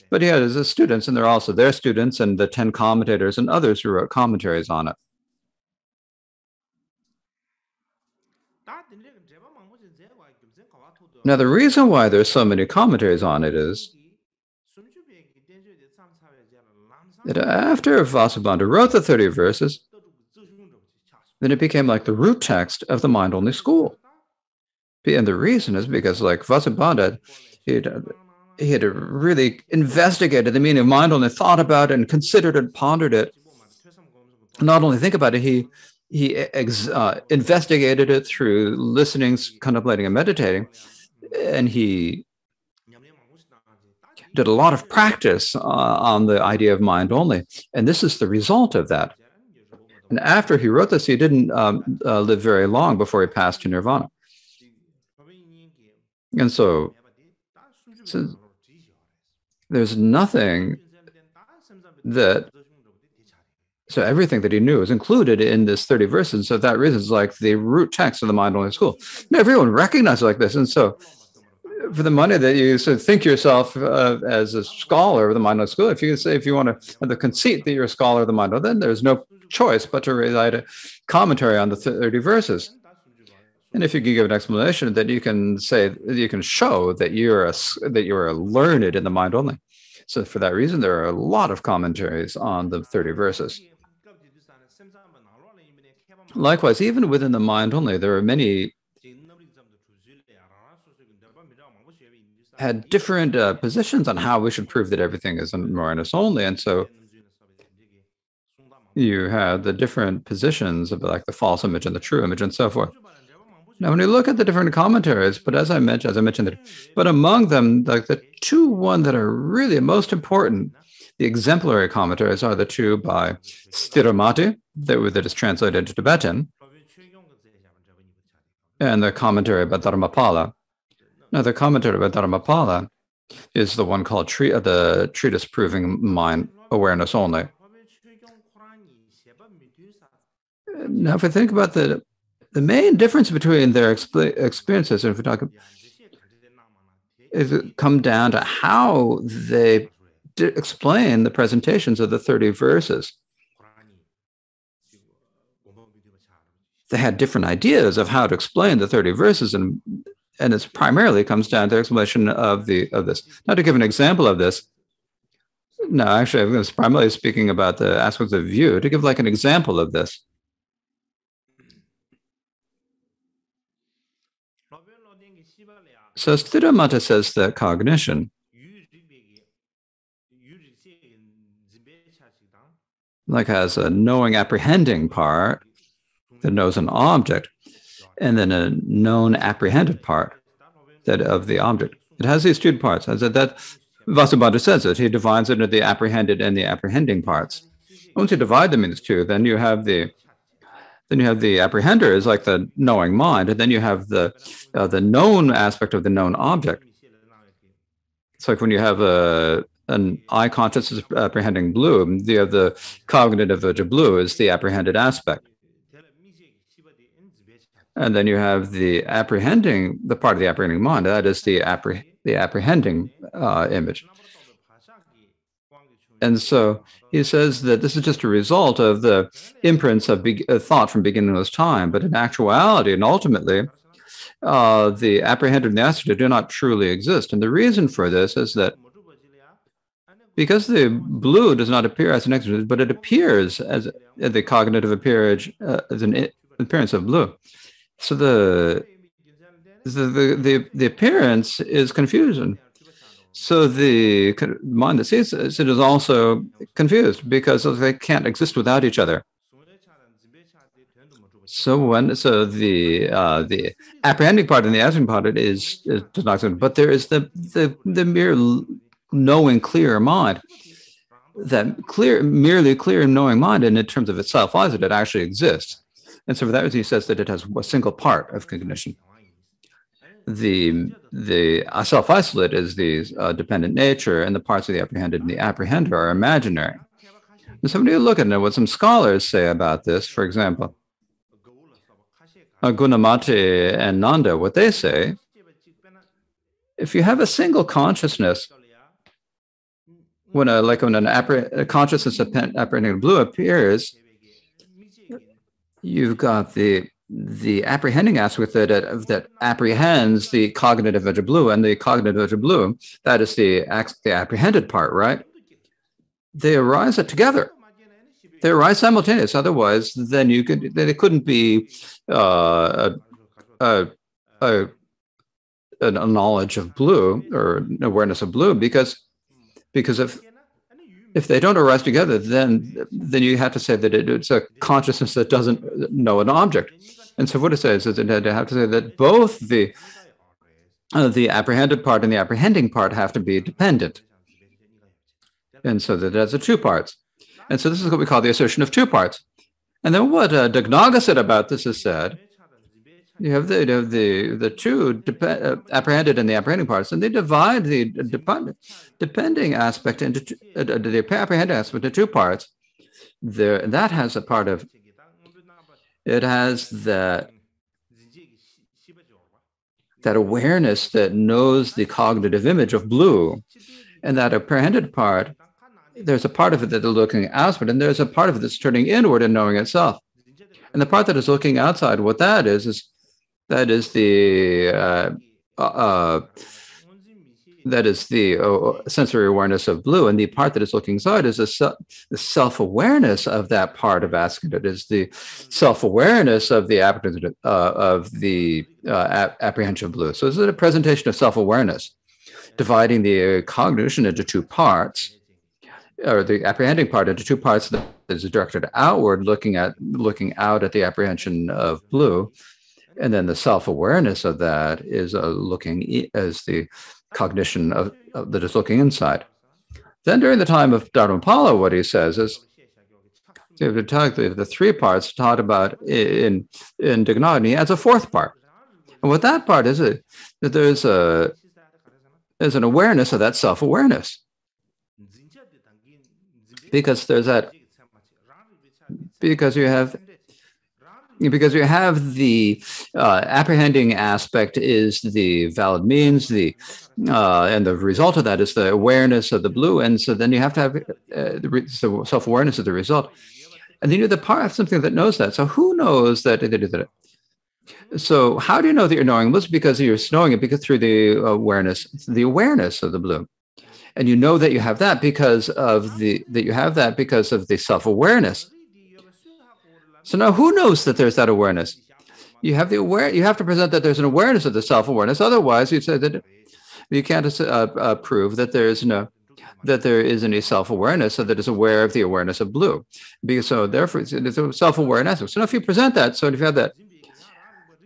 But he had his students, and they're also their students, and the 10 commentators and others who wrote commentaries on it. Now, the reason why there's so many commentaries on it is that after Vasubandhu wrote the 30 verses, then it became like the root text of the mind only school. And the reason is because, like Vasubandhu, he he had really investigated the meaning of mind only, thought about it, and considered and pondered it. Not only think about it, he he ex, uh, investigated it through listening, contemplating, and meditating. And he did a lot of practice uh, on the idea of mind only. And this is the result of that. And after he wrote this, he didn't um, uh, live very long before he passed to nirvana. And so, so there's nothing that so everything that he knew is included in this 30 verses. So that reason is like the root text of the mind only school. And everyone recognizes like this. And so for the money that you sort of think yourself uh, as a scholar of the mind only school, if you say if you want to have the conceit that you're a scholar of the mind, then there's no choice but to write a commentary on the 30 verses. And if you can give an explanation, then you can say you can show that you're a that you're a learned in the mind only. So for that reason, there are a lot of commentaries on the 30 verses. Likewise, even within the mind only, there are many had different uh, positions on how we should prove that everything is awareness only. And so you have the different positions of like the false image and the true image and so forth. Now, when you look at the different commentaries, but as I mentioned, as I mentioned, but among them, like the two one that are really most important, the exemplary commentaries are the two by Sthiramati, that, is translated into Tibetan, and the commentary by Dharmapala. Now, the commentary by Dharmapala is the one called tre- the treatise proving mind awareness only. Now, if we think about the the main difference between their experiences, and if we talk, is it come down to how they explain the presentations of the 30 verses. They had different ideas of how to explain the 30 verses, and and it primarily comes down to explanation of the of this. Now, to give an example of this, no, actually, I was primarily speaking about the aspects of view. To give like an example of this, So Sthiramati says that cognition, like has a knowing apprehending part that knows an object, and then a known apprehended part that of the object. It has these two parts. As that, that Vasubandhu says it. He divides it into the apprehended and the apprehending parts. Once you divide them into two, then you have the then you have the apprehender is like the knowing mind, and then you have the uh, the known aspect of the known object. It's like when you have a an eye consciousness apprehending blue, The, the cognitive of blue is the apprehended aspect. And then you have the apprehending, the part of the apprehending mind, that is the, the apprehending uh, image. And so he says that this is just a result of the imprints of be- thought from beginningless time. But in actuality and ultimately, uh, the apprehended and the asserted do not truly exist. And the reason for this is that because the blue does not appear as an existence, but it appears as the cognitive appearance, uh, as an appearance of blue. So the the, the, the, the appearance is confusion. So the mind that sees it is also confused because they can't exist without each other. So when so the uh, the apprehending part and the asking part it is, is does not but there is the the the mere knowing clear mind that clear merely clear and knowing mind and in terms of itself why is it it actually exists and so for that reason he says that it has a single part of cognition the the self isolate is the uh, dependent nature, and the parts of the apprehended and the apprehender are imaginary. And somebody look at it, what some scholars say about this, for example, uh, Gunamati and Nanda, what they say, if you have a single consciousness, when a like when an appreh- a consciousness apprehending blue appears, you've got the the apprehending aspect that, that apprehends the cognitive edge of blue and the cognitive edge of blue, that is the, the apprehended part, right? They arise together. They arise simultaneous. Otherwise, then you could then it couldn't be uh, a, a, a, a knowledge of blue or an awareness of blue because because if if they don't arise together, then then you have to say that it, it's a consciousness that doesn't know an object. And so what it says is that they have to say that both the uh, the apprehended part and the apprehending part have to be dependent. And so that has the two parts. And so this is what we call the assertion of two parts. And then what uh, Dignaga said about this is said, you have the the the, the two dep- uh, apprehended and the apprehending parts, and they divide the depend- depending aspect into two, uh, the apprehending aspect into two parts. There, that has a part of it has that that awareness that knows the cognitive image of blue, and that apprehended part. There's a part of it that is looking outward, and there's a part of it that's turning inward and knowing itself. And the part that is looking outside, what that is, is that is the uh, uh, that is the uh, sensory awareness of blue, and the part that is looking inside is the self-awareness of that part of asking. It is the self-awareness of the uh, of the uh, apprehension of blue. So this is a presentation of self-awareness, dividing the cognition into two parts, or the apprehending part into two parts that is directed outward, looking at looking out at the apprehension of blue, and then the self-awareness of that is uh, looking as the cognition of, of, that is looking inside. Then during the time of Dharmapala, what he says is the, three parts taught about in in Dignagni as a fourth part. And what that part is, that there's a there's an awareness of that self-awareness. Because there's that because you have because you have the uh, apprehending aspect is the valid means the uh, and the result of that is the awareness of the blue and so then you have to have uh, the so self-awareness of the result. And then you're the part of something that knows that. So who knows that that so how do you know that you're knowing? This because you're knowing it because through the awareness the awareness of the blue. And you know that you have that because of the that you have that because of the self-awareness so now who knows that there's that awareness? You have the aware. You have to present that there's an awareness of the self-awareness. Otherwise, you say that you can't uh, uh, prove that there is no that there is any self-awareness so that is aware of the awareness of blue. Because so therefore it's a self-awareness. So now if you present that, so if you have that,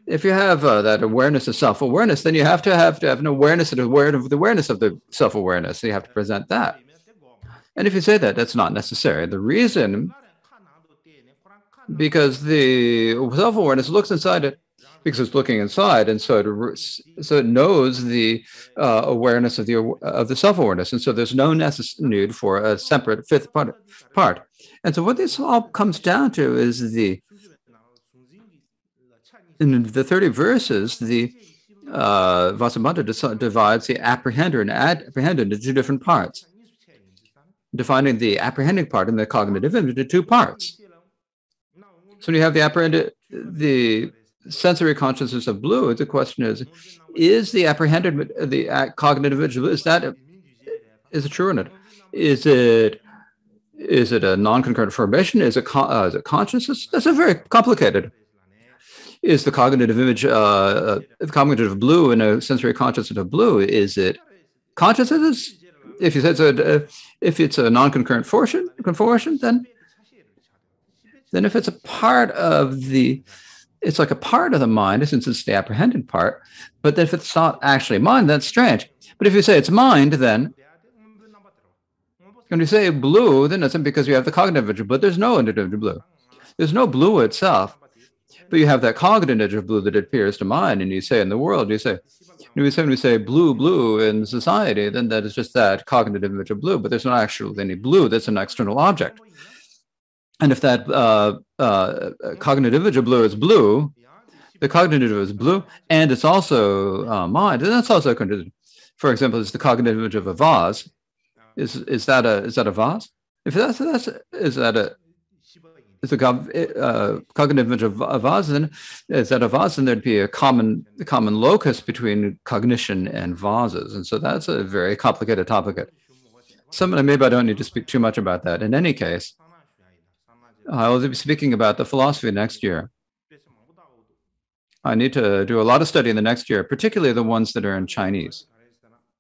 if you have uh, that awareness of self-awareness, then you have to have to have an awareness awareness of the awareness of the self-awareness. So you have to present that. And if you say that, that's not necessary. The reason because the self-awareness looks inside it because it's looking inside and so it so it knows the uh, awareness of the of the self-awareness and so there's no necess- need for a separate fifth part, part and so what this all comes down to is the in the 30 verses the uh, Vasubandhu divides the apprehender and apprehender into two different parts, defining the apprehending part and the cognitive into two parts. So when you have the apprehended, the sensory consciousness of blue, the question is, is the apprehended, the cognitive visual, is that, is it true or not? Is it, is it a non-concurrent formation? Is it, uh, is it consciousness? That's a very complicated. Is the cognitive image, uh, uh, the cognitive blue in a sensory consciousness of blue, is it consciousness? If you said so, uh, if it's a non-concurrent conformation, then then if it's a part of the it's like a part of the mind since it's the apprehended part but if it's not actually mind that's strange. But if you say it's mind then when you say blue then it's because you have the cognitive image but there's no individual blue. There's no blue itself but you have that cognitive image of blue that appears to mind and you say in the world you say when we say, when we say blue blue in society then that is just that cognitive image of blue but there's not actually any blue that's an external object and if that uh, uh, cognitive image of blue is blue, the cognitive is blue, and it's also uh, mind, and that's also considered. For example, is the cognitive image of a vase. Is is that a is that a vase? If that's that's is that a is a uh, cognitive image of a vase, then is that a vase? And there'd be a common common locus between cognition and vases, and so that's a very complicated topic. Some maybe I don't need to speak too much about that. In any case, I will be speaking about the philosophy next year. I need to do a lot of study in the next year, particularly the ones that are in Chinese.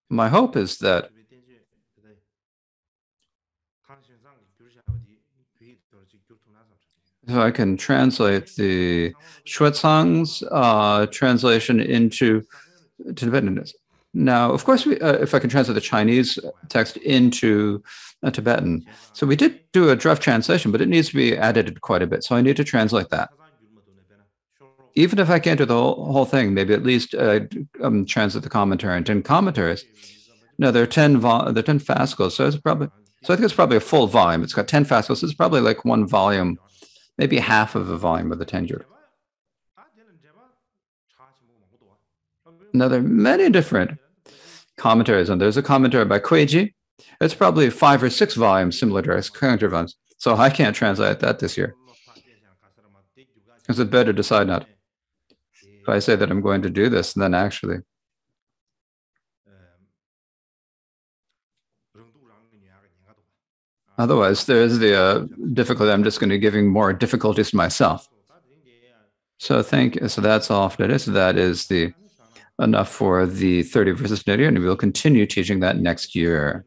My hope is that so I can translate the Xuanzang's uh, translation into Tibetan. Now, of course, we, uh, if I can translate the Chinese text into uh, Tibetan. So we did do a draft translation, but it needs to be edited quite a bit. So I need to translate that. Even if I can't do the whole, whole thing, maybe at least uh, um, translate the commentary and 10 commentaries. No, there are 10, vol- there are 10 fascicles. So it's probably, so I think it's probably a full volume. It's got 10 fascicles. So it's probably like one volume, maybe half of a volume of the Tengyur. Now, there are many different commentaries, and there's a commentary by Kuiji. It's probably five or six volumes similar to our current ones. So I can't translate that this year. Is it better to decide not? If I say that I'm going to do this, then actually, otherwise there's the uh, difficulty. I'm just going to be giving more difficulties to myself. So thank so that's all today. So that is the enough for the 30 verses study, and we'll continue teaching that next year.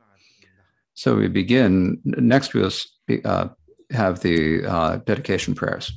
So we begin next. We'll uh, have the uh, dedication prayers.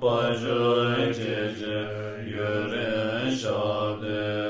pa zhe zhe zhe, yue ren sha de.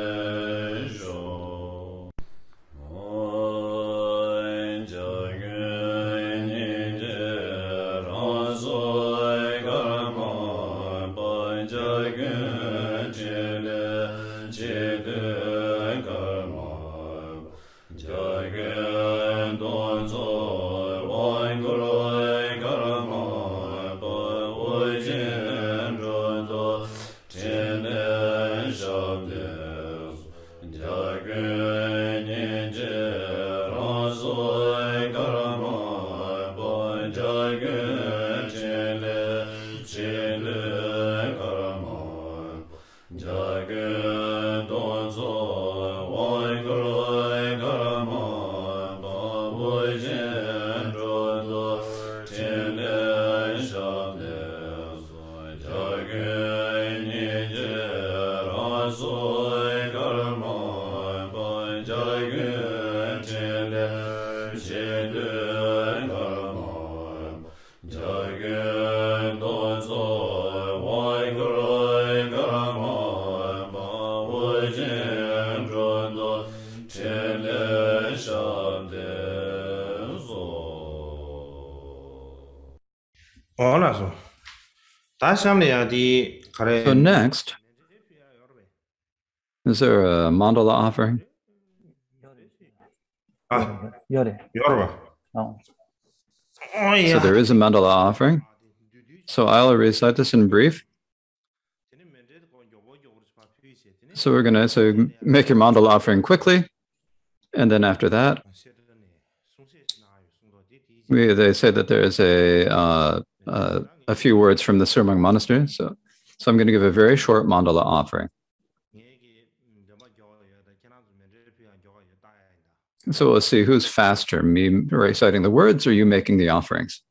So next, is there a mandala offering? Ah, Yore. Oh. Oh, So there is a mandala offering. So I'll recite this in brief. So we're gonna so make your mandala offering quickly, and then after that, we they say that there is a uh, uh, a few words from the Surmang Monastery. So so I'm going to give a very short mandala offering. So we'll see who's faster, me reciting the words or you making the offerings.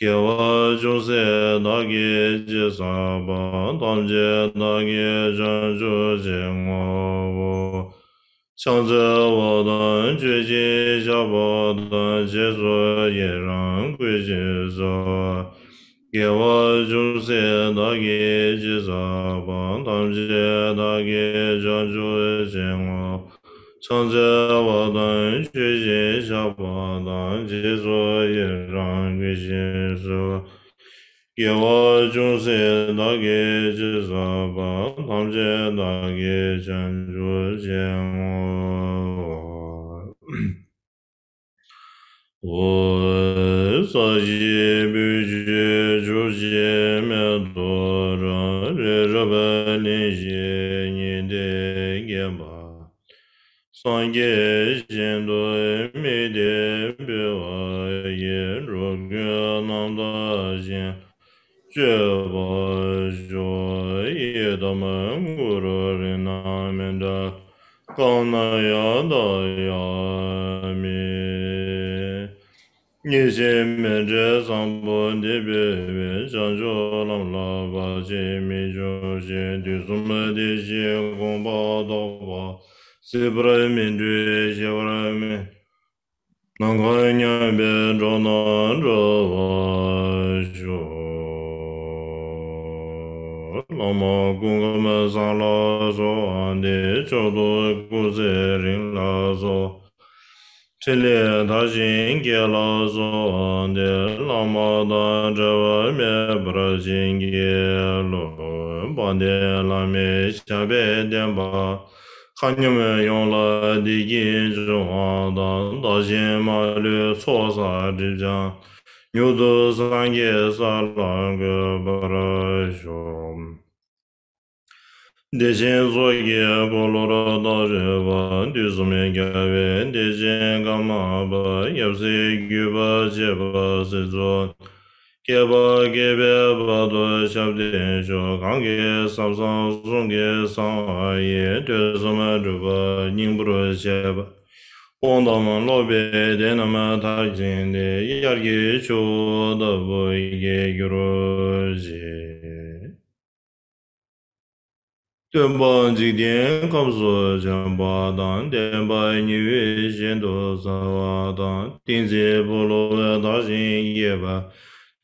Kyewa chungse nage je saban, tamje nage janju je ngabo. Changze wadan je je jabadan je so ye rang kwe je so. Kyewa chungse nage je saban, tamje nage janju je ngabo. chang je wa dan xue jie xia ba dan ji zuo ye ran gui xie su ge wa ju se da ge ji za ba dam je da ge zhan ju je wa 我所依不居诸界灭多让日日本灵些你的眼巴， sāngyē jindō mīdē bīwā yē rōgyō nāndā jīn jē bā yō yē dāmā ngūrō rī nā mīndā kāna yā dā yā mī ngī jī mīndē sāmbō dī bīwē jāngyō lāṃ lā bā jī mī jō jī dī sūmē dī jī gōng bā dā bā sibrayamindru shivarayami nangayanyambe jonan javajo lama gungame zangla zo ande chodo kuze rinla zo chile dajin gela zo ande lama dan java me brajin gelo bande lame shabe denba kanyame yongla digin zhungwa dan dajin ma lu so sa dhijang nyudu sangye sa langa bara shom. Dejin zoge bolora dajeba duzume gawe dejin gama ba yapsi gyuba jeba Kyeba kyebe bado shabde sho kange samsang sunge sangye te sama dhruva nyingbro sheba. Ondama lobe denama takjinde yargi cho dabo ige gyuro je. Tenpa jikden kapso jamba dan, tenpa nyue shendo sawa dan, tinze bolo dajin yeba.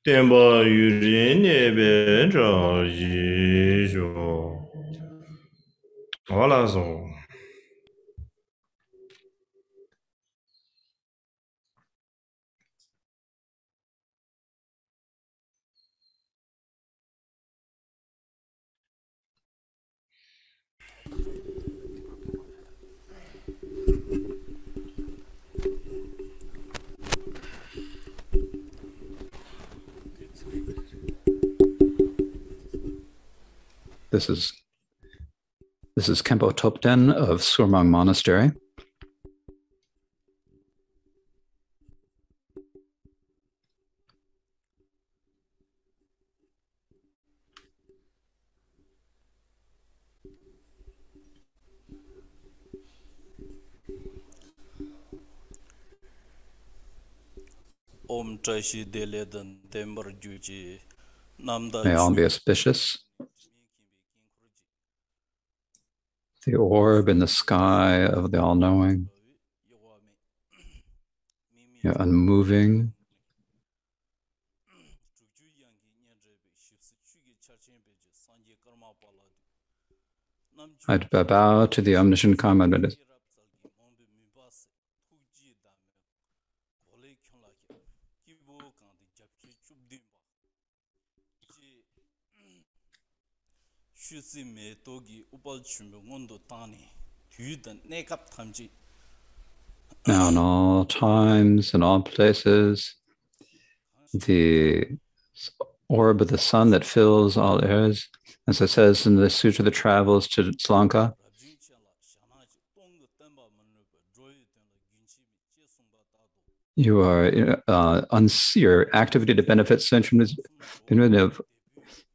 tenpa yurin nebe zhaji shu. Wala song. This is this is Kempo Topten of Surmang Monastery. Om Trashi Deledan Dembar Juji Namda May all be auspicious. The orb in the sky of the all knowing, you're unmoving, I bow to the omniscient karma shusi me togi upal chumbe ngondo tani nekap tamji now in all times and all places, the orb of the sun that fills all airs, as it says in the Sutra that travels to Sri Lanka, you are uh, uns- your activity to benefit sentient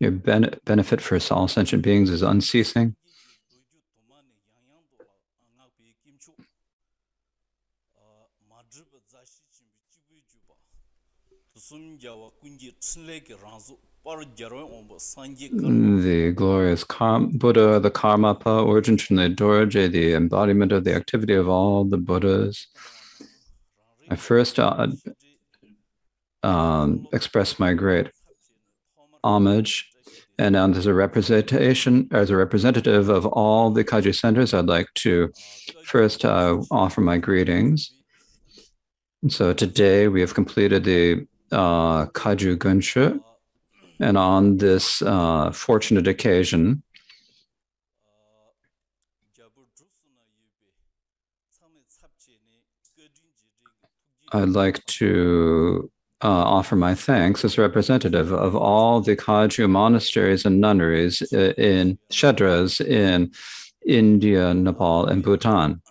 your ben- benefit for all sentient beings is unceasing. The glorious Buddha, the Karmapa, origin from the Dorje, the embodiment of the activity of all the Buddhas. I first uh, um, express my great homage. And as a representation, as a representative of all the Kagyu centers, I'd like to first uh, offer my greetings. And so today we have completed the uh, Kagyu Gunchoe, and on this uh, fortunate occasion, I'd like to uh, offer my thanks as representative of all the Kagyu monasteries and nunneries in Shedras in India, Nepal, and Bhutan.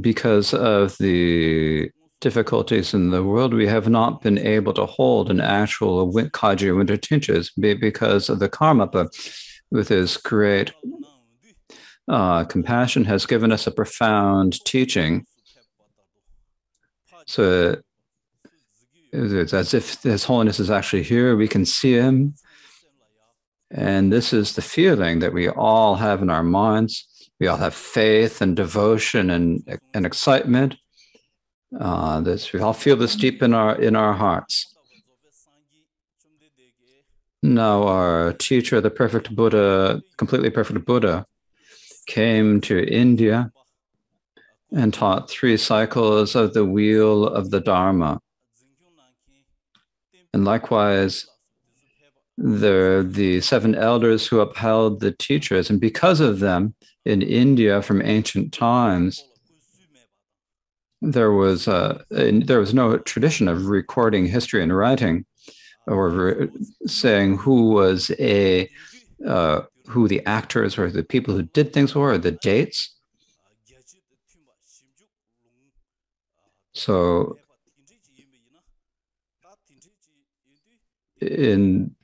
Because of the difficulties in the world, we have not been able to hold an actual Kagyu winter teachers be- because of the Karmapa, with his great uh, compassion, has given us a profound teaching. So it's as if His Holiness is actually here. We can see him. And this is the feeling that we all have in our minds. We all have faith and devotion and, and excitement. Uh, this we all feel this deep in our in our hearts. Now, our teacher, the perfect Buddha, completely perfect Buddha, came to India and taught three cycles of the wheel of the Dharma. And likewise, the, the seven elders who upheld the teachers, and because of them, in India from ancient times, there was uh, there was no tradition of recording history and writing, or re- saying who was a uh, who the actors or the people who did things were, or the dates. So in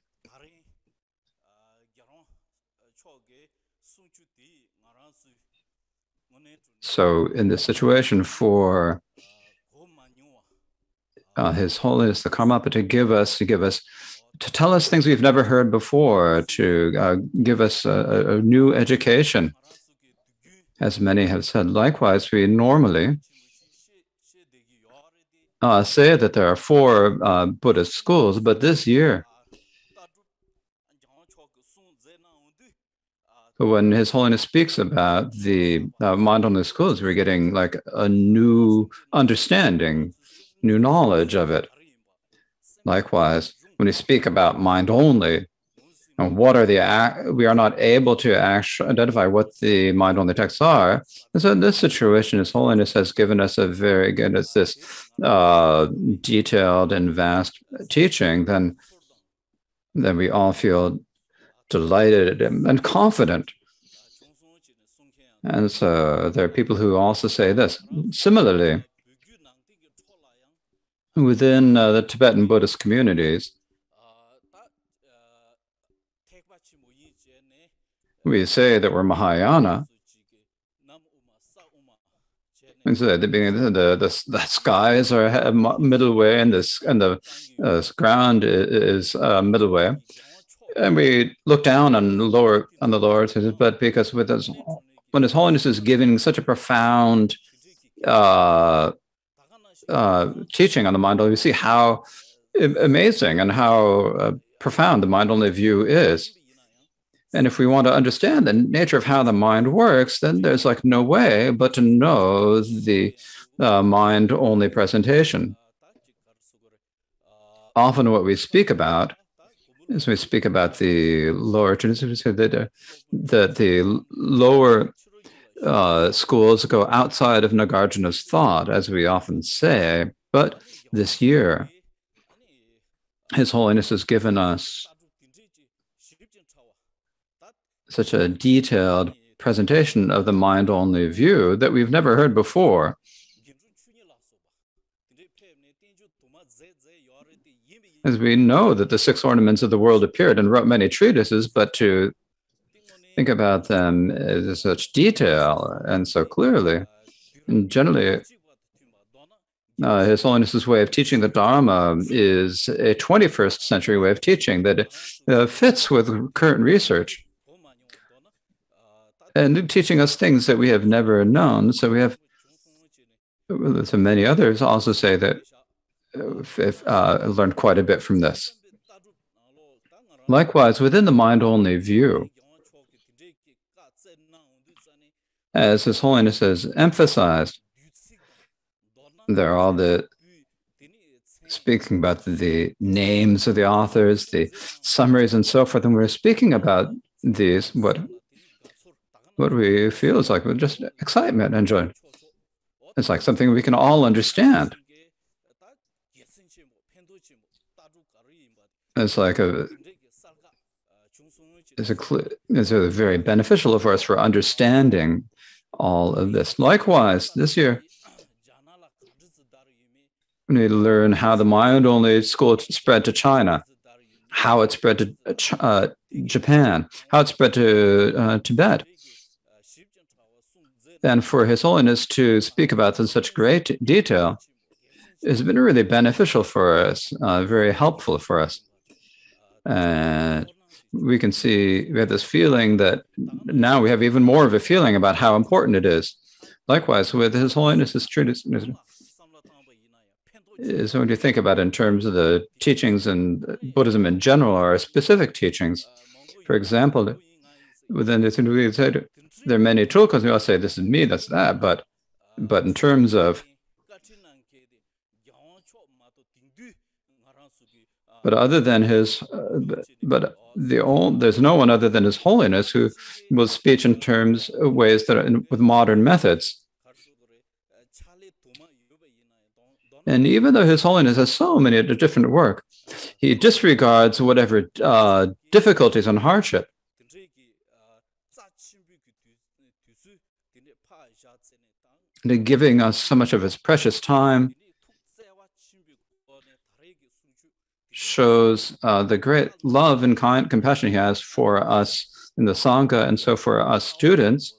so in this situation for uh, His Holiness the Karmapa to give us to give us to tell us things we've never heard before, to uh, give us a, a new education, as many have said. Likewise, we normally uh, say that there are four uh, Buddhist schools, but this year, when His Holiness speaks about the uh, mindfulness schools, we're getting like a new understanding, new knowledge of it. Likewise, when we speak about mind only, and what are the we are not able to actually identify what the mind only texts are. And so in this situation, His Holiness has given us a very good as this uh, detailed and vast teaching. Then, then we all feel delighted and confident. And so there are people who also say this. Similarly, within uh, the Tibetan Buddhist communities, we say that we're Mahayana. And so the the, the, the skies are middle way, and this and the uh, ground is, uh, middle way. And we look down on the lower on the lower, but because with us, when His Holiness is giving such a profound uh, uh, teaching on the mind only, we see how amazing and how uh, profound the mind only view is. And if we want to understand the nature of how the mind works, then there's like no way but to know the uh, mind only presentation. Often, what we speak about is we speak about the lower that that the lower uh, schools go outside of Nagarjuna's thought, as we often say. But this year, His Holiness has given us such a detailed presentation of the mind only view that we've never heard before. As we know that the six ornaments of the world appeared and wrote many treatises, but to think about them in such detail and so clearly, and generally, uh, His Holiness's way of teaching the Dharma is a 21st century way of teaching that uh, fits with current research. And teaching us things that we have never known. So we have so many others also say that if, uh, learned quite a bit from this. Likewise, within the mind only view, as His Holiness has emphasized, there are all the speaking about the names of the authors, the summaries, and so forth. And we're speaking about these, what what we feel is like just excitement and joy. It's like something we can all understand. It's like a it's a it's a very beneficial for us for understanding all of this. Likewise, this year we need to learn how the mind-only school spread to China, how it spread to uh, Japan, how it spread to uh, Tibet and for His Holiness to speak about this in such great detail has been really beneficial for us, uh, very helpful for us. And we can see we have this feeling that now we have even more of a feeling about how important it is. Likewise, with His Holiness's treatise, so when you think about it in terms of the teachings in Buddhism in general or specific teachings, for example, within the there are many tulkus who all say this is me, that's that, but but in terms of but other than his uh, but the old, there's no one other than his holiness who will speak in terms of ways that are in, with modern methods. And even though his holiness has so many different work he disregards whatever uh, difficulties and hardship giving us so much of his precious time shows uh, the great love and kind compassion he has for us in the Sangha. And so for us students,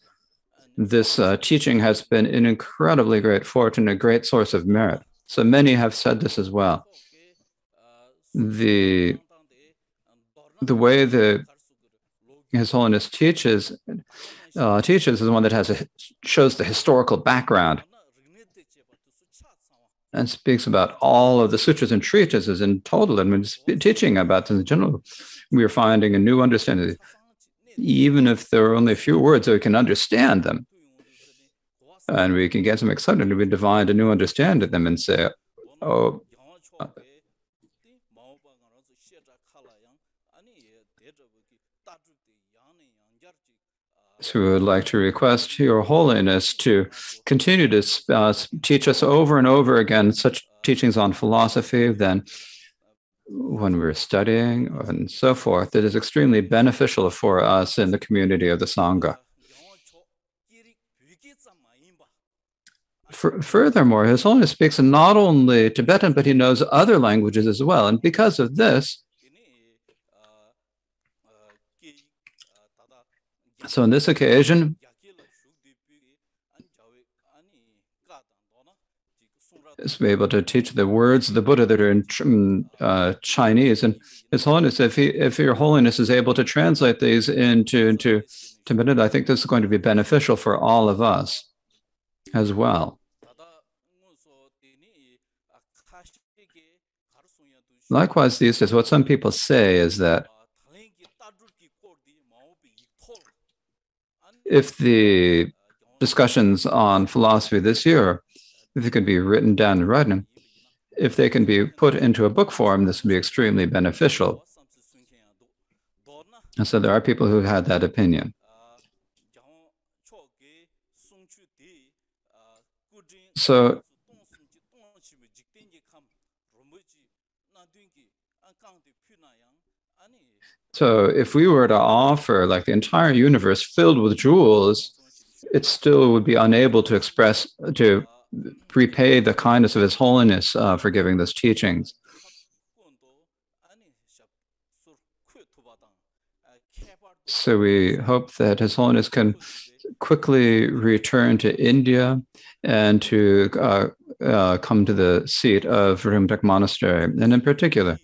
this uh, teaching has been an incredibly great fortune, a great source of merit. So many have said this as well. The, the way that His Holiness teaches uh, teaches is one that has a, shows the historical background and speaks about all of the sutras and treatises in total. And teaching about them in general, we are finding a new understanding, even if there are only a few words, so we can understand them. And we can get some excitement, we divine a new understanding of them and say, oh, So we would like to request Your Holiness to continue to uh, teach us over and over again such teachings on philosophy, then when we're studying and so forth, it is extremely beneficial for us in the community of the Sangha. Furthermore, His Holiness speaks not only Tibetan, but he knows other languages as well. And because of this, So on this occasion, is be able to teach the words of the Buddha that are in mm, uh, Chinese. And His Holiness, if he, if Your Holiness is able to translate these into into Tibetan, I think this is going to be beneficial for all of us as well. Likewise, these days, what some people say is that if the discussions on philosophy this year, if it can be written down in writing, if they can be put into a book form, this would be extremely beneficial. And so there are people who had that opinion. So So if we were to offer like the entire universe filled with jewels, it still would be unable to express, to repay the kindness of His Holiness uh, for giving those teachings. So we hope that His Holiness can quickly return to India and to uh, uh, come to the seat of Rumtek Monastery, and in particular,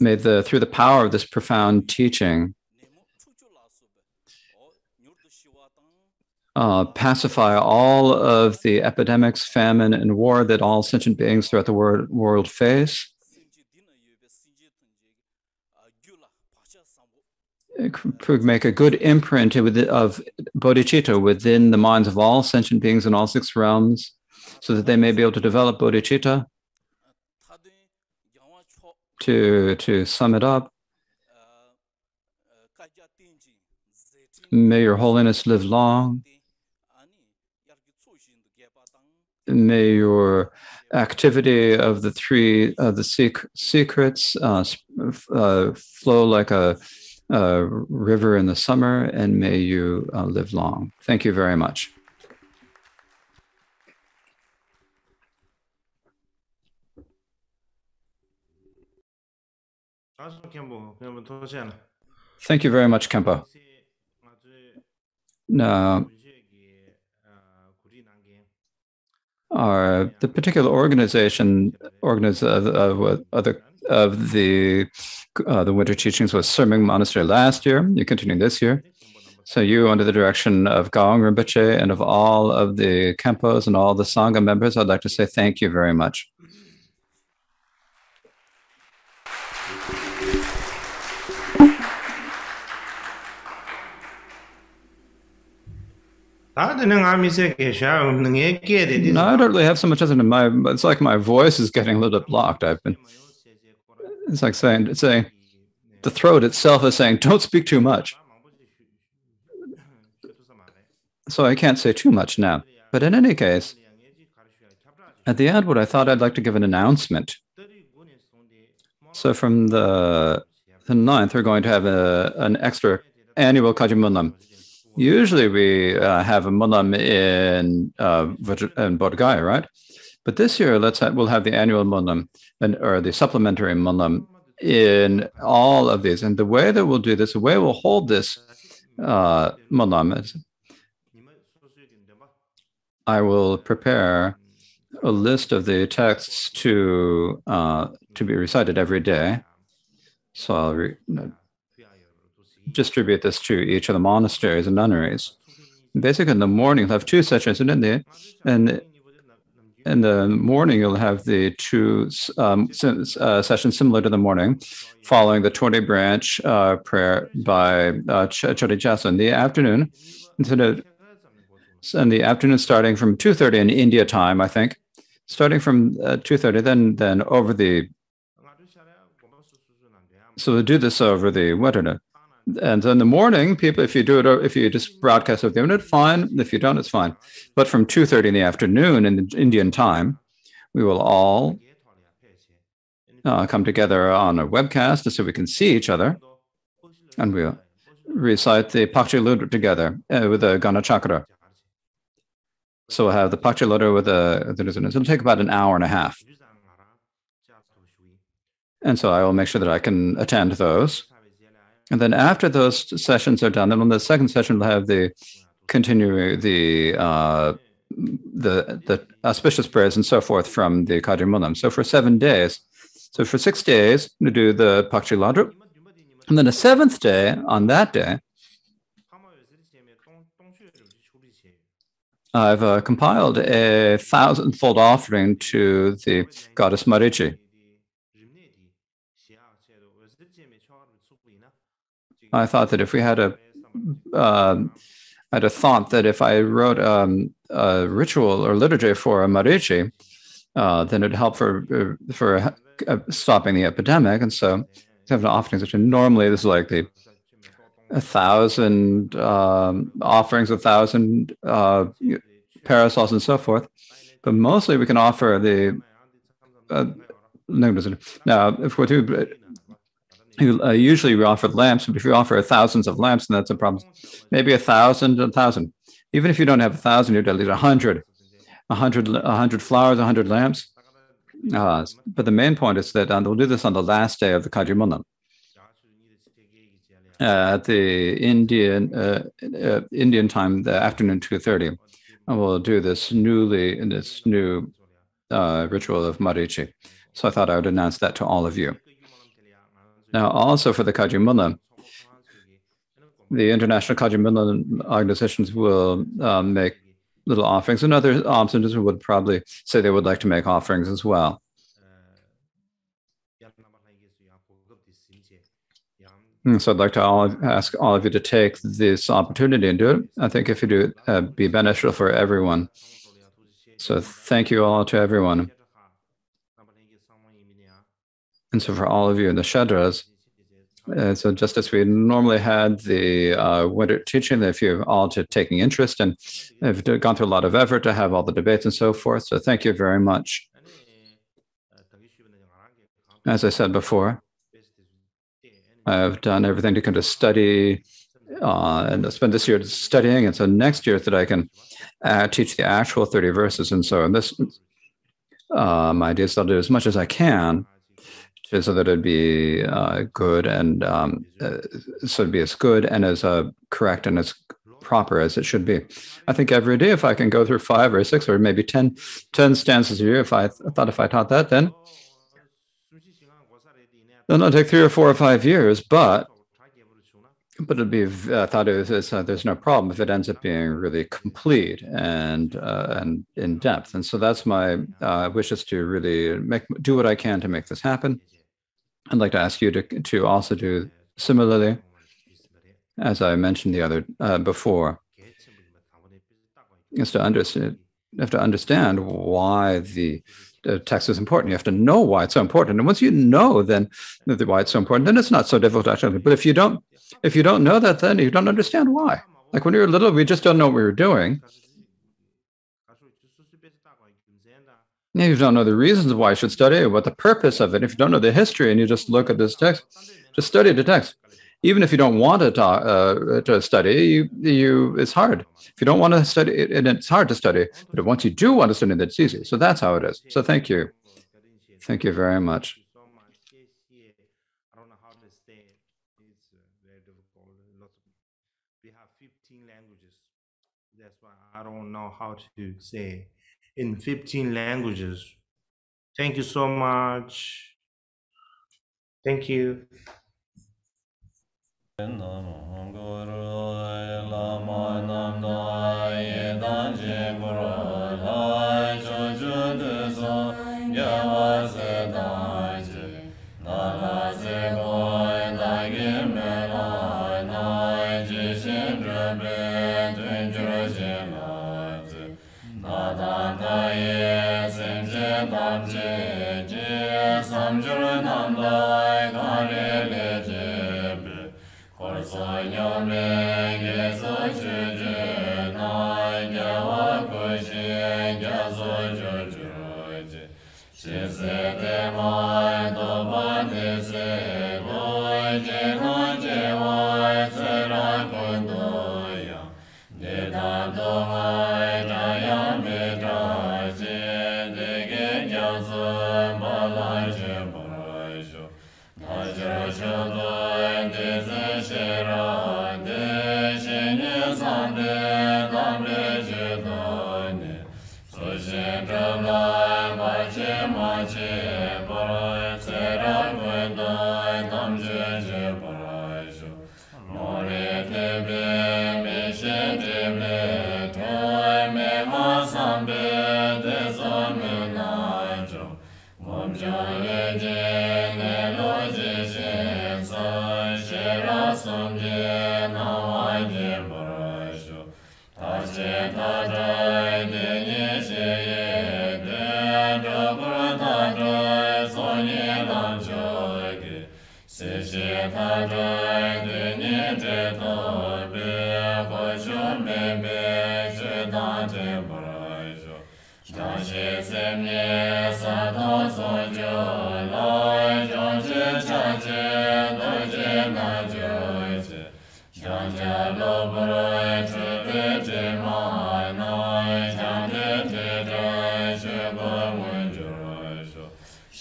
May the through the power of this profound teaching, uh, pacify all of the epidemics, famine, and war that all sentient beings throughout the world, world face. Make a good imprint of bodhicitta within the minds of all sentient beings in all six realms, so that they may be able to develop bodhicitta. To to sum it up, may your holiness live long. May your activity of the three of the sec- secrets uh, uh, flow like a, a river in the summer, and may you uh, live long. Thank you very much. Thank you very much, Kempo. Now, the particular organization organiz of, of other of the uh, the winter teachings was Surmang Monastery last year. You continue this year. So you, under the direction of Gaong Rinpoche and of all of the Kempos and all the Sangha members, I'd like to say thank you very much. I don't know. I'm No, I don't really have so much as in my. It's like my voice is getting a little bit blocked. I've been. It's like saying it's saying, the throat itself is saying, "Don't speak too much." So I can't say too much now. But in any case, at the end, what I thought I'd like to give an announcement. So from the the ninth, we're going to have a, an extra annual Kagyu Monlam. Usually we uh, have a Monlam in uh, in Bodh Gaya, right? But this year, let's have, we'll have the annual Monlam and or the supplementary Monlam in all of these. And the way that we'll do this, the way we'll hold this uh, Monlam is I will prepare a list of the texts to uh, to be recited every day. So I'll distribute this to each of the monasteries and nunneries. Basically, in the morning, you'll have two sessions, and in the and in the morning, you'll have the two um, uh, sessions similar to the morning, following the 20 branch uh, prayer by uh, Ch- Chodi. In the afternoon, instead of in the afternoon, starting from 2:30 in India time, I think, starting from uh, 2:30, then then over the so we'll do this over the internet. And in the morning, people, if you do it, if you just broadcast over the internet, fine. If you don't, it's fine. But from 2.30 in the afternoon in the Indian time, we will all uh, come together on a webcast so we can see each other. And we'll recite the Pakchi Ludra together uh, with the Gana Chakra. So we'll have the Pakchi Ludra with the, the it'll take about an hour and a half. And so I will make sure that I can attend those. And then after those sessions are done, then on the second session, we'll have the continue the uh, the the auspicious prayers and so forth from the Kagyu Monlam. So for seven days, so for six days, we do the Pakchi Ladru. And then the seventh day, on that day, I've uh, compiled a thousandfold offering to the goddess Marichi. I thought that if we had a um, I had a thought that if I wrote um, a ritual or liturgy for a Marichi, uh, then it'd help for uh, for uh, stopping the epidemic. And so, have an offering which normally this is like the a thousand um, offerings, a thousand uh, parasols, and so forth. But mostly, we can offer the uh, no, if we're to you, uh, usually we offer lamps, but if you offer thousands of lamps, then that's a problem. Maybe a thousand, a thousand. Even if you don't have a thousand, you'd at least a hundred, a hundred, a hundred flowers, a hundred lamps. Uh, but the main point is that uh, we'll do this on the last day of the Kagyu Monlam. Uh, at the Indian uh, uh, Indian time, the afternoon two thirty, and we'll do this newly in this new ritual of Marichi. So I thought I would announce that to all of you. Now, also for the Kagyu Monlam, the international Kagyu Monlam organizations will um, make little offerings, and other organizations would probably say they would like to make offerings as well. So I'd like to all, ask all of you to take this opportunity and do it. I think if you do it, uh, be beneficial for everyone. So thank you all to everyone. And so for all of you in the Shedras, uh, so just as we normally had the uh, winter teaching, if you're all to taking interest and have gone through a lot of effort to have all the debates and so forth. So thank you very much. As I said before, I've done everything to kind of study uh, and I spent this year studying. And so next year that I can uh, teach the actual 30 verses. And so in this, my idea is I'll do as much as I can so that it'd be uh, good and um, uh, so it'd be as good and as uh, correct and as proper as it should be. I think every day, if I can go through five or six or maybe 10, 10 stanzas a year, if I, th- I thought if I taught that, then then it'll take three or four or five years, but but it'd be I thought it was uh, there's no problem if it ends up being really complete and uh, and in depth, and so that's my uh, wish is to really make do what I can to make this happen. I'd like to ask you to to also do similarly, as I mentioned the other uh, before, is to understand have to understand why the text is important. You have to know why it's so important, and once you know then why it's so important, then it's not so difficult to actually. But if you don't, if you don't know that, then you don't understand why. Like when we were little, we just don't know what we were doing. You don't know the reasons why you should study or what the purpose of it, if you don't know the history and you just look at this text, just study the text. Even if you don't want to talk, uh, to study, you you it's hard. If you don't want to study, and it's hard to study. But once you do want to study, it's easy. So that's how it is. So thank you, thank you very much. I don't know how to say it. It's uh, very difficult. Lots of, we have 15 languages. That's why I don't know how to say in 15 languages. Thank you so much. Thank you. tam je je sam jur nam lai ga re le je be kor sa ya me ge sa je je na ya wa ko je ya zo jo jo je she se de ma do ba de se go je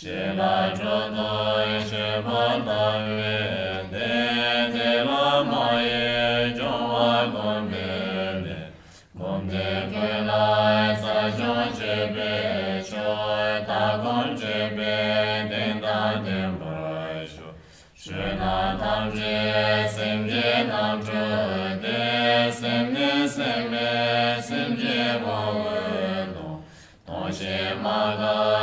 Shema Chonai, Shema Nai, Shema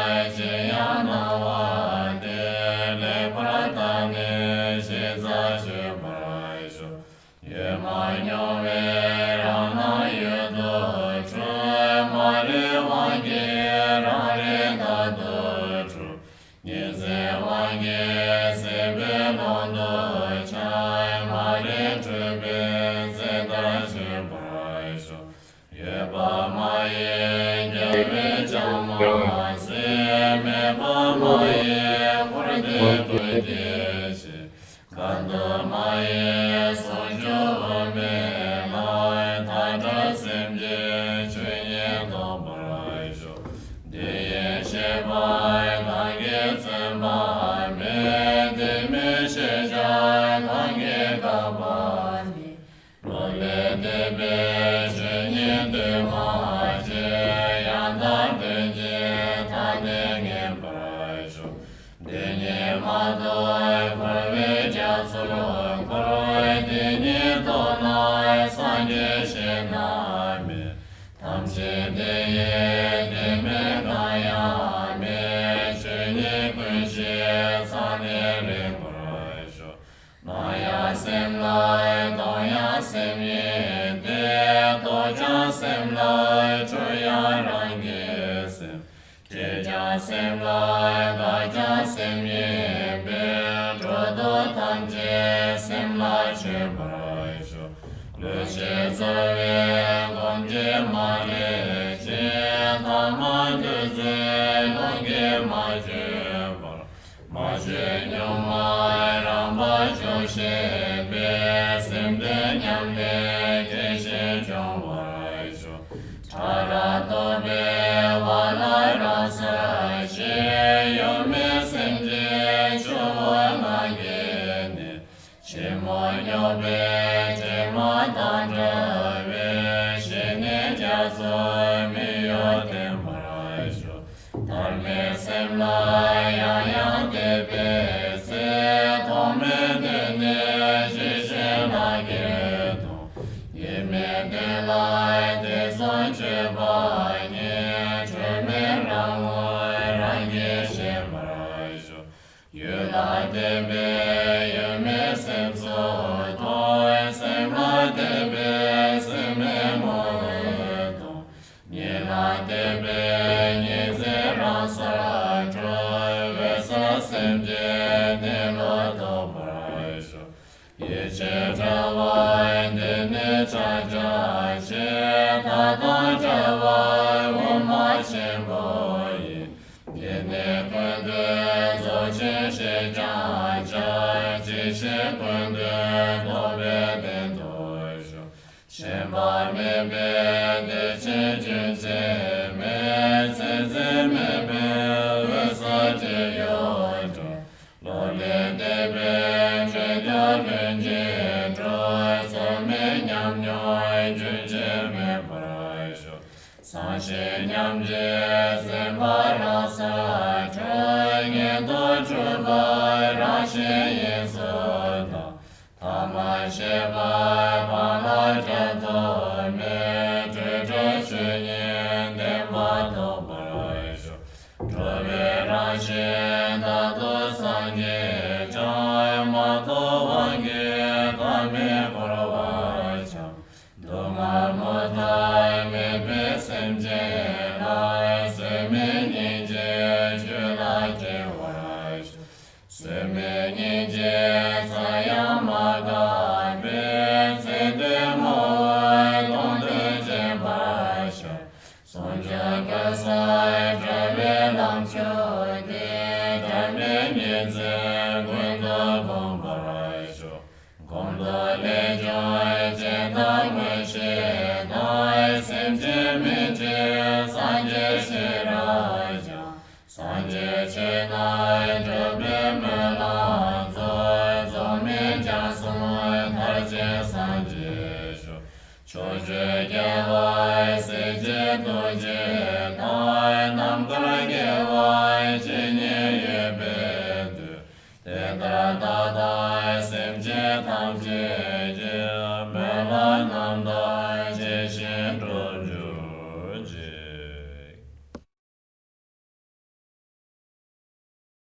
nam da